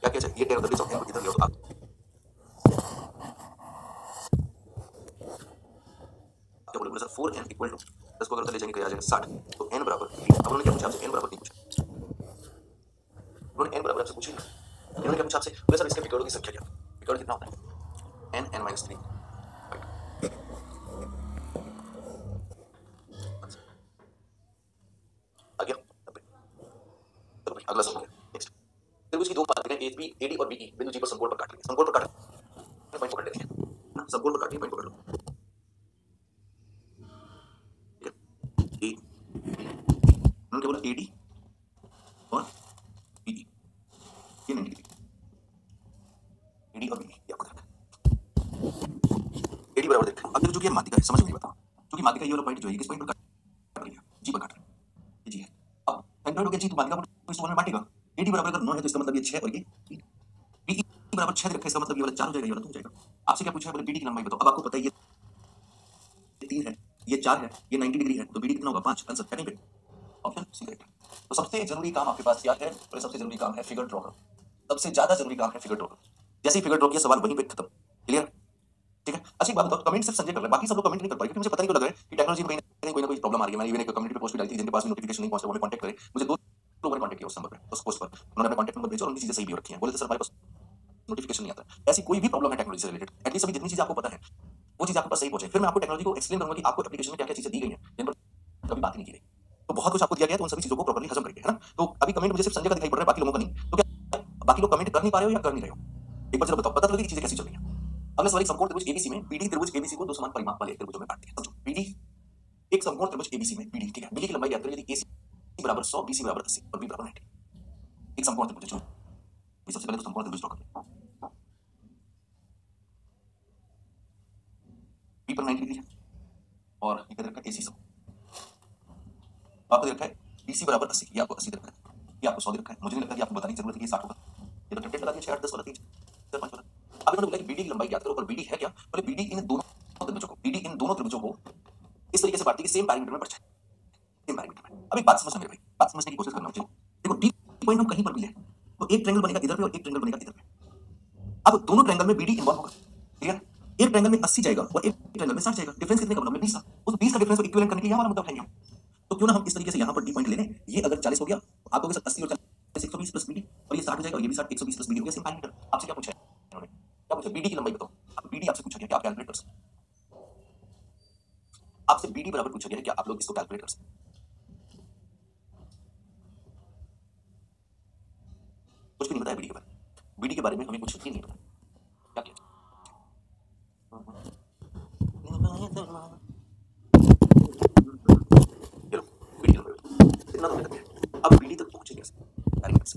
क्या क्या चाहिए ये टेन ले जाओ एन इधर ले तो आप क्या बोले sir four N equal to दस को अगर ले जाएँगे तो आ जाएगा साठ। तो एन बराबर अब उन्होंने क्या पूछा आपसे? एन बराबर तीन पूछा। उन्होंने एन बराबर आपसे पूछा इन्होंने क्या पूछा आपसे? बोले, सर, इसके विकर्णों की संख्या क्या? विकर्ण कितना होता है? एन एन माइनस थ्री आ गया नब्बे चलो भाई अगला सवाल नेक्स्ट त्रिभुज की दो माध्यिकाएँ ए बी एडी और बीई बिंदु जी पर समकोण पर काट लेंगे समकोण पर काट पॉइंट पकड़ लेते हैं ना समकोण पर काटिए पॉइंट पकड़ लो ठीक है ए उन्होंने क्या बोला एडी और बीई ये 90 डिग्री एडी और बीई ये आपको देखना है एडी बराबर बराबर देखते हैं अब देखो जो कि ये माध्यिका है समझ में नहीं बताओ क्योंकि माध्यिका ये वाला पॉइंट जो है किस पॉइंट पर काट है जी पर काट जी है। अब सेंट्रोइड हो गया जी तो माध्यिका को इस वन में बांटेगा। एडी बराबर अगर 9 है तो इसका मतलब ये 6 और ये बी बराबर 6 रखा, इसका मतलब ये वाला 4 हो जाएगा, ये वाला 2 हो जाएगा। आपसे क्या पूछा है? बोले बीडी की लंबाई बताओ अब आपको पता है, ये तीन है, ये चार है, ये 90 डिग्री है तो बीडी कितना होगा? पाँच। आंसर पे ऑप्शन सी करेक्ट तो सबसे ज़रूरी काम आपके पास क्या है? तो सबसे ज़रूरी काम है फिगर ड्रॉ करो सबसे ज़्यादा ज़रूरी काम है फिगर ड्रॉ करो जैसे ही फिगर ड्रॉ किया, सवाल वहीं पे खत्म। क्लियर ठीक है? अच्छी बात बताओ कमेंट सिर्फ़ संजय कर रहे बाकी सब लोग कमेंट नहीं कर पाए, क्योंकि मुझे पता नहीं क्यों लग रहा है। टेक्नोलॉजी में कहीं कोई ना कोई प्रॉब्लम आ रही है, मैंने इवन एक कम्युनिटी पोस्ट भी डाली थी जिनके पास भी नोटिफिकेशन नहीं पहुँचा, वो कांटेक्ट करें। मुझे दो लोगों ने कांटेक्ट किया उस नंबर पे, उस पोस्ट पर। उन्होंने अपना कांटेक्ट नंबर भेजा और उनकी चीज़ें सही भी रखी हैं। बोले सर, हमारे पास नोटिफिकेशन नहीं आता। ऐसी कोई भी प्रॉब्लम है टेक्नोलॉजी से रिलेटेड एटलीस्ट अभी जितनी चीज़ें आपको पता है, वो चीज़ आपके पास सही पहुँचे। फिर मैं आपको टेक्नोलॉजी को एक्सप्लेन करूँगा कि आपको एप्लीकेशन में क्या क्या चीज़ें दी गई हैं, जिन पर कभी बात नहीं की गई। तो बहुत कुछ आपको दिया गया तो उन सभी चीज़ों को प्रॉपर्ली हजम करेंगे है ना? तो अभी कमेंट मुझे सिर्फ़ संजय का दिखाई पड़ रहा है, बाकी लोगों का नहीं। तो क्या बाकी लोग कमेंट कर नहीं पा रहे हो या कर नहीं रहे हो? एक बार जरा बताओ, पता लगे कि चीज़ें कैसी चल रही हैं। अगला सवाल एक समकोण त्रिभुज एबीसी में बीडी त्रिभुज एबीसी को दो समान परिमाप वाले में बांटते हैं समझो बीडी एक समकोण त्रिभुज एबीसी में बीडी ठीक है बीडी की लंबाई याद करें यदि एसी बराबर 100 बीसी बराबर 80 और बी बराबर 90 एक समकोण त्रिभुज चलो ये सबसे पहले तो समकोण त्रिभुज ड्रॉ कर लें बी पर 90 डिग्री है और ये किधर का एसी सब आपको दे रखा है बीसी बराबर 80 ये आपको 80 दे रखा है ये आपको 100 दे रखा है मुझे नहीं लगता कि आपको बताने की ज़रूरत है कि ये 60 होगा ये तो टेंटेड लगा दिया 6 8 10 वाला 3 4 5 वाला अब इन्होंने बोला कि बीडी की लंबाई याद करो और बीडी है क्या बोले बीडी इन दोनों त्रिभुजों को बीडी इन दोनों त्रिभुजों को इस तरीके से बांटती है कि सेम पैरामीटर में बढ़ जाए सेम पैरामीटर में अब एक बात समझना मेरे भाई बात समझने की कोशिश करना मुझे देखो डी पॉइंट हम कहीं पर भी ले तो एक ट्रायंगल बनेगा इधर पे और एक ट्रायंगल बनेगा इधर पे अब दोनों ट्रायंगल में बीडी इन्वॉल्व होगा क्लियर एक ट्रायंगल में 80 जाएगा और एक ट्रायंगल में 60 जाएगा डिफरेंस कितने का मतलब 20 का उस 20 का डिफरेंस को इक्विवेलेंट करने के लिए यहाँ वाला मतलब उठाएँगे हम तो क्यों ना हम इस तरीके से यहाँ पर डी पॉइंट ले लें ये अगर 40 हो गया तो आपको 80 और 40 120 प्लस बीडी और ये 60 हो जाएगा और ये भी 60 120 प्लस बीडी हो गया सेम पैरामीटर आपसे क्या पूछा है इन्होंने क्या पूछा बीडी की लंबाई बताओ अब बीडी आपसे पूछा गया कि आप कैलकुलेट कर सकते आपसे बीडी बराबर पूछा गया है क्या आप लोग इसको कैलकुलेट कर सकते कुछ भी नहीं बताया बीडी के बारे में। बीडी के बारे में हमें कुछ भी नहीं पता क्या तो अब बीडी तक कैसे?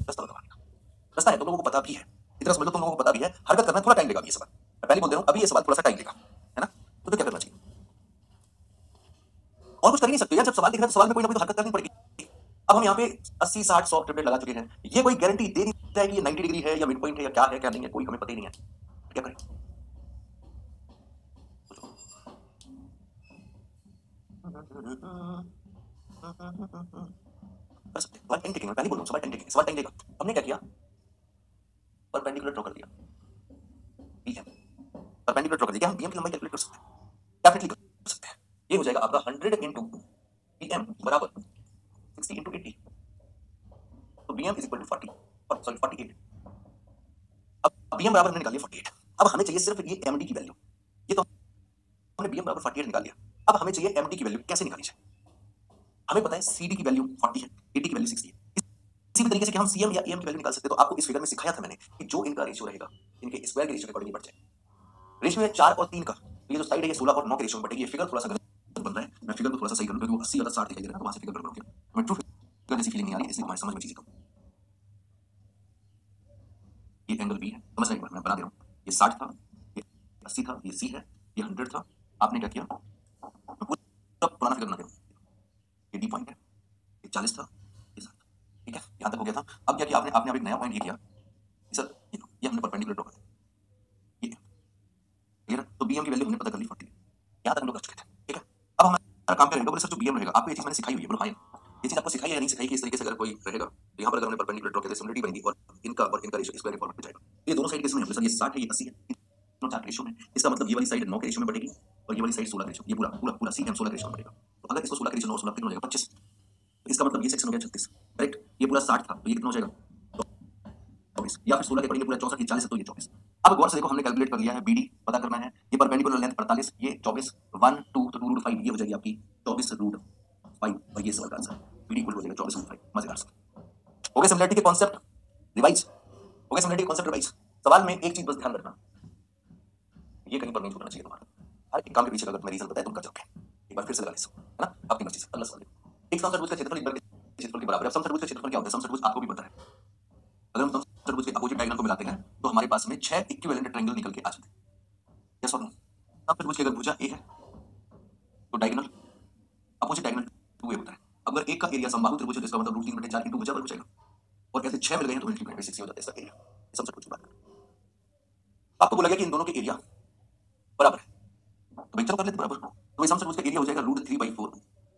रास्ता रास्ता है तुम लोगों को पता भी है। इतना समझ लो तुम लोगों को पता भी है। हरकत करना थोड़ा टाइम लेगा ये सवाल। पहले बोल दे रहा हूँ अभी ये सवाल थोड़ा सा टाइम लेगा। है ना? तो, तो क्या करना चाहिए? और कुछ कर नहीं सकते। यार, जब सवाल दिख रहा है तो सवाल में कोई ना कोई तो हरकत करनी पड़ेगी। अब हम यहाँ पे 80 60 100 ट्रिपलेट लगा चुके हैं। ये कोई गारंटी दे नहीं रहा है कि ये 90 डिग्री है या मिड पॉइंट है या क्या है, क्या नहीं है, कोई हमें पता ही नहीं है। क्या करें? कर सकते सवाल टाइम टेकिंग पहले बोल रहा टाइम टेकिंग सवाल टाइम लेगा हमने क्या किया? परपेंडिकुलर ड्रॉ कर दिया। पीएम परपेंडिकुलर ड्रॉ कर दिया। हम पीएम की लंबाई कैलकुलेट कर सकते हैं? डेफिनेटली कर सकते हैं? ये हो जाएगा आपका 100 इनटू पीएम बराबर 60 इनटू 80 तो इज़ इक्वल टू 40 सॉरी 48 अब बीएम बराबर हमने निकाल लिया 48 अब हमें चाहिए सिर्फ़ ये एमडी की वैल्यू ये तो हमने बीएम बराबर 48 निकाल लिया. अब हमें चाहिए एमडी की वैल्यू कैसे निकाली हमें पता है सीडी की वैल्यू 40 है एटी की वैल्यू 60 है. इसी तरीके से कि हम सीएम या एम की वैल्यू निकाल सकते तो आपको इस फिगर में सिखाया था मैंने कि जो इनका रेशियो रहेगा, इनके स्क्वायर के रेशियो के अकॉर्डिंग बढ़ जाए. रेशियो है चार और तीन का. ये जो साइड है, ये सोलह और नौ के रेशियो में बढ़ेगी ये फिगर थोड़ा सा गलत बन रहा है। मैं फिगर को थोड़ा सा सही करूँ, क्योंकि वो अस्सी वाला साठ दिखाई दे रहा है तो वहाँ से फिगर गड़बड़ हो गया मैं ट्रू फिगर जैसी फीलिंग नहीं आ रही, इसलिए हमारे समझ में चीज़ें कम। ये एंगल बी है। समझ रहे मैं बना दे रहा हूँ। ये साठ था, ये अस्सी था, ये सी है, ये हंड्रेड था। आपने क्या किया? पूरा पुराना फिगर बना दे ये डी पॉइंट है, ये चालीस था, ये साठ ठीक है? यहाँ तक हो गया था। अब क्या किया आपने? आपने अब एक नया पॉइंट ये किया। सर, ये हमने परपेंडिकुलर ड्रॉ कर दिया। क्लियर तो बीएम की वैल्यू हमने पता कर ली 40 यहाँ तक हम लोग कर चुके थे। काम क्या रहेगा बोले, सर, जो बीएम रहेगा आपको ये चीज़ मैंने सिखाई हुई है, बोलो ये चीज़ आपको सिखाई है नहीं सिखाई कि इस तरीके से अगर कोई रहेगा तो यहाँ पर अगर हमने परपेंडिकुलर ड्रॉ किया सिमिलरिटी बनेगी और इनका और इनका रेशियो स्क्वायर फॉर्मेट में जाएगा। ये दोनों साइड किसमें है सर ये 60 है, ये 80 है दोनों चार रेशियो में इसका मतलब ये वाली साइड 9 के रेशियो में बढ़ेगी और ये वाली साइड 16 के रेशियो ये पूरा पूरा पूरा सी एम 16 के रेशियो में बढ़ेगा तो अगर इसको 16 के रेशियो 9 16 कितना हो जाएगा 25 तो इसका मतलब ये सेक्शन हो गया 36 करेक्ट ये पूरा 60 था तो ये कितना हो जाएगा? चौबीस। या फिर सोलह के पढ़ेंगे पूरा चौसठ की चालीस है तो ये चौबीस। अब गौर से देखो, हमने कैलकुलेट कर लिया है बीडी पता करना है। ये परपेंडिकुलर लेंथ अड़तालीस ये चौबीस वन टू तो टू रूट फाइव ये हो जाएगी आपकी चौबीस रूट फाइव और ये सवाल का आंसर बीडी इक्वल हो जाएगा चौबीस रूट फाइव मज़ेदार से हो गया सिमिलरिटी के कॉन्सेप्ट रिवाइज हो गया सिमिलरिटी कॉन्सेप्ट रिवाइज सवाल में एक चीज़ बस ध्यान रखना। ये कहीं पर नहीं छूटना चाहिए तुम्हारा। हर एक काम के पीछे अगर तुम्हें रीजन पता तुम कर जाओगे एक बार फिर से लगा लेसो है ना? अपनी मर्ज़ी से। अगला सवाल एक समचतुर्भुज का क्षेत्रफल एक वर्ग के क्षेत्रफल के बराबर है। समचतुर्भुज का क्षेत्रफल क्या होता है? समचतुर्भुज आपको भी पता अगर हम समचतुर्भुज के अपोजिट डायगोनल को मिलाते हैं तो हमारे पास में छह इक्विवेलेंट ट्रायंगल निकल के आ जाते हैं। यस और नो अब त्रिभुज की अगर भुजा ए है तो diagonal opposite diagonal to A होता है। अगर एक का एरिया समबाहु त्रिभुज है तो इसका मतलब रूट तीन बटे चार इंटू भुजा बन जाएगा। और ऐसे छह मिल गए तो मल्टीप्लाई बाई सिक्स हो जाता है इसका एरिया ये सबसे कुछ बात। आपको बोला गया कि इन दोनों के एरिया बराबर है। तो भाई कर लेते बराबर। तो इस सम त्रिभुज का एरिया हो जाएगा root three by four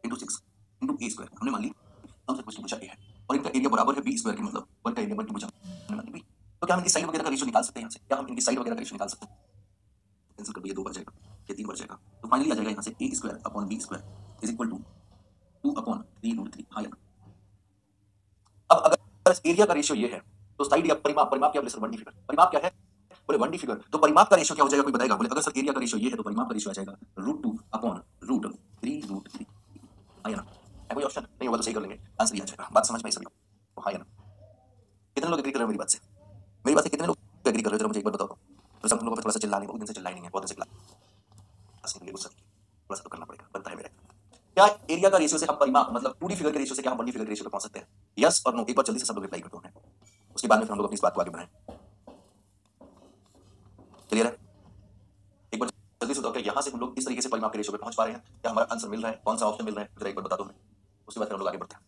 into six into A square हमने मान ली सम त्रिभुज की भुजा ए है और इनका एरिया बराबर है बी स्क्वायर के मतलब वन का एरिया वन की भुजा हमने मान ली बी तो क्या हम इनकी साइड वगैरह का रेशियो निकाल सकते हैं यहाँ से क्या हम इनकी साइड वगैरह निकाल सकते हैं। कैंसिल कर दिए दो बार जाएगा, ये तीन बार जाएगा। तो फाइनली आ जाएगा यहाँ से A square upon B square is equal to two upon three root three हाँ या अब अगर एरिया का रेशियो ये है तो साइड या परिमाप परिमाप क्या बोले सर वन डी फिगर परिमाप क्या है? बोले वन डी फिगर तो परिमाप का रेशियो क्या हो जाएगा? कोई बताएगा? बोले, अगर सर एरिया का रेशियो ये है तो परिमाप का रेशियो आ जाएगा root two upon root three root three हाँ या ना है कोई ऑप्शन नहीं होगा तो सही कर लेंगे आंसर ये आ जाएगा बात समझ में आई सभी को हाँ या ना कितने लोग एग्री कर रहे हो मेरी बात से मेरी बात से कितने लोग एग्री कर रहे हो जरा मुझे एक बार बताओ तो सब लोगों को थोड़ा सा चिल्ला नहीं बहुत दिन से चिल्ला नहीं है बहुत दिन से क्लास नहीं गुस्सा थोड़ा सा तो करना पड़ेगा बनता है मेरा क्या एरिया का रेशियो से हम परिमाप मतलब टू फिगर के रेशियो से क्या हम वन फिगर के रेशियो पे पहुँच सकते हैं? यस और नो एक बार जल्दी से सब लोग रिप्लाई करते हैं उसके बाद में फिर हम लोग अपनी इस बात को आगे बढ़ाएँ। क्लियर है? एक बार जल्दी से बताओ क्या यहाँ से हम लोग इस तरीके से परिमाप के रेशियो पे पहुँच पा रहे हैं? क्या हमारा आंसर मिल रहा है? कौन सा ऑप्शन मिल रहा है? जरा एक बार बता दो हमें उसके बाद फिर हम लोग आगे बढ़ते हैं।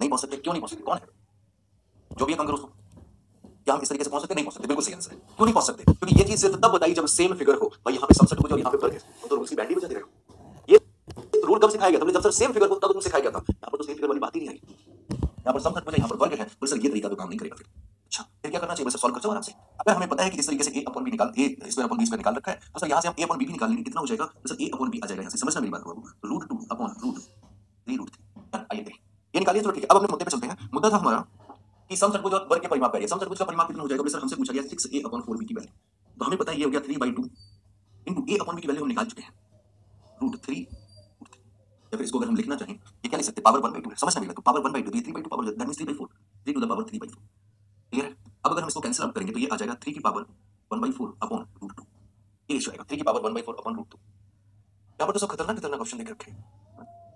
नहीं पहुँच सकते? क्यों नहीं पहुँच सकते? कौन है जो भी है कम करो उसको क्या हम इस तरीके से पहुँच सकते नहीं पहुँच सकते बिल्कुल सही आंसर है क्यों नहीं पहुँच क्योंकि ये सिर्फ़ तब बताई जब सेम फिगर हो। भाई, यहाँ पे सबसेट हो जो यहाँ पे वर्ग है तो रूल्स की बैंड ही बजा दे रहे ये रूल कब सिखाया गया? था जब सर सेम फिगर हो, तब तुम सिखाया गया था। यहाँ पर तो सेम फिगर वाली बात ही नहीं आई। यहाँ पर सबसेट बजा यहाँ पर वर्ग है। तो सर, ये तरीका तो काम नहीं करेगा फिर। अच्छा फिर क्या करना चाहिए? बस सॉल्व कर आराम से। अगर हमें पता है कि इस तरीके से ए अपॉन बी निकाल A square upon B square निकाल रखा है। तो सर, यहाँ से हम ए अपॉन बी भी निकाल लेंगे, कितना हो जाएगा? तो सर ए अपॉन बी आ जाएगा यहाँ से। समझना मेरी बात को? Root two upon root three root three आइए ये निकालिए तो ठीक है। अब अपने मुद्दे पे चलते हैं। मुद्दा था हमारा कि सम त्रिभुज और वर्ग के परिमाप करिए सम त्रिभुज का परिमाप कितना हो जाएगा? सर, हमसे पूछा गया six A upon four B की वैल्यू तो है हो गया three by two into A upon B की वैल्यू हम निकाल चुके हैं। रूट थ्री या फिर इसको अगर हम लिखना चाहें, ये क्या लिख सकते पावर वन बाई टू है। समझना मेरा तो power one by two three by two power three by four three to the power three by four clear है? अब अगर हम इसको कैंसिल आउट करेंगे तो ये आ जाएगा थ्री की power one by four upon root two ये रेशियो आएगा थ्री की power one by four upon root two यहाँ पर तो सब खतरनाक खतरनाक ऑप्शन देख रखे हैं।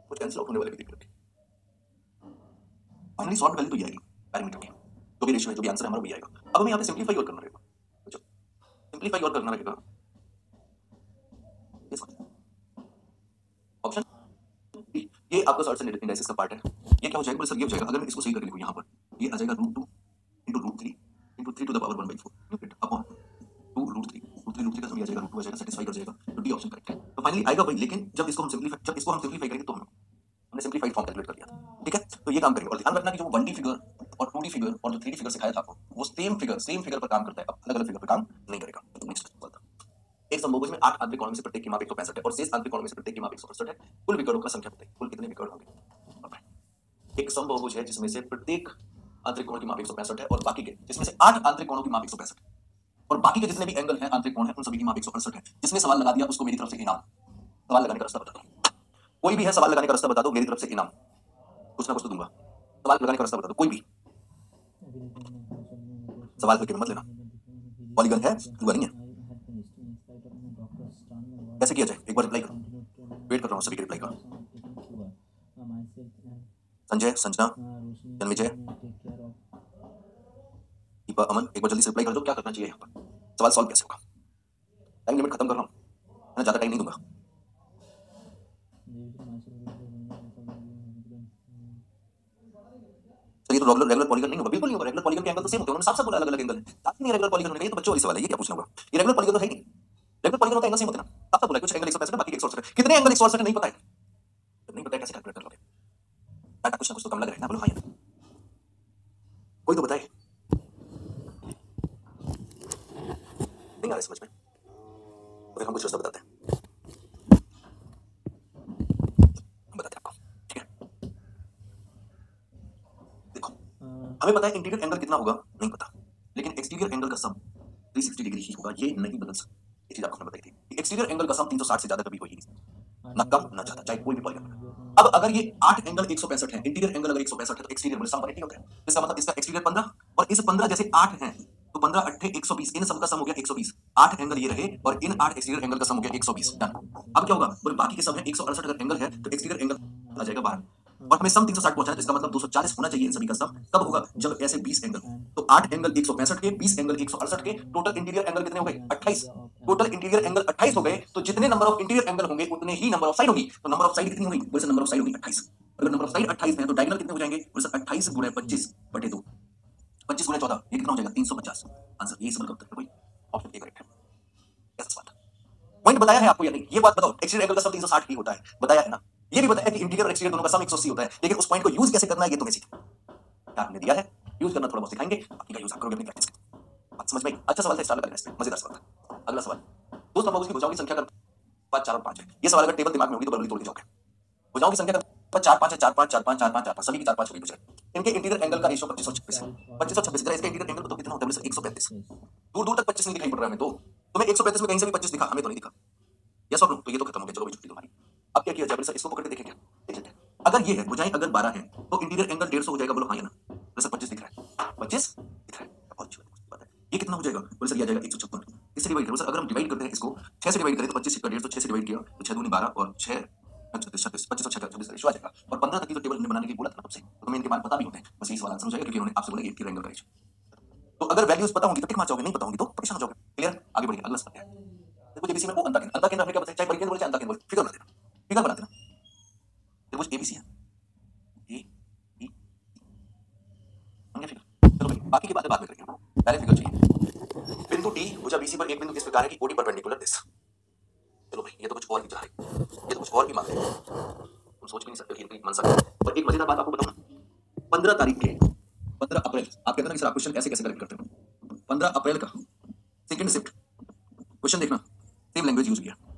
कुछ कैंसिल आउट होने वाले भी देख रखे फाइनली सॉल्व वैल्यू तो ये आएगी पैरामीटर की। जो भी रेशियो है, जो भी आंसर हमारा वही आएगा। अब हमें यहाँ पे सिंप्लीफाई और करना रहेगा सिंप्लीफाई और करना रहेगा। ऑप्शन ये आपका सॉल्यूशन इंडाइसिस का पार्ट है। ये क्या हो जाएगा? सर, ये हो जाएगा। अगर मैं इसको सही कर लिखूं यहाँ पर, ये आ जाएगा root two into root three into three to the power one by four upon root root का तो तो तो और टू फिगर और जो थ्री फिगर सिखाया था वो सेम फिगर सेम फिगर पर काम करता है। अलग अलग फिगर पर काम नहीं करेगा नेक्स्ट एक समभुज में आठ आंतरिक कोणों में से प्रत्येक की माप एक सौ पैंसठ है और शेष आंतरिक कोणों में से प्रत्येक की माप एक सौ अड़सठ है। कुल विकर्णों का संख्या बताइए। कुल कितने विकर्ण होंगे? एक समभुज है जिसमें से प्रत्येक आंतरिक कोण की माप एक सौ पैंसठ है और बाकी के, जिसमें से आठ आंतरिक कोणों की माप एक सौ पैंसठ है। और बाकी के जितने भी एंगल हैं, आंतरिक कोण है, उन सभी की माप एक सौ अड़सठ है। जिसने सवाल लगा दिया, उसको मेरी तरफ़ से इनाम। सवाल लगाने का रास्ता बता दो। कोई भी है, सवाल लगाने का रास्ता बता दो, मेरी तरफ़ से इनाम। कुछ ना कुछ तो दूँगा। सवाल लगाने का रास्ता बता दो, कोई भी। सवाल करके मत लेना। पॉलीगन है नहीं है। कैसे किया जाए, एक बार रिप्लाई करो। वेट कर रहा हूँ, सभी के रिप्लाई का संजय, संजना, जन्मेजय, दीपा, अमन, एक बार जल्दी से रिप्लाई कर दो, क्या करना चाहिए यहाँ पर? सवाल सॉल्व कैसे होगा? टाइम लिमिट खत्म कर रहा हूँ। मैं ज़्यादा टाइम नहीं दूँगा। तो रेगुलर रेगुलर पॉलीगन नहीं होगा। बिल्कुल नहीं होगा। रेगुलर पॉलीगन के एंगल तो सेम होते हैं। उन्होंने साफ़ साफ़ बोला अलग अलग एंगल है। साथ नहीं रेगुलर पॉलीगन होने ये तो बच्चों वाली सवाल है। ये क्या पूछना होगा? ये रेगुलर पॉलीगन तो है नहीं। रेगुलर पॉलीगन है एंगल सेम होते हैं ना? आप तो बोला कुछ एंगल 165 बाकी 168 कितने एंगल 168 नहीं पता है? जब नहीं पता है कैसे कैलकुलेट कर लोगे। टाटा, कुछ ना कुछ तो कम लग रहा है। ना बोलो हाँ कोई तो बताए। नहीं आ रहा समझ में। तो फिर हम कुछ रास्ता बताते हैं। आपको हमें पता है इंटीरियर एंगल कितना होगा? नहीं पता। लेकिन एक्सटीरियर एंगल का सम 360 डिग्री ही होगा। ये नहीं बदल सकता। ये चीज़ आपको बताई थी एक्सटीरियर एंगल का सम 360 से ज़्यादा कभी हो ही नहीं ना कम ना ज़्यादा चाहे कोई भी पॉलीगन अब अगर ये आठ एंगल 165 है इंटीरियर एंगल अगर 165 है तो एक्सटीरियर बोले सम पर होता है इसका मतलब इसका एक्सटीरियर 15 और इस 15 जैसे आठ हैं तो 15 अट्ठे 120 इन सब का सम हो गया 120 आठ एंगल ये रहे और इन आठ एक्सटीरियर एंगल का सम हो गया 120 डन अब क्या होगा? बोले बाकी के सब है 168 अगर एंगल है तो एक्सटीरियर एंगल आ जाएगा 12 और हमें सम 360 पहुँचना है तो इसका मतलब 240 होना चाहिए इन सभी का सम कब होगा जब ऐसे 20 एंगल तो 8 एंगल 165 के 20 एंगल 168 के टोटल इंटीरियर एंगल कितने हो गए? 28 टोटल इंटीरियर एंगल 28 हो गए तो जितने नंबर ऑफ़ इंटीरियर एंगल होंगे, उतने ही नंबर ऑफ़ साइड होगी। तो नंबर ऑफ़ साइड कितनी होगी? बोले नंबर ऑफ़ साइड होगी 28 अगर नंबर ऑफ़ साइड 28 है तो डायगोनल कितने हो जाएँगे? सर 28 गुणे 25 बटे 2 25 गुणे 14 ये कितना हो जाएगा? 350 आंसर ये समझ कब तक कोई ऑप्शन ए करेक्ट है। पॉइंट बताया है आपको या नहीं? ये बात बताओ। एक्सटीरियर एंगल का सम 360 ही होता है। बताया है ना? ये भी बताया कि इंटीरियर और एक्सटीरियर दोनों का सम 180 होता है। लेकिन उस पॉइंट को यूज़ कैसे करना है, ये तुम्हें सीखना क्या हमने दिया है? यूज़ करना थोड़ा बहुत सिखाएँगे। बाकी का यूज़ आप करोगे अपनी प्रैक्टिस बात समझ में अच्छा सवाल था स्टार्ट करना इस पे मज़ेदार सवाल था। अगला सवाल। दो संभव की भुजाओं की संख्या का पाँच, चार और पाँच है। ये सवाल अगर टेबल दिमाग में होगी तो बरबली तोड़ के जाओगे भुजाओं की संख्या का पाँच चार, पाँच है, चार, पाँच चार पाँच चार पाँच चार, पाँच। सभी की चार, पाँच पूछ। रहे इनके इंटीरियर एंगल का रेशियो पच्चीस सौ छब्बीस है। पच्चीस सौ छब्बीस इसका इंटीरियर एंगल तो कितना होता है? एक सौ पैंतीस। दूर दूर तक पच्चीस नहीं दिखाई पड़ रहा है हमें तो। तुम्हें एक सौ पैंतीस में कहीं से भी पच्चीस दिखा। हमें तो नहीं दिखा। यस और तो ये तो खत्म हो गया। चलो भाई छुट्टी तुम्हारी। अब क्या किया जाए सर इसको पकड़ के देखें क्या अगर ये है भुजाएँ अगर बारह है तो इंटीरियर एंगल डेढ़ सौ हो जाएगा बोलो हाँ ना तो सर पच्चीस दिख रहा है पच्चीस दिख रहा है बहुत अच्छी बात है ये कितना हो जाएगा बोले सर जाएगा एक सौ छप्पन इससे डिवाइड करो सर अगर हम डिवाइड करते हैं इसको छह से डिवाइड करें तो पच्चीस डेढ़ सौ छह से डिवाइड किया तो छह दूनी बारह और छह छत्तीस पच्चीस और पंद्रह तक तो टेबल बनाने के बोला था सबसे तो तुम्हें इनके बारे पता भी होते हैं हो आपसे तो अगर वैल्यूज़ पता होंगी तो तो हो क्लियर आगे बढ़िए अगला है फिगर बना देना देखो एबीसी है ए बी फिगर चलो भाई बाकी की बातें बाद में करेंगे पहले फिगर चाहिए बिंदु डी भुजा बीसी पर एक बिंदु इस प्रकार है कि ओडी परपेंडिकुलर दिस चलो भाई ये तो कुछ और ही चाह रही ये तो कुछ और ही मांग रही तुम सोच भी नहीं सकते कि इनकी मन सकते पर एक मज़ेदार बात आपको बताऊँ पंद्रह तारीख के पंद्रह अप्रैल आप कहते हैं सर आप क्वेश्चन ऐसे कैसे करेक्ट करते हो पंद्रह अप्रैल का सेकंड शिफ्ट क्वेश्चन देखना सेम लैंग्वेज यूज़ किया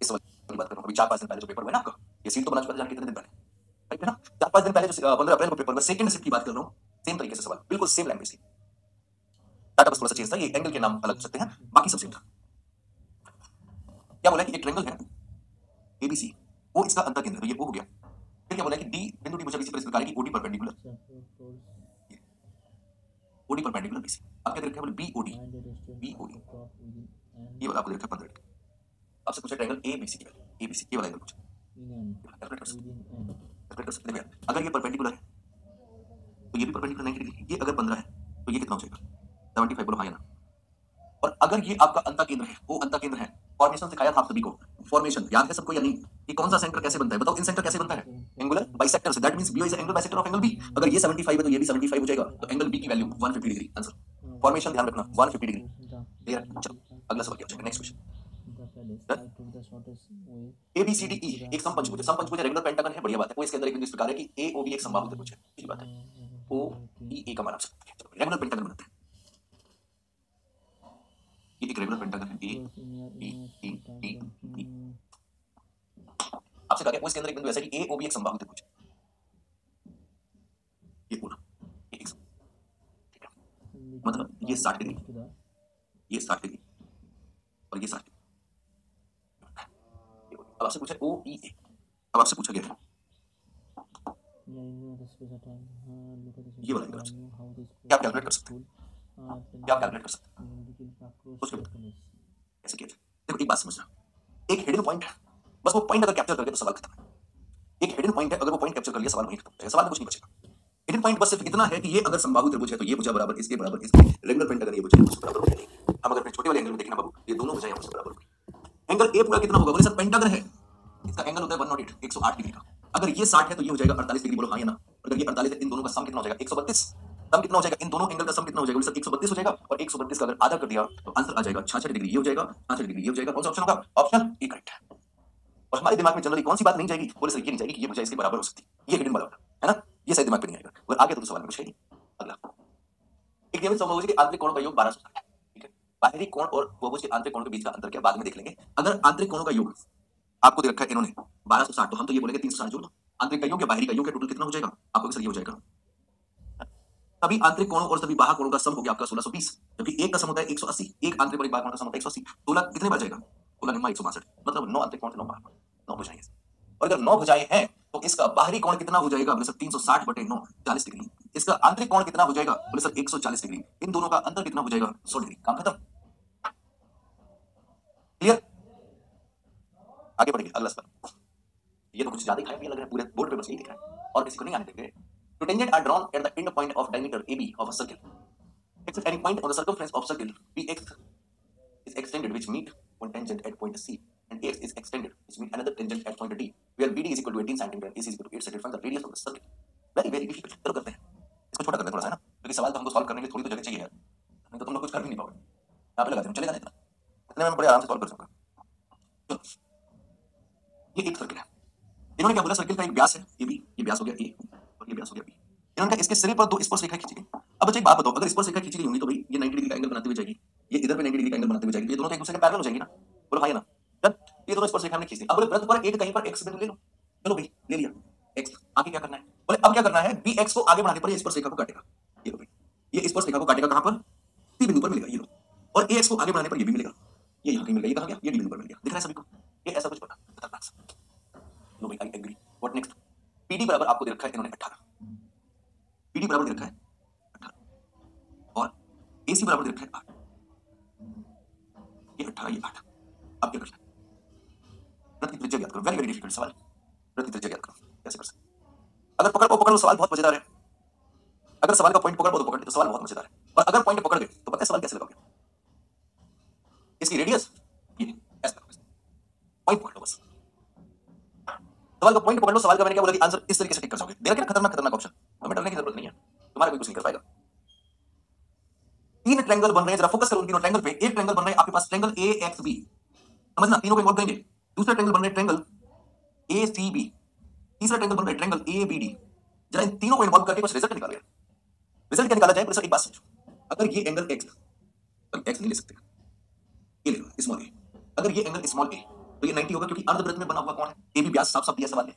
इस सवाल की बात करूँ अभी चार पाँच दिन पहले जो पेपर हुआ ना आपका ये सीट तो बना चुका था जाने कितने दिन पहले? राइट है ना? चार पाँच दिन पहले जो पंद्रह अप्रैल को पेपर हुआ सेकंड शिफ्ट की बात कर रहा हूँ सेम तरीके से सवाल बिल्कुल सेम लैंग्वेज थी। डाटा बस थोड़ा सा चेंज था ये एंगल के नाम अलग हो सकते हैं बाकी सब सेम था। क्या बोला कि एक ट्रायंगल है? एबीसी वो इसका अंतर केंद्र ये वो हो गया। फिर क्या बोला कि डी बिंदु डी मुझे इस प्रकार की OD perpendicular OD perpendicular BC अब क्या देखा बोले बी ओडी बी ओडी ये वाला आपको देखा पंद्रह। आपसे पूछा ट्रायंगल ए बी सी की वैल्यू ए बी सी ये वाला एंगल पूछा। कैलकुलेट कर सकते हैं अगर ये परपेंडिकुलर है तो ये भी परपेंडिकुलर 90 डिग्री ये अगर 15 है तो ये कितना हो जाएगा? 75 बोलो हाँ या ना। और अगर ये आपका अंता केंद्र है वो अंता केंद्र है फॉर्मेशन सिखाया था आप सभी को फॉर्मेशन याद है सबको या नहीं? कि कौन सा सेंटर कैसे बनता है? बताओ इन सेंटर कैसे बनता है? एंगुलर बाइसेक्टर से that means B is angle bisector of angle B अगर ये 75 है तो ये भी 75 हो जाएगा। तो एंगल बी की वैल्यू 150 डिग्री आंसर फॉर्मेशन ध्यान रखना 150 डिग्री क्लियर चलो अगला सवाल क्या हो जाएगा? Next question A B C D E एक समपंचभुज है। समपंचभुज रेगुलर पेंटागन है बढ़िया बात है। वो इसके अंदर एक बिंदु इस प्रकार है कि ए ओ बी एक समबाहु त्रिभुज है ठीक बात है। ओ ई ए का मान आप सकते हैं रेगुलर पेंटागन बनाते हैं। ये एक रेगुलर पेंटागन है। ए बी सी डी ई आपसे कहा गया इसके अंदर एक बिंदु ऐसा है कि ए ओ बी एक समबाहु त्रिभुज है ये पूरा। एक मतलब ये 60 डिग्री। ये 60 डिग्री। और ये 60 डिग्री अब आपसे पूछा ओ ई ए अब आपसे पूछा गया है ये वाला एंगल क्या आप कैलकुलेट कर सकते हैं क्या आप कैलकुलेट कर सकते हैं उसके कैसे किया देखो एक बात समझना एक हिडन पॉइंट है बस वो पॉइंट अगर कैप्चर कर गया तो सवाल खत्म है एक हिडन पॉइंट है अगर वो पॉइंट कैप्चर कर लिया सवाल वहीं खत्म हो सवाल कुछ नहीं बचेगा हिडन पॉइंट बस सिर्फ़ इतना है कि ये अगर संभावित त्रिभुज है तो ये भुजा बराबर इसके बराबर इसके रेगुलर पॉइंट अगर ये भुजा है बराबर नहीं हम अगर छोटे वाले एंगल में देखें ना बाबू ये दोनों भुजाएँ आपस में बराबर होगी एंगल ए पूरा कितना होगा? बोले सर पेंटागन है। इसका एंगल होता है 108 108 डिग्री का। अगर ये 60 है तो ये हो जाएगा 48 डिग्री। बोलो हाँ या ना? अगर ये 48 है, इन दोनों का सम कितना हो जाएगा? 132 सम कितना हो जाएगा? इन दोनों एंगल का सम कितना हो जाएगा? सर 132 हो जाएगा? और 132 का अगर आधा कर दिया तो आंसर आ जाएगा 66 डिग्री। ये हो जाएगा 66 डिग्री, ये हो जाएगा। कौन सा ऑप्शन होगा? ऑप्शन ए करेक्ट है। और हमारे दिमाग में जनरली कौन सी बात नहीं जाएगी? बोले सर ये नहीं जाएगी कि ये भुजा इसके बराबर हो सकती। है ये हिडन बराबर है ना? ये सही दिमाग में नहीं आएगा। और आगे तो सवाल में कुछ है नहीं। अगला। एक नियमित समभुज के आंतरिक कोण का योग 1260 है ठीक है बाहरी कोण और बहुभुज के आंतरिक कोण के बीच का अंतर क्या, बाद में देख लेंगे। अगर आंतरिक कोणों का योग आपको दे रखा है इन्होंने 1260 तो हम तो ये बोलेंगे 360 जोड़। दो आंतरिक का योग या बाहरी का योग है टोटल कितना हो जाएगा? आपको सर ये हो जाएगा। सभी आंतरिक कोणों और सभी बाहर कोणों का सम हो गया आपका 1620 जबकि एक का सम होता है 180 एक आंतरिक और एक बाहर कोण का सम होता है 180 सोलह कितने बार जाएगा? सोलह निम्मा 162 मतलब नौ आंतरिक कोण से नौ बाहर नौ भुजाएँ और अगर नौ भुजाएँ हैं तो इसका बाहरी कोण कितना हो जाएगा? बोले सर 360 बटे नौ, चालीस डिग्री। इसका आंतरिक कोण कितना हो जाएगा? बोले सर 140 डिग्री। इन दोनों का अंतर कितना हो जाएगा? 100 डिग्री। काम खत्म। क्लियर आगे बढ़ेंगे, अगला सवाल। ये तो कुछ ज़्यादा खाया लग रहा है पूरे बोर्ड पे बस यही दिख रहा है। और किसी को नहीं आने देंगे तो tangent are drawn at the end point of diameter AB of a circle. Except any point on the circumference of circle BX is extended, which meet one tangent at point C. and AX is extended. Which meet another tangent at point D, where BD is equal to 18 cm and AC is equal to 8 cm find the radius of the circle very very difficult. चलो करते हैं। इसको छोटा करते हैं थोड़ा सा ना? क्योंकि सवाल तो हमको सॉल्व करने के लिए थोड़ी तो जगह चाहिए यार। नहीं तो तुम लोग कुछ कर भी नहीं पाओगे। यहाँ पे लगाते हैं चलेगा नहीं इतना? इतने में बड़े आराम से सॉल्व कर सकूँगा ये एक सर्किल है। इन्होंने क्या बोला? सर्किल का एक व्यास है। ये भी ये व्यास हो गया ए और ये व्यास हो गया बी इन्होंने कहा, इसके सिरे पर दो स्पर्श रेखा खींची अब बच्चे, एक बात बताओ। अगर स्पर्श रेखा खींची गई होंगी तो भाई, ये 90 डिग्री का एंगल बनाते हुए जाएगी। ये इधर पे 90 डिग्री का एंगल बनाते हुए जाएगी। ये दोनों तो एक दूसरे के पैरेलल हो जाएँगी ना? बोलो या ना? जब ये दोनों स्पर्श रेखा हमने खींच दी अब बोले वृत्त पर एक कहीं पर x बिंदु ले लो। चलो भाई ले लिया। X, आगे क्या करना है? बोले, अब क्या करना है? Bx को आगे बढ़ाने पर ये स्पर्श रेखा को काटेगा। ये लो भाई ये स्पर्श रेखा को काटेगा कहाँ पर? C बिंदु पर मिलेगा, ये लो। और ax को आगे बढ़ाने पर ये भी मिलेगा। ये यहाँ कहीं मिल गया, ये कहाँ गया? ये डी बिंदु पर मिल गया। दिख रहा है सभी को? ये ऐसा कुछ बना खतरनाक सा। लो भाई I agree what next PD बराबर आपको दे रखा है, इन्होंने 18 पीडी बराबर दे रखा है 18 और एसी बराबर दे रखा है 8 ये 18 ये 8 अब क्या करना है? करो वेरी वेरी डिफ़िकल्ट सवाल त्रिज्या ज्ञात करो कैसे कर सकते अगर पकड़ पकड़ लो, सवाल बहुत मज़ेदार है। अगर सवाल का पॉइंट पकड़ पाओ तो पकड़ तो सवाल बहुत मज़ेदार है। और अगर पॉइंट पकड़ गए तो पता है सवाल कैसे लगाओगे? इसकी रेडियस पॉइंट पकड़ लो बस। सवाल का पॉइंट पकड़ लो, सवाल का मैंने क्या बोला कि आंसर इस तरीके से टिक कर जाओगे दे रखा खतरनाक खतरनाक ऑप्शन हमें डरने की ज़रूरत नहीं है। तुम्हारा कोई कुछ नहीं कर पाएगा। तीन ट्रायंगल बन रहे हैं। जरा फोकस करो तीनों ट्रायंगल पे। एक ट्रायंगल बन रहा है आपके पास ट्रायंगल ए एक्स बी समझना? तीनों को इन्वॉल्व करेंगे। दूसरा ट्रायंगल बन रहा है ट्रायंगल ए सी बी तीसरा ट्रायंगल बन रहा है ट्रायंगल ए बी डी जरा इन तीनों को इन्वॉल्व करके कुछ रिज़ल्ट निकालिए रिज़ल्ट क्या निकाला जाए? प्रोफेसर एक बात सोचो। अगर ये एंगल एक्स एक्स नहीं ले सकते। ये ले लो स्मॉल ए अगर ये एंगल स्मॉल ए तो ये 90 होगा क्योंकि अर्धवृत्त में बना हुआ कौन है? ए बी व्यास साफ़ साफ़ दिया सवाल में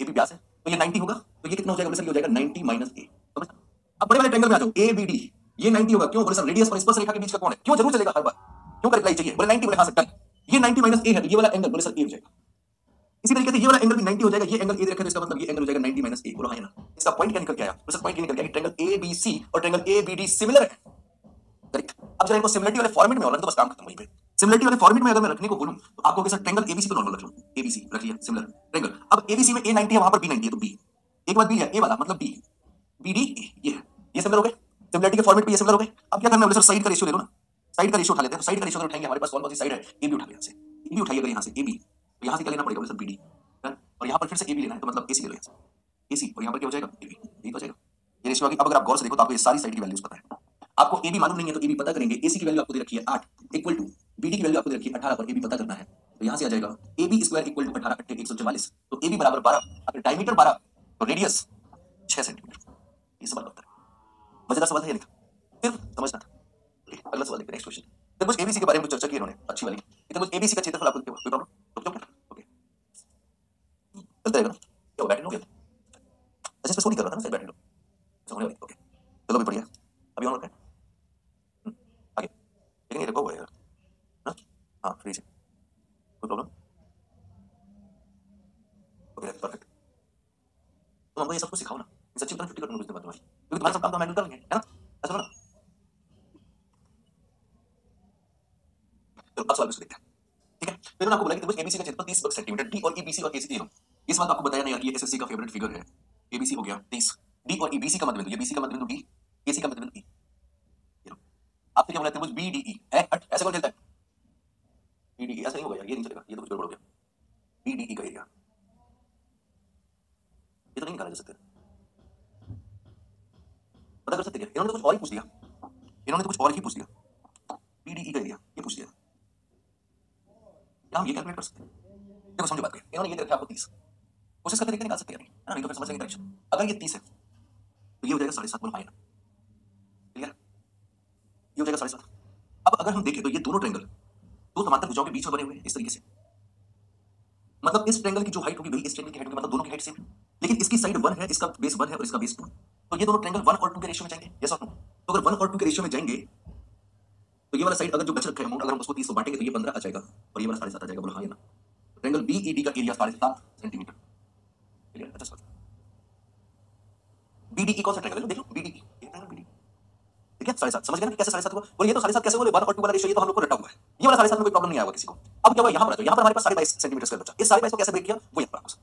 ए बी व्यास है। तो ये 90 होगा तो ये कितना हो जाएगा? सर ये हो जाएगा 90 माइनस ए समझ? अब बड़े वाले ट्रायंगल में आ जाओ। ए बी डी ये 90 होगा। क्यों? बोले सर रेडियस और स्पर्श रेखा के बीच का कौन है? क्यों? ज़रूर चलेगा, हर बार। क्यों कर? रिप्लाई चाहिए। बोले 90 बोले हाँ सर डन ये 90 माइनस ए है तो ये वाला एंगल बोले सर ए हो जाएगा। इसी तरीके से ये वाला एंगल भी 90 हो जाएगा, ये एंगल ए देखा तो इसका मतलब ये एंगल हो जाएगा 90 माइनस ए बोलो हाँ ना इसका पॉइंट क्या निकल के आया? तो सर पॉइंट ये निकल गया कि ट्रायंगल ए बी सी और triangle A B D similar है। करेक्ट अब जरा इनको सिमिलरिटी वाले फॉर्मेट में और तो बस काम खत्म वहीं पे। सिमिलरिटी वाले फॉर्मेट में अगर मैं रखने को बोलूँ तो आपको कैसा ट्रायंगल एबीसी पे नॉर्मल रख लो। एबीसी रख लिया सिमिलर ट्रायंगल अब एबीसी में ए 90 है, वहाँ पर बी 90 है तो बी एक बात बी है ए वाला मतलब बी बीडी ये है। ये सिमिलर हो गए? सिमिलरिटी के फॉर्मेट पे ये सिमिलर हो गए? अब क्या करना है? सर साइड का रेशियो ले लो ना। साइड का रेशियो उठा लेते हैं तो साइड का रेशियो उठाएँगे, हमारे पास कौन कौन सी साइड है? ए बी उठा यहाँ से। ए बी उठाइए अगर यहाँ से ए बी तो यहाँ से क्या लेना पड़ेगा बोले सर बीडी और यहाँ पर फिर से ए बी लेना है तो मतलब ए सी ले लो यहाँ से। ए सी और यहाँ पर क्या हो जाएगा? ए बी यही हो जाएगा। ये रेशियो आगे, अब अगर आप गौर से देखो तो आपको ये सारी साइड की वैल्यूज़ पता है। आपको ए बी मालूम नहीं है तो ए बी पता करेंगे। एसी की वैल्यू आपको दे रखी है आठ इक्वल टू बीडी की वैल्यू आपको दे रखी है अठारह पर ए बी पता करना है। तो यहाँ से आ जाएगा। A B square equal to अठारह अट्ठे एक सौ चवालीस। तो ए बी बराबर बारह, अगर डायमीटर बारह तो रेडियस छह सेंटीमीटर ये सवाल होता है। मज़ेदार सवाल है ये लिखा फिर समझना था। अगला सवाल देखते हैं नेक्स्ट क्वेश्चन त्रिभुज एबीसी के बारे में चर्चा की इन्होंने, अच्छी वाली। त्रिभुज एबीसी का क्षेत्रफल आपको कोई प्रॉब्लम रुक जाओ ओके चलते रहेगा क्या बैटरी हो गया? अच्छा इसमें सो कर रहा था ना सर बैटरी लो अच्छा होने वाली। ओके चलो भी बढ़िया। अभी ऑन रखा है। आगे। लेकिन ये रखा हुआ है यार। हाँ? हाँ फ्री से कोई प्रॉब्लम ओके परफेक्ट तो हमको ये सब कुछ सिखाओ ना। ये सच्ची बताना छुट्टी कर दूँगा कुछ दिन बाद क्योंकि तुम्हारा सब काम तो हम हैंडल कर लेंगे, है ना? ऐसा ना। तो अब सवाल इसको देखते हैं। ठीक है? मैंने आपको बोला कि त्रिभुज एबीसी का क्षेत्रफल 30 सेंटीमीटर डी और ईबीसी और एसी तीनों इस बात आपको बताया नहीं यार, ये का फेवरेट फिगर है। एबीसी हो गया 30 डी और ईबीसी का मध्य बिंदु ये बीसी का मध्य बिंदु डी एसी का मध्य बिंदु ई आपने क्या बोला, त्रिभुज बीडीई है हट, ऐसे कौन खेलता है। बीडीई ऐसा नहीं होगा ये नहीं चलेगा, ये तो कुछ गड़बड़ हो गया। बीडीई का एरिया ये तो नहीं निकाला जा सकता। पता कर सकते क्या? इन्होंने तो कुछ और ही पूछ दिया। इन्होंने तो कुछ और ही पूछ दिया। बीडीई का एरिया ये पूछ दिया। हम ये कैलकुलेट कर सकते हैं देखो समझो बात करें इन्होंने ये दे रखा आपको तीस कोशिश करके देखते निकाल सकते हैं ना नहीं तो फिर समझ लेंगे डायरेक्शन अगर ये तीस है तो ये हो जाएगा साढ़े सात बोलो फाइनल क्लियर ये हो जाएगा साढ़े सात अब अगर हम देखें तो ये दोनों ट्रेंगल दो समांतर भुजाओं के बीच में बने हुए हैं, इस तरीके से। मतलब इस ट्रेंगल की जो हाइट होगी वही इस ट्रेंगल की हाइट होगी मतलब दोनों की हाइट सेम लेकिन इसकी साइड वन है, इसका बेस वन है और इसका बेस टू तो ये दोनों ट्रेंगल वन और टू के रेशियो में जाएँगे। यस और नो तो अगर वन और टू के रेशियो में जाएँगे तो ये वाला साइड अगर जो बच रखा है अमाउंट अगर हम उसको तीस को बांटेंगे तो ये पंद्रह आ जाएगा। और ये वाला साढ़े सात आ जाएगा, बोलो हाँ ना। ट्रेंगल बी ई डी का एरिया साढ़े सात सेंटीमीटर क्लियर अच्छा सर बी डी ई कौन सा ट्रेंगल है? देख B D E triangle B D ठीक है? साढ़े सात। समझ गए ना कैसे साढ़े सात हुआ? और ये तो साढ़े सात कैसे हुआ? वन और टू वाला रेशियो ये तो हम लोग को रटा हुआ है। ये वाला साढ़े सात में कोई प्रॉब्लम नहीं आएगा किसी को। अब क्या हुआ? यहाँ पर यहाँ पर हमारे पास साढ़े बाईस सेंटीमीटर स्क्वायर बचा। इस साढ़े बाईस को कैसे ब्रेक किया? वो यहाँ पर आपको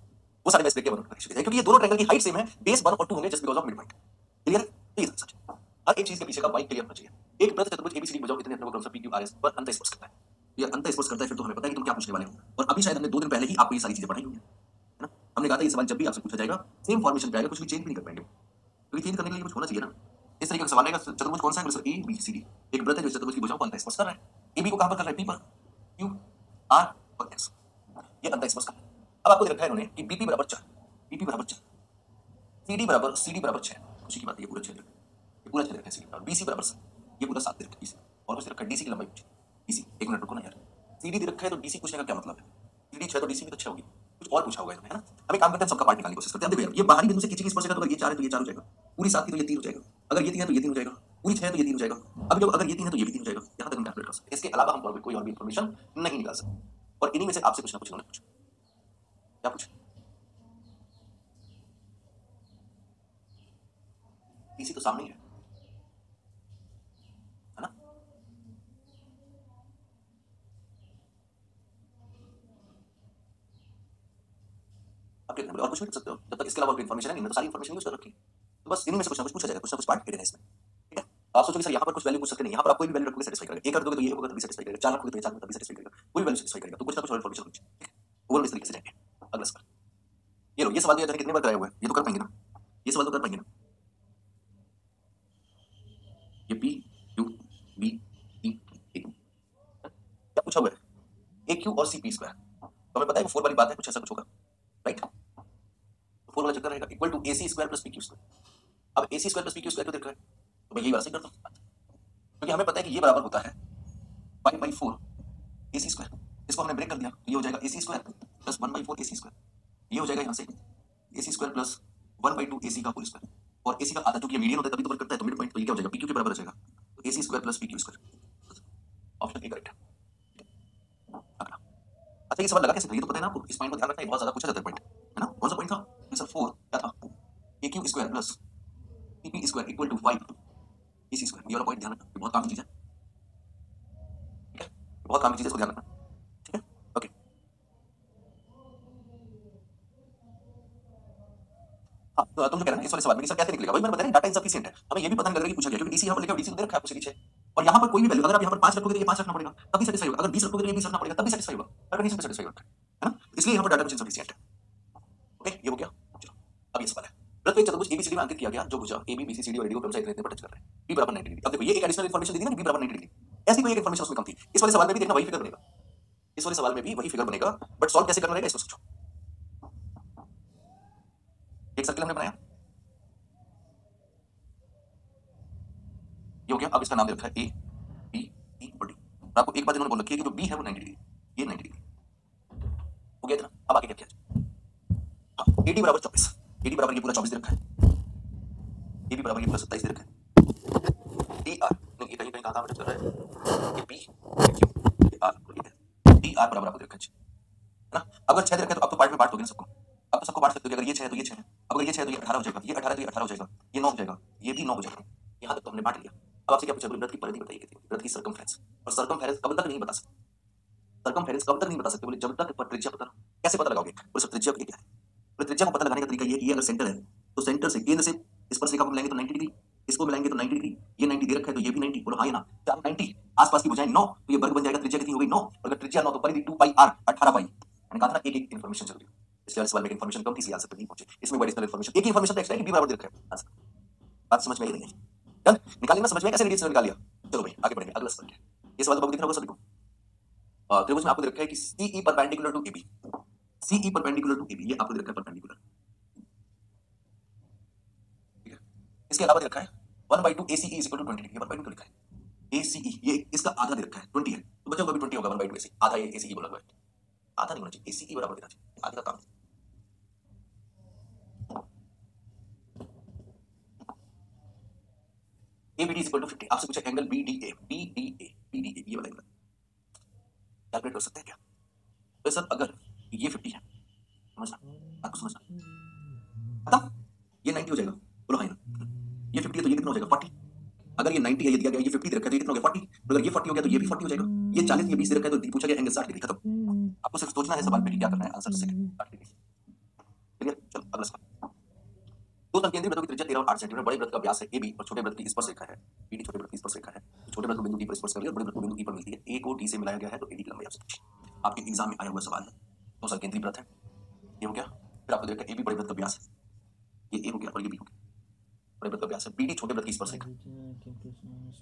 वो साढ़े बाईस ब्रेक किया वन क्योंकि ये दोनों ट्रायंगल की हाइट सेम है। बेस वन और टू होंगे just because of mid point clear है हर एक चीज़ के पीछे का वाई क्लियर होना चाहिए। एक प्रति चतुर्भुज एबीसीडी बजाओ इतने अपने को क्रम से पीक्यू आरएस पर अंत स्पर्श करता है। ये अंत स्पर्श करता है, फिर तो हमें पता है कि तुम क्या पूछने वाले हो। और अभी शायद हमने दो दिन पहले ही आपको ये सारी चीज़ें पढ़ाई हुई है ना? हमने कहा था ये सवाल जब भी आपसे पूछा जाएगा सेम फॉर्मेशन पे आएगा, कुछ भी चेंज नहीं कर पाएँगे क्योंकि चेंज करने के लिए कुछ होना चाहिए ना। इस तरीके का सवाल आएगा, चतुर्भुज कौन सा है? ए बी सी डी एक व्रत है जो चतुर्भुज की भुजाओं को अंत स्पर्श कर रहा है। ए बी को कहाँ पर कर रहा है? पी पर। क्यू आर और एस ये अंत स्पर्श कर रहा है। अब आपको रखा है इन्होंने कि बीपी बराबर चार। बीपी बराबर चार। सीडी बराबर सीडी बराबर छह। खुशी की बात है पूरा ये पूरा रखा है सीडी बराबर। बीसी बराबर सात। ये पूरा सात दे रखा है और कुछ रखा डीसी की लंबाई पूछी। डीसी, एक मिनट, रुको ना यार। सीडी दे रखा है तो डीसी पूछने का क्या मतलब है? सीडी छह तो डीसी भी तो छह होगी। कुछ और पूछा होगा इसमें है ना? हम काम करते हैं, सबका पार्ट निकालने की कोशिश करते हैं। देखो ये बाहरी बिंदु से की स्पर्श तो ये चार है तो ये चार हो जाएगा। पूरी सात की तो ये तीन हो जाएगा। अगर ये तीन है तो ये तीन हो जाएगा। पूरी छह तो ये तीन हो जाएगा। अब जब अगर ये तीन है तो ये भी तीन हो जाएगा। यहाँ तक हम कैलकुलेट कर सकते हैं। इसके अलावा हम और कोई और भी इन्फॉर्मेशन नहीं निकाल सकते। और इन्हीं में से आपसे कुछ ना कुछ उन्होंने पूछा। क्या पूछा? पीसी तो सामने है। करना और कुछ भी कर सकते हो। जब तक इसके अलावा इन्फॉर्मेशन है नहीं तो सारी इन्फॉर्मेशन यूज़ कर रखी तो बस इन्हीं में से कुछ ना कुछ पूछा जाएगा, कुछ ना कुछ पार्ट हिडन है इसमें। ठीक है? आप सोचोगे, सर, यहाँ पर कुछ वैल्यू पूछ सकते नहीं, यहाँ पर आप कोई भी वैल्यू रखोगे सेटिस्फाई करेगा। एक कर दोगे तो ये होगा, तभी सेटिस्फाई करेगा। चार रखोगे तो चार होगा, तभी सेटिस्फाई करेगा। कोई वैल्यू सेटिस्फाई करेगा तो कुछ ना कुछ और इन्फॉर्मेशन होनी चाहिए इस तरीके से जाएँगे। अगला सवाल। ये लो, ये सवाल दिया कितने बार कराया हुआ है? ये तो कर पाएँगे ना। ये सवाल तो कर पाएँगे ना। ये P Q B E A क्या पूछा हुआ है? ए क्यू और सी पी स्क्वायर तो हमें पता है, वो फोर वाली बात है, कुछ ऐसा कुछ होगा। राइट फोर वाला चक्कर रहेगा equal to A C square plus P Q square अब A C square plus P Q square क्यों देख रहा है। तो मैं यही बात से करता हूँ। क्योंकि हमें पता है कि ये बराबर होता है pi by four A C square इसको हमने ब्रेक कर दिया तो ये हो जाएगा A C square plus one by four A C square ये हो जाएगा यहाँ से A C square plus one by two A C का होल स्क्वायर और ए सी का आधा क्योंकि मीडियन होता है, तभी तो वर्क करता है तो मिड पॉइंट तो ये क्या हो जाएगा? पी क्यू के बराबर जाएगा। तो A C square plus P Q square option A correct अच्छा ये सवाल लगा कैसे था? ये तो पता है ना, आपको इस पॉइंट को ध्यान रखना है बहुत ज़्यादा पूछा जाता है पॉइंट है ना? कौन सा पॉइंट था? सर फोर क्या था A Q square plus P P square equal to five A square ये वाला पॉइंट ध्यान रखना बहुत काम की चीज़ है ठीक है बहुत काम की चीज़ है इसको ध्यान रखना ठीक है ओके हाँ तो तुम जो कह रहे हैं इस वाले सवाल में सर कैसे निकलेगा वही मैंने बताया डाटा इनसफिशिएंट है हमें ये भी पता नहीं लग रहा कि पूछा गया क्योंकि डीसी यहाँ पर लिखा डीसी दे रखा है आपको सीधी छह और यहाँ पर कोई भी वैल्यू अगर आप यहाँ पर पाँच रखोगे तो ये पाँच रखना पड़ेगा। तभी सेटिस्फाई होगा। अगर बीस रखोगे तो ये बीस रखना पड़ेगा। तभी सेटिस्फाई होगा। अगर नहीं सेटिस्फाई होगा। है ना? इसलिए यहाँ पर डाटा इनसफिशिएंट है। ओके ये हो गया। अब ये सवाल है। वृत्त एक चतुर्भुज एबीसीडी में अंकित किया गया, जो भुजा A B B C C D और डी को क्रमशः इतने पर टच कर रहे हैं। बी बराबर 90 डिग्री अब देखो, ये एक एडिशनल इन्फॉर्मेशन दी ना बी बराबर 90 डिग्री ऐसी कोई एक इन्फॉर्मेशन उसमें कम थी। इस वाले सवाल में भी देखना, वही फिगर बनेगा। इस वाले सवाल में भी वही फिगर बनेगा बट सॉल्व कैसे करना रहेगा, इसको सोचो। एक सर्कल हमने बनाया। ये हो गया। अब इसका नाम दे रखा है ए बी ई और डी आपको एक बात इन्होंने बोल रखी है कि जो बी है वो 90 डिग्री ये 90 डिग्री हो गया इतना। अब आगे क्या किया हाँ ए डी बराबर चौबीस। ए डी बराबर ये पूरा चौबीस दे रखा है। ए बी बराबर ये पूरा सत्ताईस दे रखा है। डी आर नहीं, ये कहीं कहीं कहाँ कहाँ रहा है? ये पी क्यू ये आर ये है। डी आर बराबर आपको रखा है ना? अगर छह दे रखा है तो अब तो पार्ट में बांट दोगे ना सबको। अब तो सबको बांट सकते हो अगर ये छह है तो ये छह है। अब अगर ये छह है तो ये अठारह हो जाएगा। ये अठारह तो ये अठारह हो जाएगा। ये नौ हो जाएगा। ये भी नौ हो जाएगा। यहाँ तक तो हमने बांट लिया। अब आपसे क्या पूछा? व्रत की परिधि बताइए कितनी व्रत की सर्कमफ्रेंस और सर्कमफ्रेंस कब तक नहीं बता सकते? सर्कमफ्रेंस कब तक नहीं बता सकते? बोले, जब तक त्रिज्या पता कैसे पता लगाओगे? त्रिज्या क्या है? त्रिज्या को पता लगाने का तरीका ये कि ये अगर सेंटर है तो सेंटर से केंद्र से इस पर से को मिलाएँगे तो 90 डिग्री इसको मिलाएँगे तो 90 डिग्री ये 90 दे रखा है तो ये भी 90 बोलो हाँ या ना। चार 90 आसपास की बुझाएँ 9 तो ये वर्ग बन जाएगा, त्रिज्या कितनी हो गई 9 अगर त्रिज्या 9 तो परिधि 2 पाई r 18 पाई मैंने कहा था एक एक इन्फॉर्मेशन ज़रूरी है। इसलिए इस सवाल में इन्फॉर्मेशन कम थी आंसर पर नहीं पहुँचे। इसमें एडिशनल इन्फॉर्मेशन एक ही इन्फॉर्मेशन एक्स्ट्रा है कि b बराबर दे रखा है। बात समझ में आई नहीं? डन निकाल लेना समझ में कैसे निकाल लिया चलो भाई, आगे बढ़ेंगे, अगला सवाल ये सवाल तो बहुत दिख रहा होगा सभी को। त्रिभुज में आपको दे रखा है कि CE perpendicular to AB CE perpendicular to AB ये आपको दे रखा है परपेंडिकुलर ठीक है? इसके अलावा दे रखा है 1 by 2 ACE is equal to 20 degree. 1 by 2 लिखा है? ACE ये इसका आधा दे रखा है. 20 है. तो बचा हुआ भी 20 होगा 1 by 2 ACE आधा ये ACE बोला हुआ है. आधा नहीं होना चाहिए. ACE बराबर देना चाहिए. आगे का काम ABD is equal to 50 आपसे पूछा एंगल BDA BDA BDA ये वाला एंगल कैलकुलेट कर सकते हैं क्या? तो सर, अगर ये 50 है समझना समझना खत्म ये 90 हो जाएगा बोलो हाँ ये 50 है तो ये कितना हो जाएगा 40 अगर ये 90 है ये दिया गया ये 50 दे रखा है तो ये हो 40 तो अगर ये 40 हो गया तो ये भी 40 हो जाएगा ये 40 ये 20 दे रखा है तो पूछा गया एंगल 60 डिग्री खत्म आपको सिर्फ़ सोचना है सवाल में क्या करना है आंसर से 60 डिग्री क्लियर चलो अगला सवाल दो संकेंद्रीय वृत्तों की त्रिज्या 13 और 8 सेंटीमीटर बड़े वृत्त का व्यास है AB और छोटे वृत्त की स्पर्श रेखा है BD छोटे वृत्त की स्पर्श रेखा है तो छोटे वृत्त को बिंदु D पर स्पर्श कर लिया बड़े वृत्त को बिंदु E पर मिलती है A को D से मिलाया गया है तो AD की लंबाई आपसे आपके एग्ज़ाम में आया हुआ सवाल है दो संकेंद्रीय वृत्त है। ये हो गया। फिर आपको देखा AB बड़े वृत्त का व्यास है। ये A हो गया और ये B हो गया। बड़े वृत्त का व्यास है। BD छोटे वृत्त की स्पर्श रेखा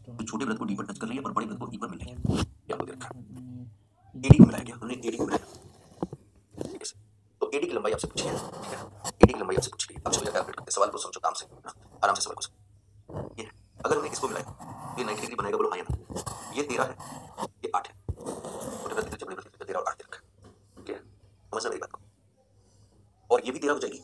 तो छोटे वृत्त को डी पर टच कर रही है और बड़े वृत्त को ई पर मिल रही है। ये आपको दे रखा है एडी को मिलाया गया। हमने एडी को मिलाया। है तो एडी की लंबाई आपसे पूछी है। ठीक है। एडी की लंबाई आपसे पूछी गई। अब चलिए कैलकुलेट करते हैं। सवाल को समझो काम से। हाँ, आराम से सवाल को समझो ये अगर हमने इसको मिलाया ये 90 डिग्री बनेगा बोलो हाँ ये 13 है। ये 8 है। छोटे वृत्त के 13 और 8 दे रखा है ठीक है समझना मेरी बात को और ये भी 13 हो जाएगी।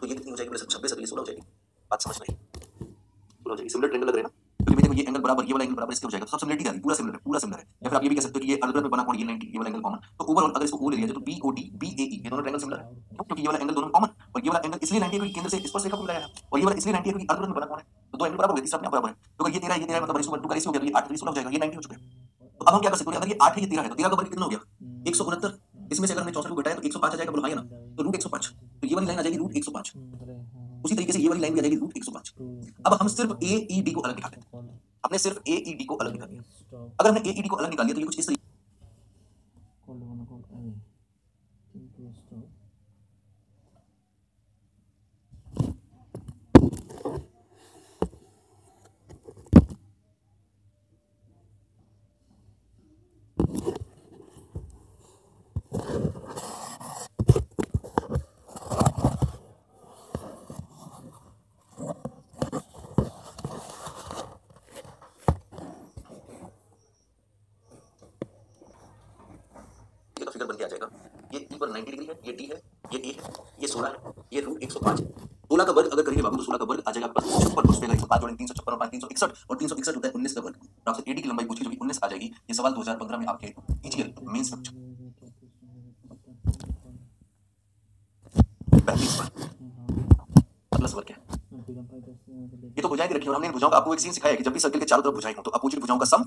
तो ये कितनी हो जाएगी? छब्बीस अगली सोलह हो जाएगी। बात समझ में सोलह हो जाएगी। सिमिलर ट्रेंगल लग रहे ना? क्योंकि देखो, ये एंगल बराबर, ये वाला एंगल बराबर, इसके हो जाएगा। तो सब सिमिलरिटी आ पूरा सिमिलर है, पूरा सिमिलर है। या फिर आप ये भी कह सकते हो कि ये अलग में बना कोण ये 90 ये वाला एंगल कॉमन तो ओवरऑल अगर इसको ओ ले लिया जाए तो BOD BAE ये दोनों ट्रायंगल सिमिलर है। क्योंकि ये वाला एंगल दोनों कॉमन और ये वाला एंगल इसलिए 90 है क्योंकि केंद्र से स्पर्श रेखा को मिलाया और ये वाला इसलिए 90 है क्योंकि अलग में बना कोण है। तो दो एंगल बराबर हो गए, तीसरा अपने बराबर है। तो ये 13 ये 13 मतलब इसको 2 का रेशियो हो गया तो ये 8 रेशियो हो जाएगा। ये 90 हो चुका है। तो अब हम क्या कर सकते हैं? अगर ये 8 है, ये 13 है तो 13 का वर्ग कितना हो गया? 169 इसमें से अगर हमने 64 को घटाया तो 105 आ जाएगा बोलो हाँ ना? तो रूट 105 तो ये वाली लाइन आ जाएगी रूट 105 उसी तरीके से ये वाली लाइन भी आ जाएगी रूट 105 अब हम सिर्फ़ ए ई डी को अलग निकालते हैं। हमने सिर्फ़ ए ई डी को अलग निकाल दिया। अगर हमने ए ई डी को अलग निकाल लिया तो ये कुछ इस तरीके ये तो फिगर बन के आ जाएगा ये ई पर 90 डिग्री है ये डी है ये ए है ये 16 है ये रूट 105 है 16 का वर्ग तो 16 का वर्ग आ जाएगा आपका 56 उस पे 105 जोड़ेंगे 356 और 5 361 और 361 होता है 19 का वर्ग। और आपसे एडी की लंबाई पूछी, जो कि 19 आ जाएगी, ये सवाल 2015 में आपके ईजीएल मेंस में पूछा। पैंतीस सवाल। क्या ये तो दे रखी और हमने का, आपको एक सीन सिखाया कि जब भी सर्कल के चारों तरफ़ हो तो अपोजिट भुजाओं का सम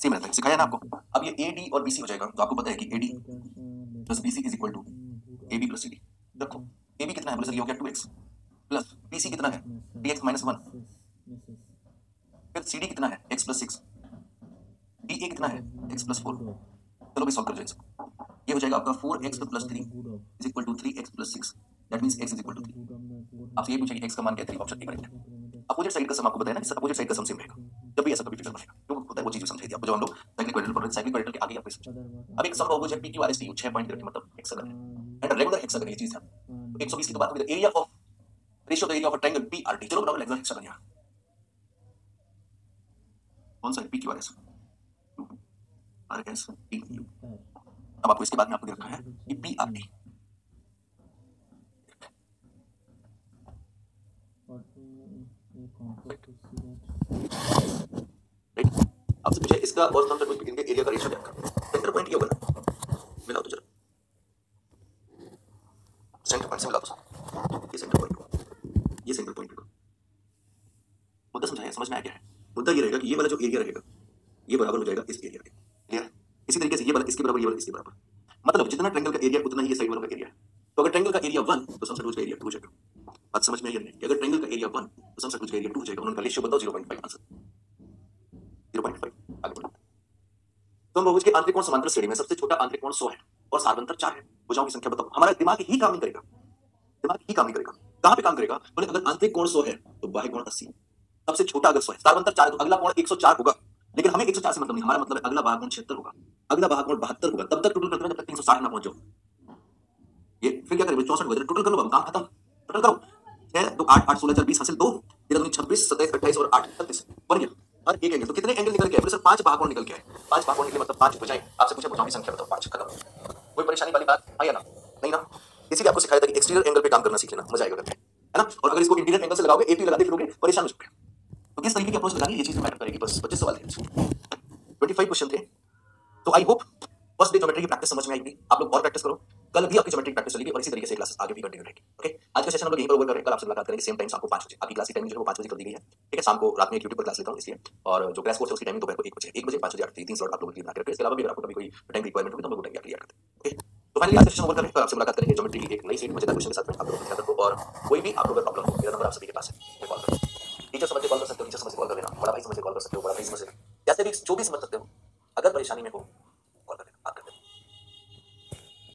सेम रहता है। सिखाया ना आपको? अब ये ए डी और बी सी हो जाएगा तो आपको पता है कि A D plus B C is equal to A B plus C D रखो ए बी कितना है बोले सर ये हो गया two X plus B C कितना है? डी एक्स माइनस वन फिर सी डी कितना है? X plus six D A कितना है? एक्स प्लस फोर चलो भी सॉल्व कर जाए ये हो जाएगा आपका four X plus three is equal to three X plus six that means X is equal to three आपसे ये पूछा कि एक्स का मान क्या है? Three option A correct opposite side का सम आपको बताया ना? अपोजिट साइड का सम सेम रहेगा। जब भी ऐसा कभी फिगर बनेगा तो होता है वो चीज़ समझाई थी आपको जब हम लोग साइक्लिक क्वाड्रेटिक पढ़ रहे साइक्लिक क्वाड्रेटिक के आगे आपको समझा अब एक सम बहुभुज है P Q R S T 6 point करके मतलब हेक्सागन है। एंड रेगुलर हेक्सागन ये चीज़ है तो 120 की तो बात हुई area of ratio the area of a triangle P R T चलो बनाओ रेगुलर हेक्सागन यहाँ कौन सा P Q R S R S P Q अब आपको इसके बाद में आपको रखा है कि पी आर टी आपसे पूछा इसका और सम सर्कल के एरिया का रेशियो क्या सेंटर पॉइंट क्या होगा मिलाओ तो जरा। सेंटर पॉइंट से मिला दो ये सेंटर पॉइंट ये सेंटर पॉइंट होगा। मुद्दा समझाया समझ में आ गया है। मुद्दा ये रहेगा कि ये वाला जो एरिया रहेगा, ये बराबर हो जाएगा इस एरिया के क्लियर इसी तरीके से ये वाला, इसके बराबर, ये वाला, इसके बराबर। मतलब जितना ट्रायंगल का एरिया उतना ही ये साइड वालों का एरिया तो अगर ट्रायंगल का एरिया वन तो सम सर्कल का एरिया टू जाएगा। बात समझ में आई अगर ट्रायंगल का एरिया वन तो सम सर्कल का एरिया टू जाएगा। उनका रेशियो बताओ 0.5 आंसर 0.5 आगे बढ़ो। तो बहुभुज के आंतरिक कोण समांतर श्रेणी में सबसे छोटा आंतरिक कोण 100 है और सार्वंतर 4 है। भुजाओं की संख्या बताओ। हमारा दिमाग ही काम नहीं करेगा। दिमाग ही काम नहीं करेगा। कहाँ पे काम करेगा? बोले, अगर आंतरिक कोण 100 है तो बाह्य कोण 80 सबसे छोटा अगर 100 है, सार्वंतर 4 है तो अगला कोण 104 होगा। लेकिन हमें 104 से मतलब नहीं, हमारा मतलब है अगला बाह्य कोण 76 होगा। अगला बाह्य कोण 72 होगा। तब तक टोटल करते जब तक 360 ना पहुँच ये फिर क्या करेंगे? 64 हो टोटल कर लो काम खत्म। टोटल करो। 6 2 8 8 16 4 20 हासिल 2 तेरह दूनी 26 27 28 और 8 36 बन गया। और एक एंगल। तो कितने एंगल निकल के आए सर, पाँच भाग निकल के आए पाँच भाग निकले मतलब पाँच भुजाएँ आपसे पूछा की संख्या बताओ, पाँच खत्म। कोई परेशानी वाली बात? आई ना? नहीं ना? इसीलिए आपको सिखाया था कि एक्सटीरियर एंगल पे काम करना सीख लेना मज़ा आएगा करके, है ना? और अगर इसको इंटीरियर एंगल से लगाओगे एपी लगाते फिरोगे, परेशान हो सकते तो किस तरीके की अप्रोच लगानी ये चीज़ मैटर करेगी। बस पच्चीस सवाल थे। ट्वेंटी क्वेश्चन थे। तो I hope first day geometry की प्रैक्टिस समझ में आएगी। आप लोग और प्रैक्टिस करो। कल भी आपकी ज्योमेट्रिक प्रैक्टिस चलेगी और इसी तरीके से क्लासेस आगे भी कंटिन्यू रहेगी। ओके आज का सेशन हम लोग यहीं पर ओवर कर। रहे हैं कल आपसे मुलाकात करेंगे। सेम टाइम शाम को पाँच बजे। आपकी क्लास की टाइमिंग जो है वो पाँच बजे कर दी गई है। ठीक है? शाम को रात में यूट्यूब पर क्लास लेता हूँ इसलिए। और जो क्लास कोर्स है उसकी टाइमिंग दोपहर को एक बजे एक बजे पाँच बजे आठ तीन स्लॉट आप लोगों के लिए बना के रखते हैं इसके अलावा भी अगर आपको कभी कोई टाइम रिक्वायरमेंट होगी तो हम लोग टाइम क्लियर करते हैं। तो फाइनली सेशन ओवर कर रहे आपसे मुलाकात करेंगे ज्योमेट्री की एक नई सीट, मज़ेदार क्वेश्चन के साथ में आप लोगों को और कोई भी आपको अगर प्रॉब्लम हो, मेरा नंबर आप सभी के पास है कॉल करो टीचर समझ के कॉल कर सकते हो टीचर समझ के कॉल कर लेना, बड़ा भाई समझ के कॉल कर सकते हो, बड़ा भाई समझ जैसे भी जो भी समझ सकते हो, अगर परेशानी में हो